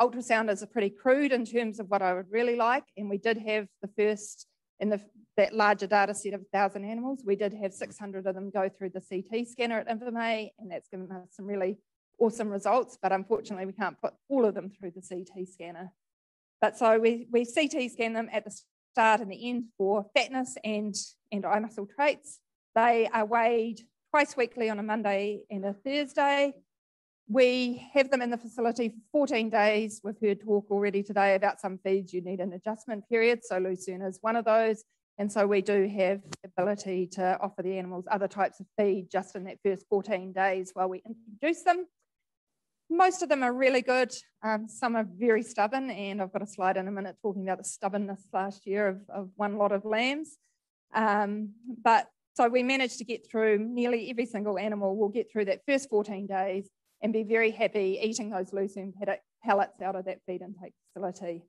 Ultrasound is a pretty crude in terms of what I would really like. And we did have the first, in the, that larger data set of 1,000 animals, we did have 600 of them go through the CT scanner at Invermay, and that's given us some really awesome results. But unfortunately, we can't put all of them through the CT scanner. But so we, we CT scan them at the start and the end for fatness and, and eye muscle traits. They are weighed twice weekly on a Monday and a Thursday. We have them in the facility for 14 days. We've heard talk already today about some feeds you need an adjustment period. So Lucerne is one of those. And so we do have the ability to offer the animals other types of feed just in that first 14 days while we introduce them. Most of them are really good. Um, some are very stubborn, and I've got a slide in a minute talking about the stubbornness last year of, of one lot of lambs. Um, but so we managed to get through nearly every single animal. We'll get through that first 14 days and be very happy eating those lucerne pellets out of that feed intake facility.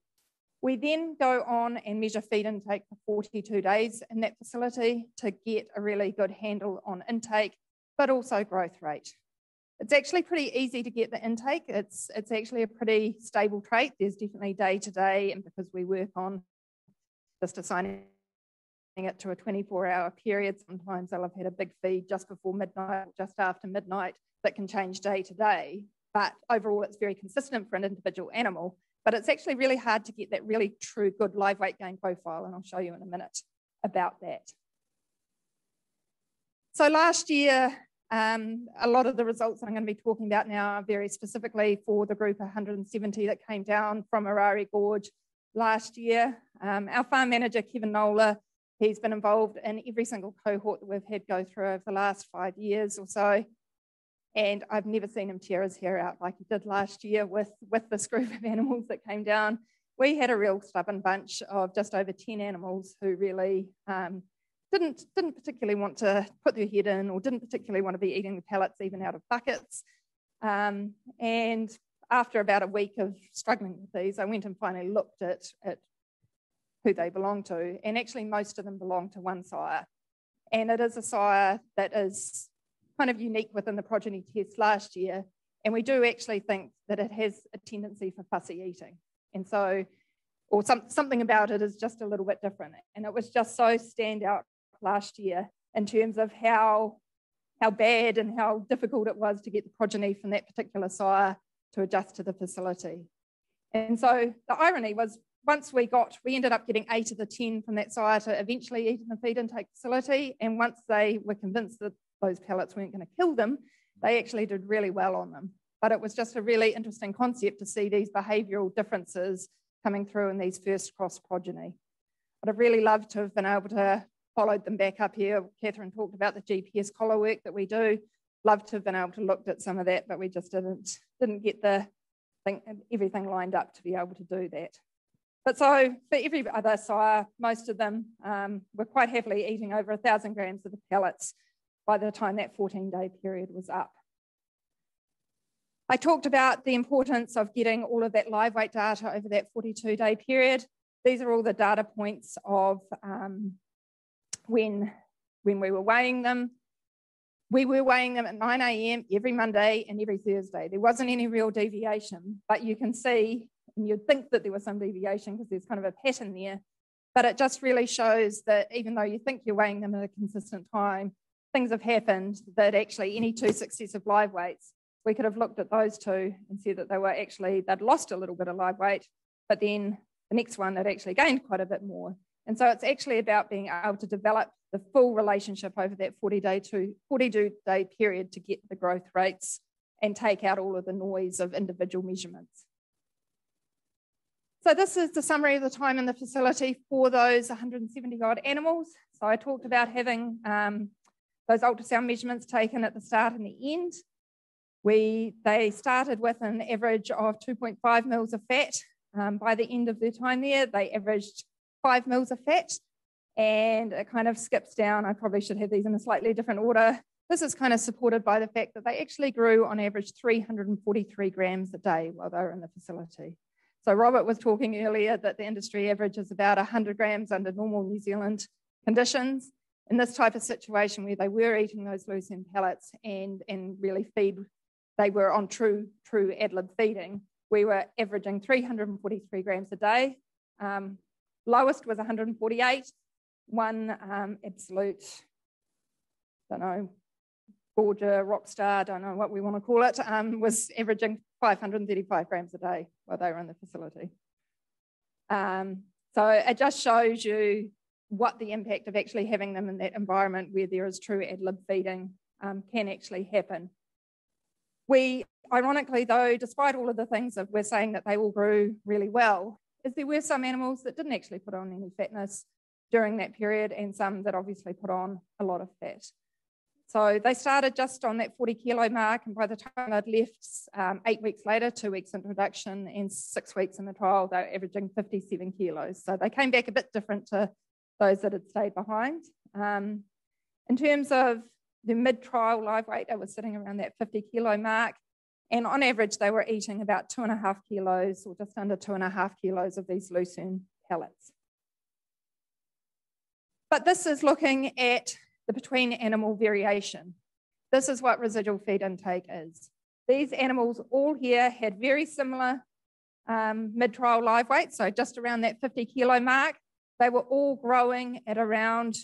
We then go on and measure feed intake for 42 days in that facility to get a really good handle on intake, but also growth rate. It's actually pretty easy to get the intake. It's, it's actually a pretty stable trait. There's definitely day to day, and because we work on just assigning it to a 24 hour period. Sometimes they'll have had a big feed just before midnight, just after midnight, that can change day to day. But overall, it's very consistent for an individual animal. But it's actually really hard to get that really true good live weight gain profile. And I'll show you in a minute about that. So last year, um, a lot of the results I'm going to be talking about now are very specifically for the group 170 that came down from Orari Gorge last year. Um, our farm manager, Kevin Nola, He's been involved in every single cohort that we've had go through over the last five years or so. And I've never seen him tear his hair out like he did last year with, with this group of animals that came down. We had a real stubborn bunch of just over 10 animals who really um, didn't, didn't particularly want to put their head in or didn't particularly want to be eating the pellets even out of buckets. Um, and after about a week of struggling with these, I went and finally looked at, at who they belong to. And actually, most of them belong to one sire. And it is a sire that is kind of unique within the progeny test last year. And we do actually think that it has a tendency for fussy eating. And so, or some, something about it is just a little bit different. And it was just so standout last year in terms of how, how bad and how difficult it was to get the progeny from that particular sire to adjust to the facility. And so the irony was once we got, we ended up getting eight of the 10 from that sire to eventually eat in the feed intake facility. And once they were convinced that those pellets weren't going to kill them, they actually did really well on them. But it was just a really interesting concept to see these behavioural differences coming through in these first cross progeny. I'd have really loved to have been able to follow them back up here. Kathryn talked about the GPS collar work that we do. Love to have been able to look at some of that, but we just didn't didn't get the thing, everything lined up to be able to do that. But so for every other sire, most of them um, were quite heavily eating over a thousand grams of the pellets by the time that 14 day period was up. I talked about the importance of getting all of that live weight data over that 42 day period. These are all the data points of um, when, when we were weighing them. We were weighing them at 9 a.m. every Monday and every Thursday. There wasn't any real deviation, but you can see and you'd think that there was some deviation because there's kind of a pattern there. But it just really shows that even though you think you're weighing them at a consistent time, things have happened that actually any two successive live weights, we could have looked at those two and said that they were actually, they'd lost a little bit of live weight, but then the next one had actually gained quite a bit more. And so it's actually about being able to develop the full relationship over that 40 day to 42 day period to get the growth rates and take out all of the noise of individual measurements. So this is the summary of the time in the facility for those 170 odd animals. So I talked about having um, those ultrasound measurements taken at the start and the end. We, they started with an average of 2.5 mils of fat. Um, by the end of their time there, they averaged five mils of fat and it kind of skips down. I probably should have these in a slightly different order. this is kind of supported by the fact that they actually grew on average 343 grams a day while they were in the facility. So Robert was talking earlier that the industry average is about 100 grams under normal New Zealand conditions. In this type of situation where they were eating those lucerne pellets and, and really feed, they were on true, true ad lib feeding, we were averaging 343 grams a day. Um, lowest was 148, one um, absolute, don't know, Gorger, Rockstar, don't know what we want to call it, um, was averaging 535 grams a day they were in the facility. Um, so it just shows you what the impact of actually having them in that environment where there is true ad lib feeding um, can actually happen. We, ironically though, despite all of the things that we're saying that they all grew really well, is there were some animals that didn't actually put on any fatness during that period and some that obviously put on a lot of fat. So they started just on that 40 kilo mark, and by the time they'd left um, eight weeks later, two weeks into production, and six weeks in the trial, they were averaging 57 kilos. So they came back a bit different to those that had stayed behind. Um, in terms of the mid-trial live weight, they were sitting around that 50 kilo mark. And on average, they were eating about two and a half kilos or just under two and a half kilos of these lucerne pellets. But this is looking at the between animal variation. This is what residual feed intake is. These animals all here had very similar um, mid-trial live weight, so just around that 50 kilo mark. They were all growing at around,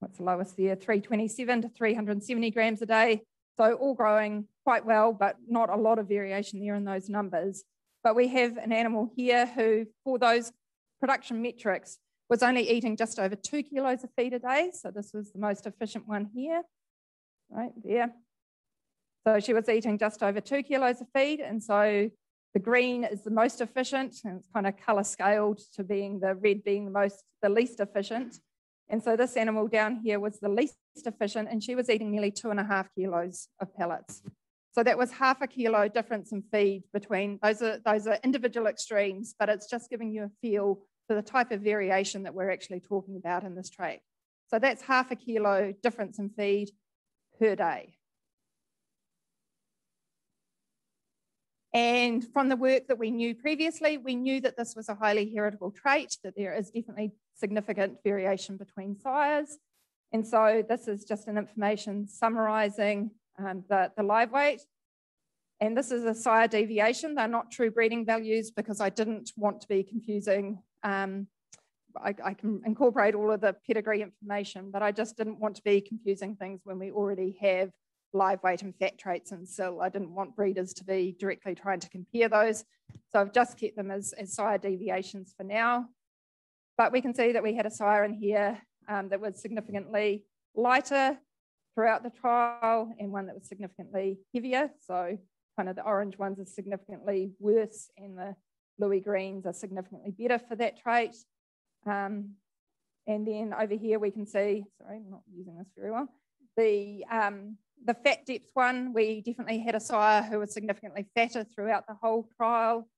what's the lowest there, 327 to 370 grams a day. So all growing quite well, but not a lot of variation there in those numbers. But we have an animal here who, for those production metrics, was only eating just over two kilos of feed a day. So this was the most efficient one here, right there. So she was eating just over two kilos of feed. And so the green is the most efficient and it's kind of color scaled to being the red being the most, the least efficient. And so this animal down here was the least efficient and she was eating nearly two and a half kilos of pellets. So that was half a kilo difference in feed between those are those are individual extremes, but it's just giving you a feel for the type of variation that we're actually talking about in this trait. So that's half a kilo difference in feed per day. And from the work that we knew previously, we knew that this was a highly heritable trait, that there is definitely significant variation between sires. And so this is just an information summarizing um, the, the live weight. And this is a sire deviation. They're not true breeding values because I didn't want to be confusing um, I, I, can incorporate all of the pedigree information, but I just didn't want to be confusing things when we already have live weight and fat traits in SIL. I didn't want breeders to be directly trying to compare those. So I've just kept them as, as sire deviations for now. But we can see that we had a sire in here um, that was significantly lighter throughout the trial and one that was significantly heavier. So kind of the orange ones are significantly worse and the Louis greens are significantly better for that trait. Um, and then over here we can see, sorry, I'm not using this very well, the, um, the fat depth one, we definitely had a sire who was significantly fatter throughout the whole trial.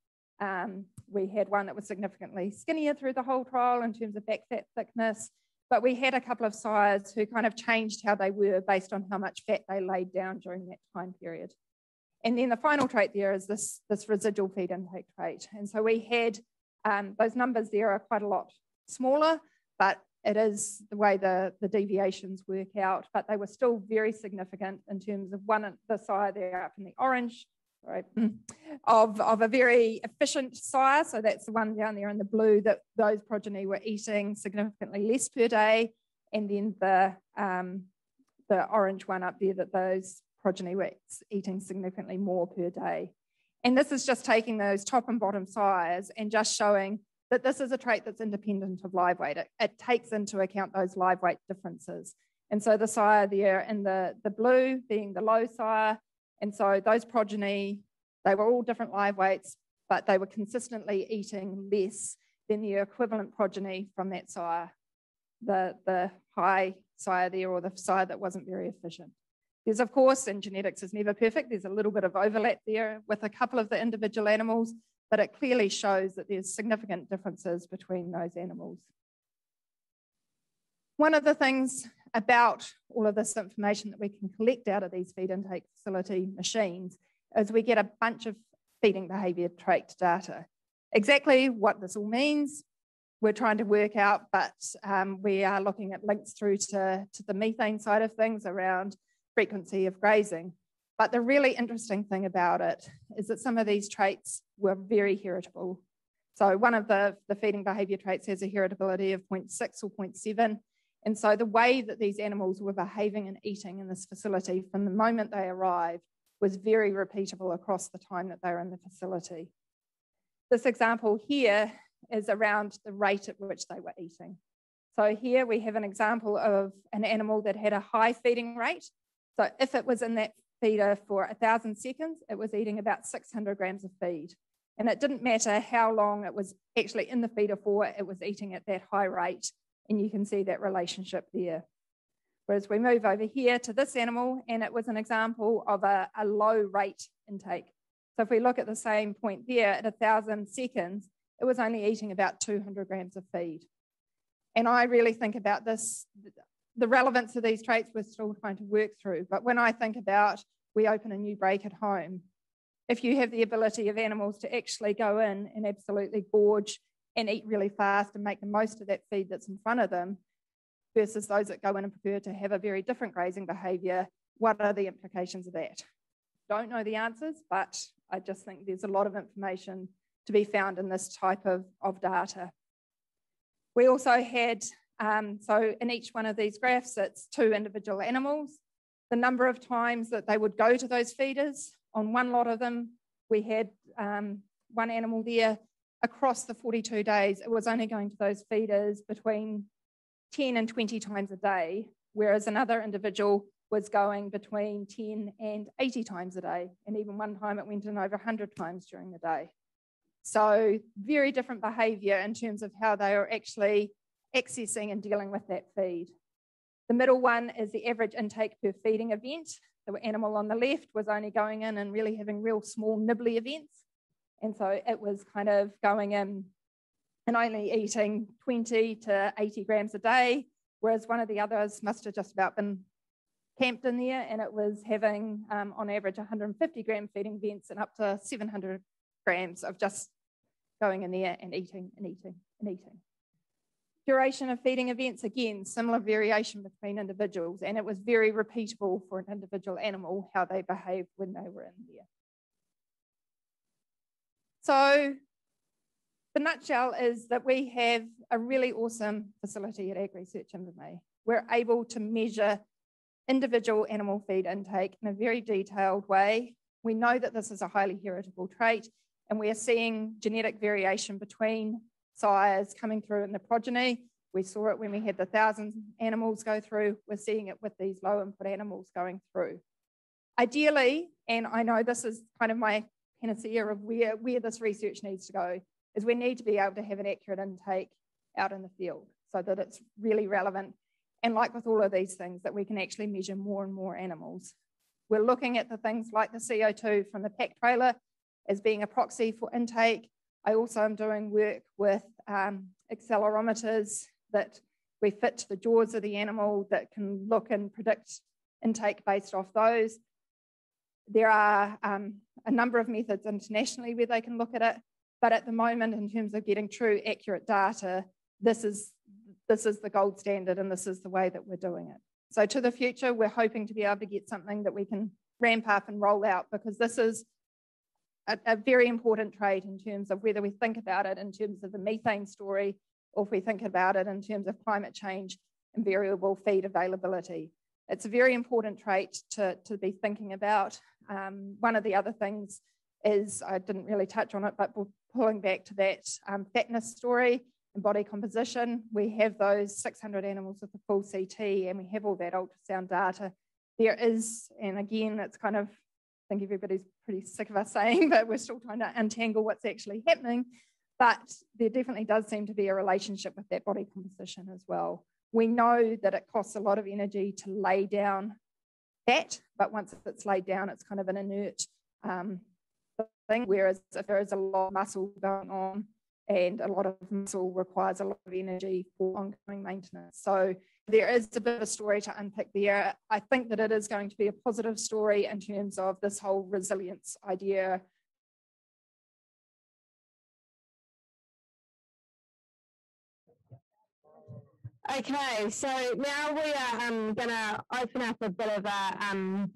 Um, we had one that was significantly skinnier through the whole trial in terms of back fat thickness, but we had a couple of sires who kind of changed how they were based on how much fat they laid down during that time period. And then the final trait there is this, this residual feed intake trait. And so we had um, those numbers there are quite a lot smaller, but it is the way the, the deviations work out, but they were still very significant in terms of one, the sire there up in the orange, sorry, of, of a very efficient sire. So that's the one down there in the blue that those progeny were eating significantly less per day. And then the, um, the orange one up there that those progeny were eating significantly more per day. And this is just taking those top and bottom sires and just showing that this is a trait that's independent of live weight. It, it, takes into account those live weight differences. And so the sire there in the, the blue being the low sire. And so those progeny, they were all different live weights, but they were consistently eating less than the equivalent progeny from that sire, the, the high sire there or the sire that wasn't very efficient. There's, of course, and genetics is never perfect, there's a little bit of overlap there with a couple of the individual animals, but it clearly shows that there's significant differences between those animals. One of the things about all of this information that we can collect out of these feed intake facility machines is we get a bunch of feeding behaviour trait data. Exactly what this all means, we're trying to work out, but um, we are looking at links through to, to the methane side of things around frequency of grazing. But the really interesting thing about it is that some of these traits were very heritable. So one of the, the feeding behaviour traits has a heritability of 0.6 or 0.7. And so the way that these animals were behaving and eating in this facility from the moment they arrived was very repeatable across the time that they were in the facility. This example here is around the rate at which they were eating. So here we have an example of an animal that had a high feeding rate. So if it was in that feeder for a thousand seconds, it was eating about 600 grams of feed. And it didn't matter how long it was actually in the feeder for, it was eating at that high rate and you can see that relationship there. Whereas we move over here to this animal, and it was an example of a, a low rate intake. So if we look at the same point there at a thousand seconds, it was only eating about 200 grams of feed. And I really think about this, the relevance of these traits we're still trying to work through. But when I think about we open a new break at home, if you have the ability of animals to actually go in and absolutely gorge and eat really fast and make the most of that feed that's in front of them versus those that go in and prefer to have a very different grazing behaviour, what are the implications of that? Don't know the answers, but I just think there's a lot of information to be found in this type of, of data. We also had, um, so in each one of these graphs, it's two individual animals. The number of times that they would go to those feeders, on one lot of them, we had um, one animal there across the 42 days, it was only going to those feeders between 10 and 20 times a day, whereas another individual was going between 10 and 80 times a day. And even one time it went in over 100 times during the day. So, very different behaviour in terms of how they are actually accessing and dealing with that feed. The middle one is the average intake per feeding event. The animal on the left was only going in and really having real small nibbly events. And so it was kind of going in and only eating 20 to 80 grams a day, whereas one of the others must have just about been camped in there and it was having um, on average 150 gram feeding events and up to 700 grams of just going in there and eating and eating and eating. Duration of feeding events, again, similar variation between individuals, and it was very repeatable for an individual animal how they behaved when they were in there. So the nutshell is that we have a really awesome facility at AgResearch Invermay. We're able to measure individual animal feed intake in a very detailed way. We know that this is a highly heritable trait, and we are seeing genetic variation between sires coming through in the progeny. We saw it when we had the thousands animals go through. We're seeing it with these low input animals going through. Ideally, and I know this is kind of my panacea of where, where this research needs to go is we need to be able to have an accurate intake out in the field so that it's really relevant. And like with all of these things, that we can actually measure more and more animals. We're looking at the things like the CO2 from the PAC trailer as being a proxy for intake. I also am doing work with um, accelerometers that we fit to the jaws of the animal that can look and predict intake based off those. There are um, a number of methods internationally where they can look at it, but at the moment, in terms of getting true, accurate data, this is, this is the gold standard and this is the way that we're doing it. So to the future, we're hoping to be able to get something that we can ramp up and roll out because this is a, a very important trait in terms of whether we think about it in terms of the methane story or if we think about it in terms of climate change and variable feed availability. It's a very important trait to, to be thinking about. Um, one of the other things is, I didn't really touch on it, but pulling back to that um, fatness story and body composition, we have those 600 animals with the full CT and we have all that ultrasound data. There is, and again, it's kind of, I think everybody's pretty sick of us saying, but we're still trying to untangle what's actually happening. But there definitely does seem to be a relationship with that body composition as well. We know that it costs a lot of energy to lay down fat, but once it's laid down, it's kind of an inert um, thing. Whereas if there is a lot of muscle going on and a lot of muscle requires a lot of energy for ongoing maintenance. So there is a bit of a story to unpick there. I think that it is going to be a positive story in terms of this whole resilience idea. Okay, so now we are um, going to open up a bit of a, um,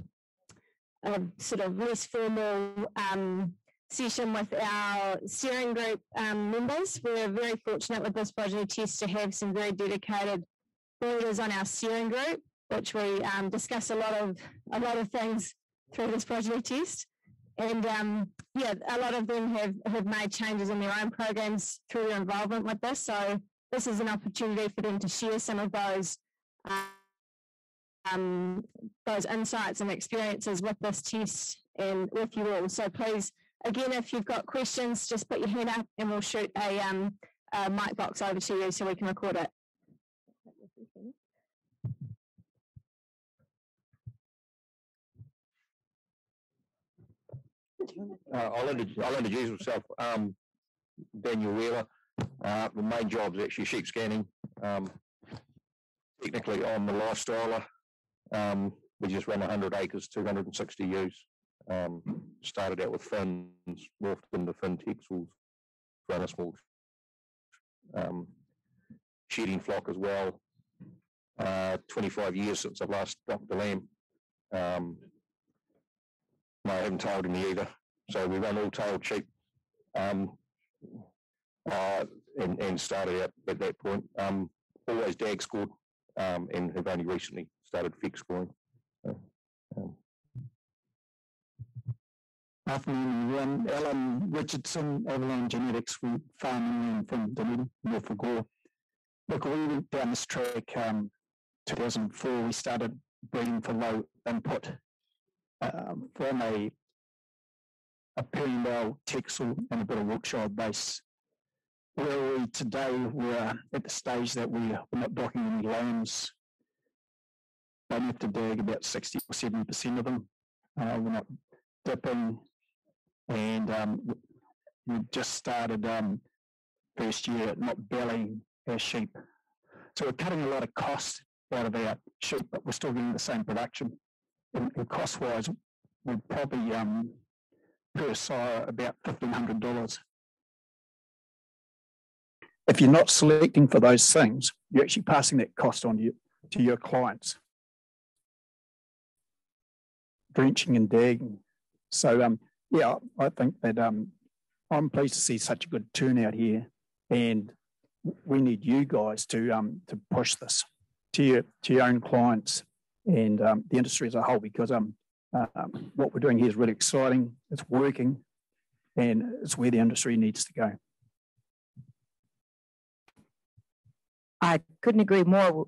a sort of less formal um, session with our steering group um, members. We're very fortunate with this project test to have some very dedicated leaders on our steering group, which we um, discuss a lot of a lot of things through this project test. And um, yeah, a lot of them have, have made changes in their own programs through their involvement with this. So this is an opportunity for them to share some of those um, those insights and experiences with this test and with you all. So please Again, if you've got questions, just put your hand up and we'll shoot a, um, a mic box over to you so we can record it. Uh, I'll, introduce, I'll introduce myself. Um, Daniel Wheeler. Uh, the main job is actually sheep scanning. Um, technically, I'm the lifestyler. Um, we just run 100 acres, 260 ewes. Um, started out with fins, morphed into Finn Texels, run a small um, shedding flock as well. Uh, 25 years since I've last stocked the lamb. Um, no, I haven't told him either. So we run all tailed sheep. Um, uh, and, and started out at that point. Um, always dag scored um, and have only recently started FEC scoring. So, um, Afternoon, everyone. Alan Richardson, Avalon Genetics. We farm from Dunedin, Norfolk Gore. Look, we went down this track um, 2004. We started breeding for low input um, from a a Perryville Texel and a bit of Wiltshire base. Where we today we're at the stage that we, we're not docking any lambs. Don't have to dig about 60 or 70% of them. Uh, we're not dipping and um, we just started um, first year not bellying our sheep. So we're cutting a lot of cost out of our sheep, but we're still getting the same production. And, and cost-wise, we're probably um, per sire about $1,500. If you're not selecting for those things, you're actually passing that cost on to, you, to your clients. Drenching and dagging. So um, yeah, I think that um, I'm pleased to see such a good turnout here, and we need you guys to um, to push this to your to your own clients and um, the industry as a whole because um, um, what we're doing here is really exciting. It's working, and it's where the industry needs to go. I couldn't agree more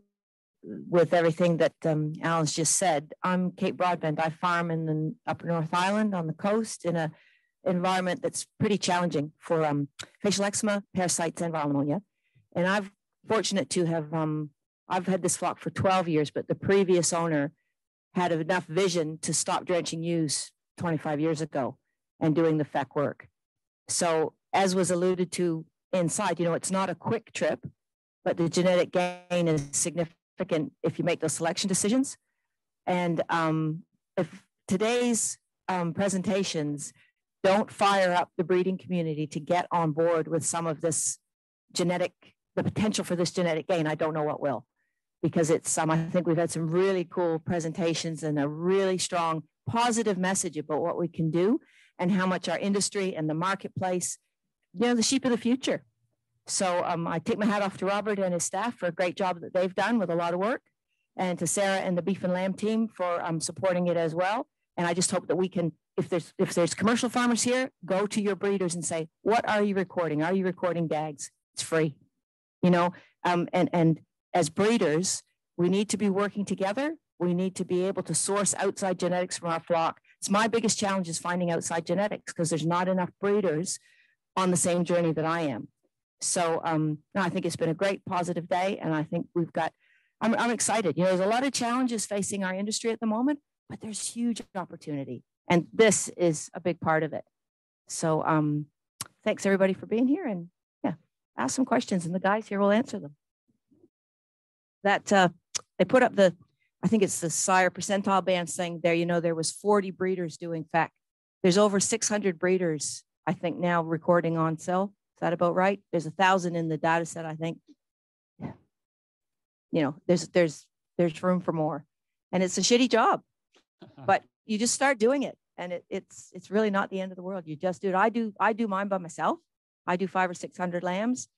with everything that um, Alan's just said. I'm Kate Broadbent. I farm in the Upper North Island on the coast in a environment that's pretty challenging for um, facial eczema, parasites, and viral pneumonia. And I'm fortunate to have um, I've had this flock for 12 years, but the previous owner had enough vision to stop drenching ewes 25 years ago and doing the FEC work. So as was alluded to inside, you know, it's not a quick trip, but the genetic gain is significant significant if you make those selection decisions. And um, if today's um, presentations don't fire up the breeding community to get on board with some of this genetic, the potential for this genetic gain, I don't know what will. Because it's, um, I think we've had some really cool presentations and a really strong positive message about what we can do and how much our industry and the marketplace, you know, the sheep of the future so um, I take my hat off to Robert and his staff for a great job that they've done with a lot of work, and to Sarah and the beef and lamb team for um, supporting it as well. And I just hope that we can, if there's if there's commercial farmers here, go to your breeders and say, what are you recording? Are you recording dags? It's free, you know. Um, and and as breeders, we need to be working together. We need to be able to source outside genetics from our flock. It's my biggest challenge is finding outside genetics because there's not enough breeders on the same journey that I am. So um, no, I think it's been a great positive day, and I think we've got. I'm, I'm excited. You know, there's a lot of challenges facing our industry at the moment, but there's huge opportunity, and this is a big part of it. So um, thanks everybody for being here, and yeah, ask some questions, and the guys here will answer them. That uh, they put up the, I think it's the sire percentile band thing there, you know, there was 40 breeders doing FEC. There's over 600 breeders, I think now recording on SIL. Is that about right? There's a thousand in the data set, I think. You know, there's, there's, there's room for more and it's a shitty job, but you just start doing it and it, it's, it's really not the end of the world. You just do it. I do, I do mine by myself. I do five or 600 lambs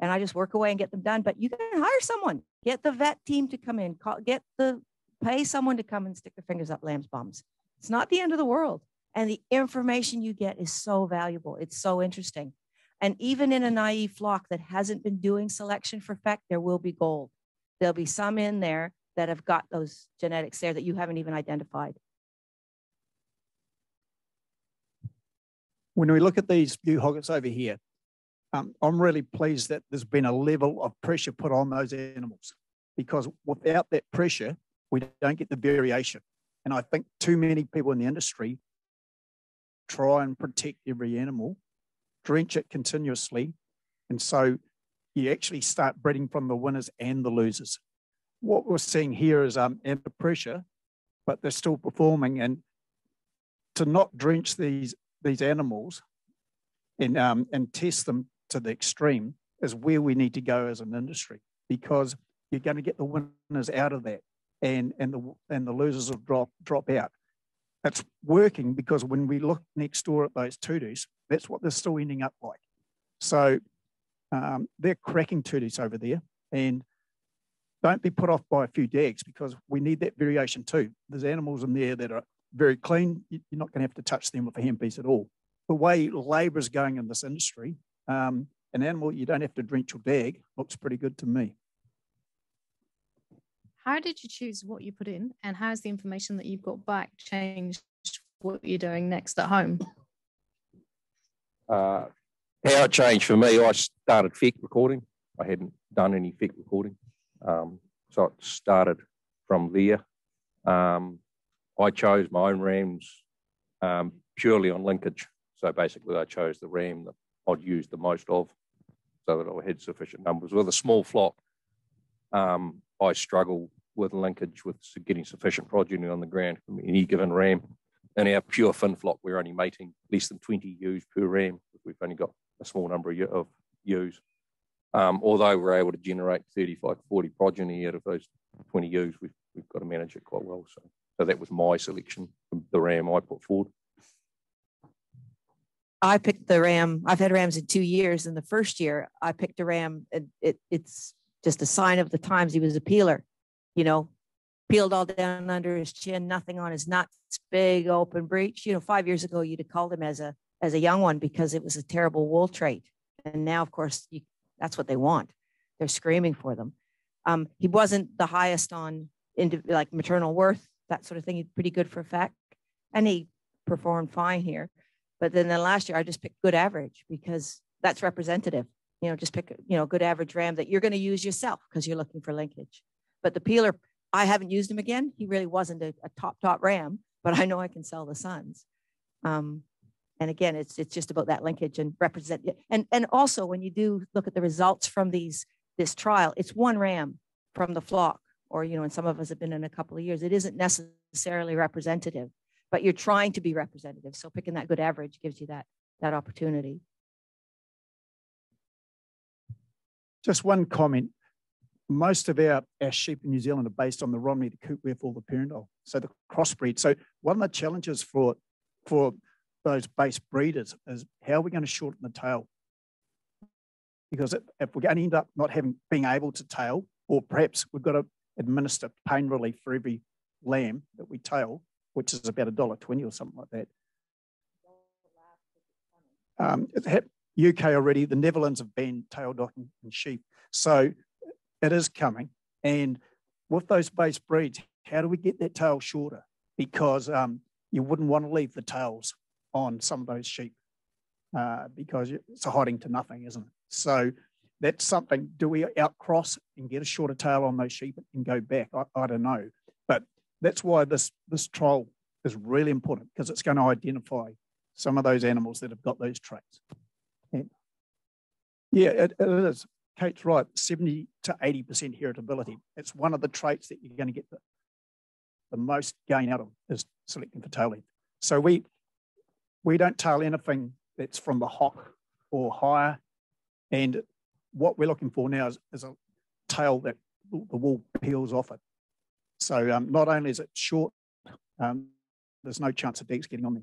and I just work away and get them done. But you can hire someone, get the vet team to come in, call, get the pay someone to come and stick their fingers up lamb's bums. It's not the end of the world. And the information you get is so valuable. It's so interesting. And even in a naive flock that hasn't been doing selection for FEC, there will be gold. There'll be some in there that have got those genetics there that you haven't even identified. When we look at these blue hoggets over here, um, I'm really pleased that there's been a level of pressure put on those animals because without that pressure, we don't get the variation. And I think too many people in the industry try and protect every animal, drench it continuously. And so you actually start breeding from the winners and the losers. What we're seeing here is um, under pressure, but they're still performing. And to not drench these, these animals and, um, and test them to the extreme is where we need to go as an industry because you're going to get the winners out of that and, and, the, and the losers will drop, drop out. That's working because when we look next door at those two-tooths, that's what they're still ending up like. So um, they're cracking two-tooths over there and don't be put off by a few dags because we need that variation too. There's animals in there that are very clean. You're not going to have to touch them with a handpiece at all. The way labour is going in this industry, um, an animal you don't have to drench your dag looks pretty good to me. How did you choose what you put in, and how has the information that you've got back changed what you're doing next at home? Uh, how it changed for me, I started FEC recording. I hadn't done any FEC recording. Um, so it started from there. Um, I chose my own rams um, purely on linkage. So basically, I chose the ram that I'd use the most of so that I had sufficient numbers. With a small flock, um, I struggle with linkage with getting sufficient progeny on the ground from any given ram. In our pure fin flock, we're only mating less than 20 ewes per ram. We've only got a small number of ewes. Um, although we're able to generate 35 to 40 progeny out of those 20 ewes, we've, we've got to manage it quite well. So, so that was my selection, the ram I put forward. I picked the ram. I've had rams in two years. In the first year, I picked a ram. It, it, it's just a sign of the times. He was a peeler, you know, peeled all down under his chin, nothing on his nuts, big open breech. You know, five years ago, you'd have called him as a as a young one because it was a terrible wool trait. And now, of course, you, that's what they want. They're screaming for them. Um, he wasn't the highest on into like maternal worth, that sort of thing. He's pretty good for a and he performed fine here. But then, then last year, I just picked good average because that's representative. You know, just pick, you know, good average ram that you're going to use yourself because you're looking for linkage. But the peeler, I haven't used him again. He really wasn't a, a top, top ram, but I know I can sell the sons. Um, and again, it's it's just about that linkage and represent. And and also when you do look at the results from these this trial, it's one ram from the flock, or you know, and some of us have been in a couple of years. It isn't necessarily representative but you're trying to be representative. So picking that good average gives you that, that opportunity. Just one comment. Most of our, our sheep in New Zealand are based on the Romney, the Coopworth, or the Perendale. So the crossbreed. So one of the challenges for, for those base breeders is how are we going to shorten the tail? Because if we're going to end up not having being able to tail, or perhaps we've got to administer pain relief for every lamb that we tail, which is about a dollar twenty or something like that. Um, UK already, the Netherlands have banned tail docking in sheep. So it is coming. And with those base breeds, how do we get that tail shorter? Because um, you wouldn't want to leave the tails on some of those sheep uh, because it's a hiding to nothing, isn't it? So that's something. Do we outcross and get a shorter tail on those sheep and go back? I, I don't know. That's why this, this trial is really important because it's going to identify some of those animals that have got those traits. Yeah, it, it is. Kate's right, 70 to 80% heritability. It's one of the traits that you're going to get the, the most gain out of is selecting for tail length. So we we don't tail anything that's from the hock or higher. And what we're looking for now is, is a tail that the wool peels off it. So um, not only is it short, um, there's no chance of Dex getting on there.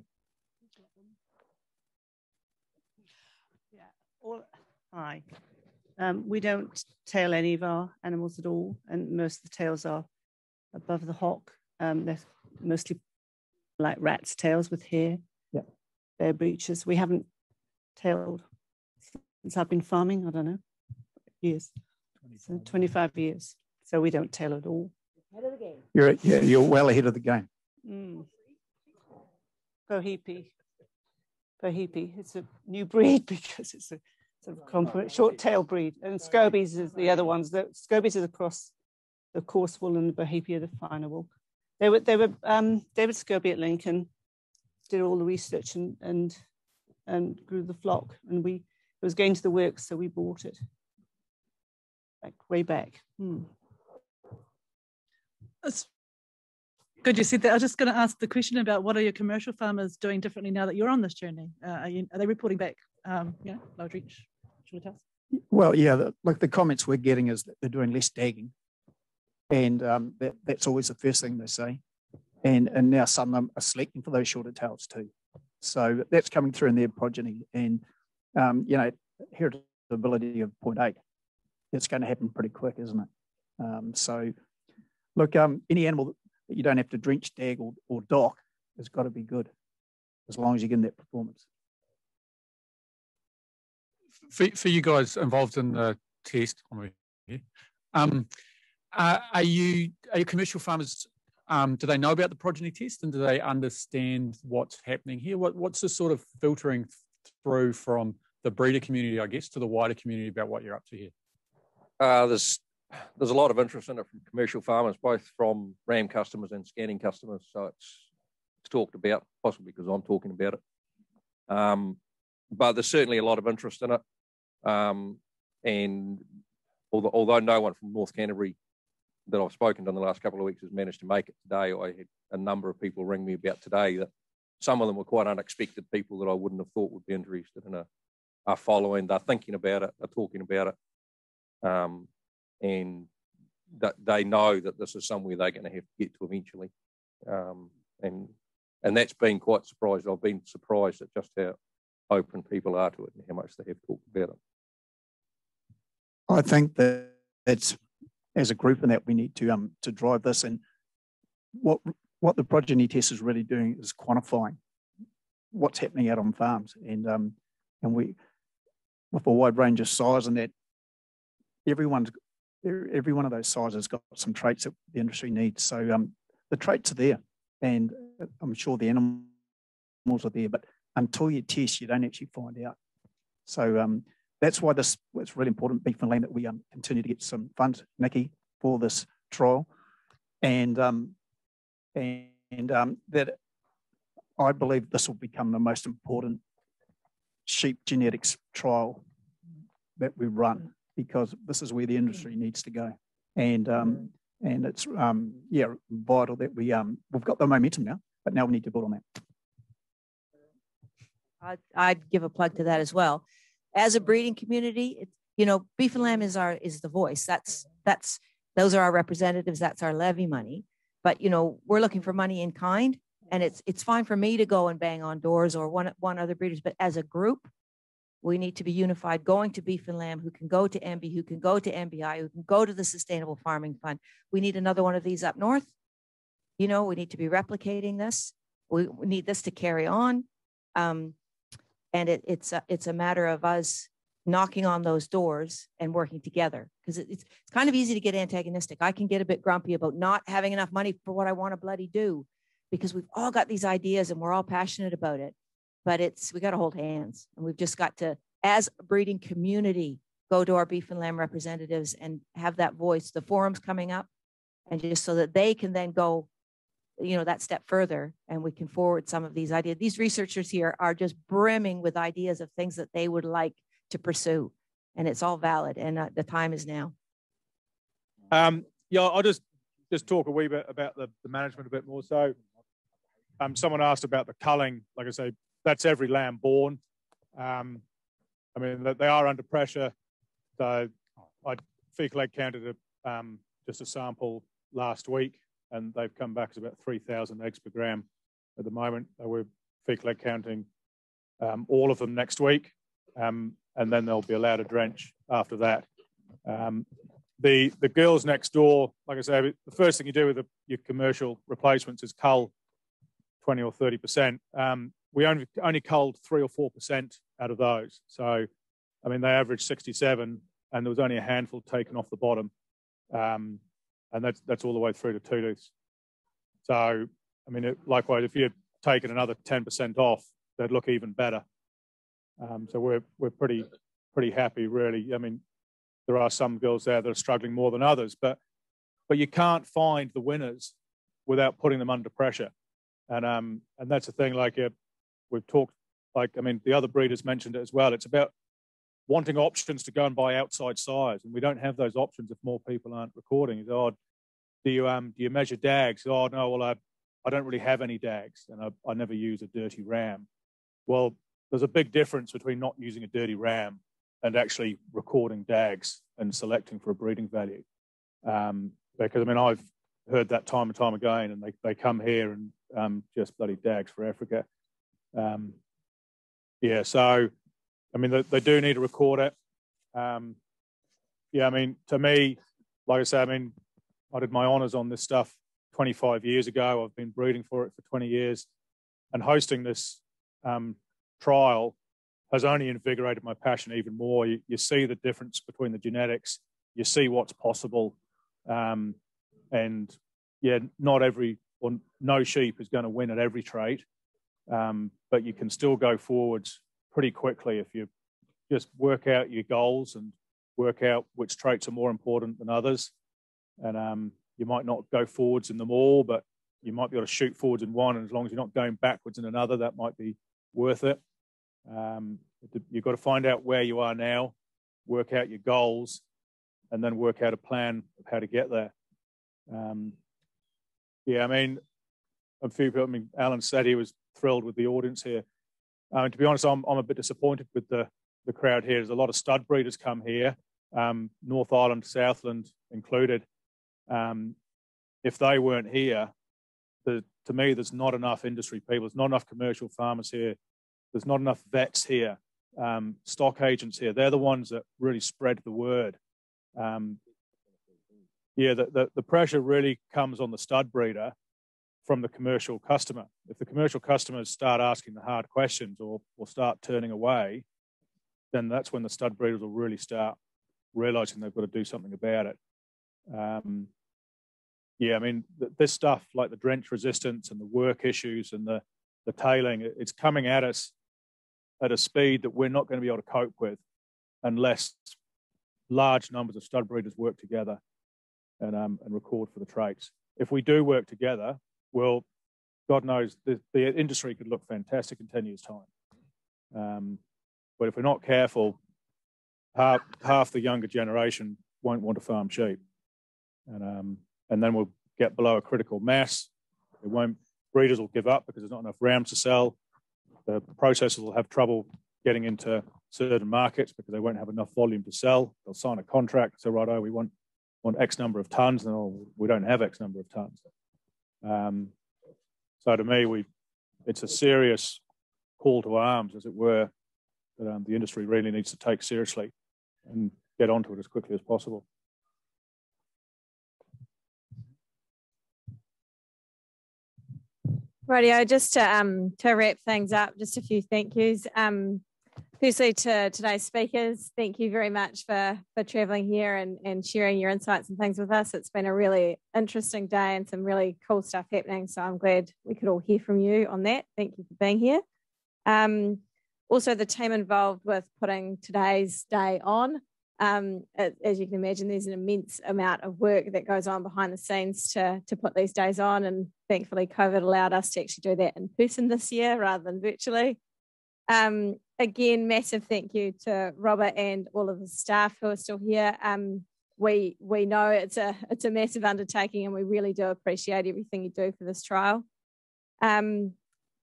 Yeah. All, hi. Um, we don't tail any of our animals at all, and most of the tails are above the hock. Um, they're mostly like rats' tails with hair. Yeah. Bare breeches. We haven't tailed since I've been farming. I don't know, years. 25, so 25 years. So we don't tail at all. Ahead of the game. You're yeah, you're well ahead of the game. Mm. Bohepe. Bohepe. It's a new breed because it's a sort of comp- short tail breed. And Scobies is the other ones. The Scobies are across the coarse wool and the Bohepe are the finer wool. They were, they were um, David Scobie at Lincoln did all the research and, and, and grew the flock. And we, it was going to the works, so we bought it. Like way back. Hmm. Good you said that. I was just going to ask the question about what are your commercial farmers doing differently now that you're on this journey? Uh, are, you, are, they reporting back, um, you know, reach, Well, yeah, the, like the comments we're getting is that they're doing less dagging. And um, that, that's always the first thing they say. And, and now some of them are selecting for those shorter tails too. So that's coming through in their progeny. And, um, you know, heritability of 0.8, it's going to happen pretty quick, isn't it? Um, so Look, um, any animal that you don't have to drench, dag, or, or dock has got to be good, as long as you get that performance. For, for you guys involved in the test, um, uh, are you are you commercial farmers? Um, do they know about the progeny test and do they understand what's happening here? What, what's the sort of filtering through from the breeder community, I guess, to the wider community about what you're up to here? Uh, there's there's a lot of interest in it from commercial farmers, both from RAM customers and scanning customers. So it's, it's talked about, possibly because I'm talking about it. Um, but there's certainly a lot of interest in it. Um, and although, although no one from North Canterbury that I've spoken to in the last couple of weeks has managed to make it today, I had a number of people ring me about today that some of them were quite unexpected people that I wouldn't have thought would be interested in a, are following, they're thinking about it, they're talking about it. Um, and that they know that this is somewhere they're going to have to get to eventually. Um, and and that's been quite surprised. I've been surprised at just how open people are to it and how much they have talked about it. I think that it's as a group and that we need to um to drive this and what what the progeny test is really doing is quantifying what's happening out on farms and um and we with a wide range of size and that everyone's every one of those sizes got some traits that the industry needs. So um, the traits are there, and uh, I'm sure the animals are there, but until you test, you don't actually find out. So um, that's why this it's really important, beef and lamb, that we um, continue to get some funds, Nikki, for this trial, and um, and, and um, that I believe this will become the most important sheep genetics trial that we run because this is where the industry needs to go. And um, and it's um, yeah vital that we um, we've got the momentum now, but now we need to build on that. I'd, I'd give a plug to that as well. As a breeding community, it's, you know, beef and lamb is our is the voice. That's that's those are our representatives. That's our levy money. But you know, we're looking for money in kind, and it's it's fine for me to go and bang on doors or one one other breeders. But as a group, we need to be unified, going to Beef and Lamb, who can go to MB, who can go to MPI, who can go to the Sustainable Farming Fund. We need another one of these up north. You know, we need to be replicating this. We, we need this to carry on. Um, and it, it's, a, it's a matter of us knocking on those doors and working together because it, it's, it's kind of easy to get antagonistic. I can get a bit grumpy about not having enough money for what I want to bloody do because we've all got these ideas and we're all passionate about it but it's we got to hold hands and we've just got to as a breeding community go to our beef and lamb representatives and have that voice the forums coming up and just so that they can then go you know that step further and we can forward some of these ideas these researchers here are just brimming with ideas of things that they would like to pursue and it's all valid. And uh, the time is now. Um, yeah, I'll just just talk a wee bit about the, the management a bit more. So, um, someone asked about the culling. Like I say, that's every lamb born. Um, I mean, they are under pressure. So, I fecal egg counted a, um, just a sample last week, and they've come back as about 3,000 eggs per gram at the moment. We're fecal egg counting um, all of them next week, um, and then they'll be allowed to drench after that. Um, the the girls next door, like I say, the first thing you do with the, your commercial replacements is cull 20 or 30 percent. Um, we only only culled three or four percent out of those. So, I mean, they averaged 67, and there was only a handful taken off the bottom, um, and that's that's all the way through to two tooths. So, I mean, it, likewise, if you'd taken another 10 percent off, they'd look even better. Um, so we're we're pretty pretty happy, really. I mean, there are some girls there that are struggling more than others, but but you can't find the winners without putting them under pressure, and um and that's the thing. Like uh, we've talked, like I mean, the other breeders mentioned it as well. It's about wanting options to go and buy outside sires, and we don't have those options if more people aren't recording. Is oh, do you um do you measure dags? Oh no, well I I don't really have any dags, and I, I never use a dirty ram. Well, there's a big difference between not using a dirty ram and actually recording DAGs and selecting for a breeding value. Um, because I mean, I've heard that time and time again, and they, they come here and um, just bloody DAGs for Africa. Um, yeah, so I mean, they, they, do need to record it. Um, yeah, I mean, to me, like I said, I mean, I did my honours on this stuff 25 years ago. I've been breeding for it for 20 years, and hosting this um, trial has only invigorated my passion even more. You, you, see the difference between the genetics, you see what's possible. Um, and yeah, not every or no sheep is going to win at every trait, um, but you can still go forwards pretty quickly if you just work out your goals and work out which traits are more important than others. And um, you might not go forwards in them all, but you might be able to shoot forwards in one. And as long as you're not going backwards in another, that might be worth it. Um, you've got to find out where you are now, work out your goals, and then work out a plan of how to get there. Um, yeah, I mean, a few people, I mean, Alan said he was thrilled with the audience here. Uh, to be honest, I'm, I'm a bit disappointed with the, the crowd here. There's a lot of stud breeders come here, um, North Island, Southland included. Um, if they weren't here, the, to me, there's not enough industry people, there's not enough commercial farmers here there's not enough vets here, um, stock agents here. They're the ones that really spread the word. Um, yeah, the, the, the, pressure really comes on the stud breeder from the commercial customer. If the commercial customers start asking the hard questions or, or start turning away, then that's when the stud breeders will really start realizing they've got to do something about it. Um, yeah, I mean, th- this stuff like the drench resistance and the worm issues and the, the tailing, it's coming at us at a speed that we're not going to be able to cope with unless large numbers of stud breeders work together and, um, and record for the traits. If we do work together, well, God knows the, the industry could look fantastic in 10 years' time. Um, but if we're not careful, half, half the younger generation won't want to farm sheep. And, um, and then we'll get below a critical mass. It won't, breeders will give up because there's not enough rams to sell the processors will have trouble getting into certain markets because they won't have enough volume to sell. They'll sign a contract, say, right, oh, we want, want X number of tons, and oh, we don't have X number of tons. Um, so to me, we it's a serious call to arms, as it were, that um, the industry really needs to take seriously and get onto it as quickly as possible. Radio, just to um to wrap things up, just a few thank yous. Um, firstly to today's speakers, thank you very much for for traveling here and and sharing your insights and things with us. It's been a really interesting day and some really cool stuff happening. So I'm glad we could all hear from you on that. Thank you for being here. Um, also the team involved with putting today's day on. Um, as you can imagine, there's an immense amount of work that goes on behind the scenes to, to put these days on. And thankfully, COVID allowed us to actually do that in person this year rather than virtually. Um, again, massive thank you to Robert and all of the staff who are still here. Um, we we know it's a it's a massive undertaking, and we really do appreciate everything you do for this trial. Um,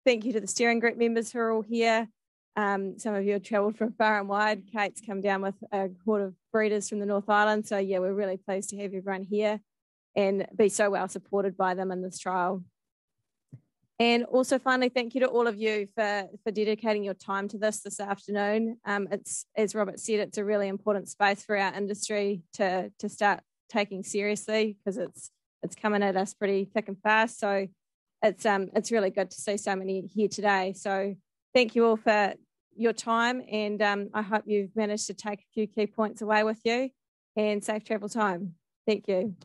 thank you to the steering group members who are all here. Um, some of you have travelled from far and wide. Kate's come down with a horde of breeders from the North Island, so yeah, we're really pleased to have everyone here and be so well supported by them in this trial. And also, finally, thank you to all of you for, for dedicating your time to this this afternoon. Um, it's, as Robert said, it's a really important space for our industry to, to start taking seriously because it's it's coming at us pretty thick and fast. So it's um it's really good to see so many here today. So thank you all for your time, and um, I hope you've managed to take a few key points away with you. And safe travel time. Thank you.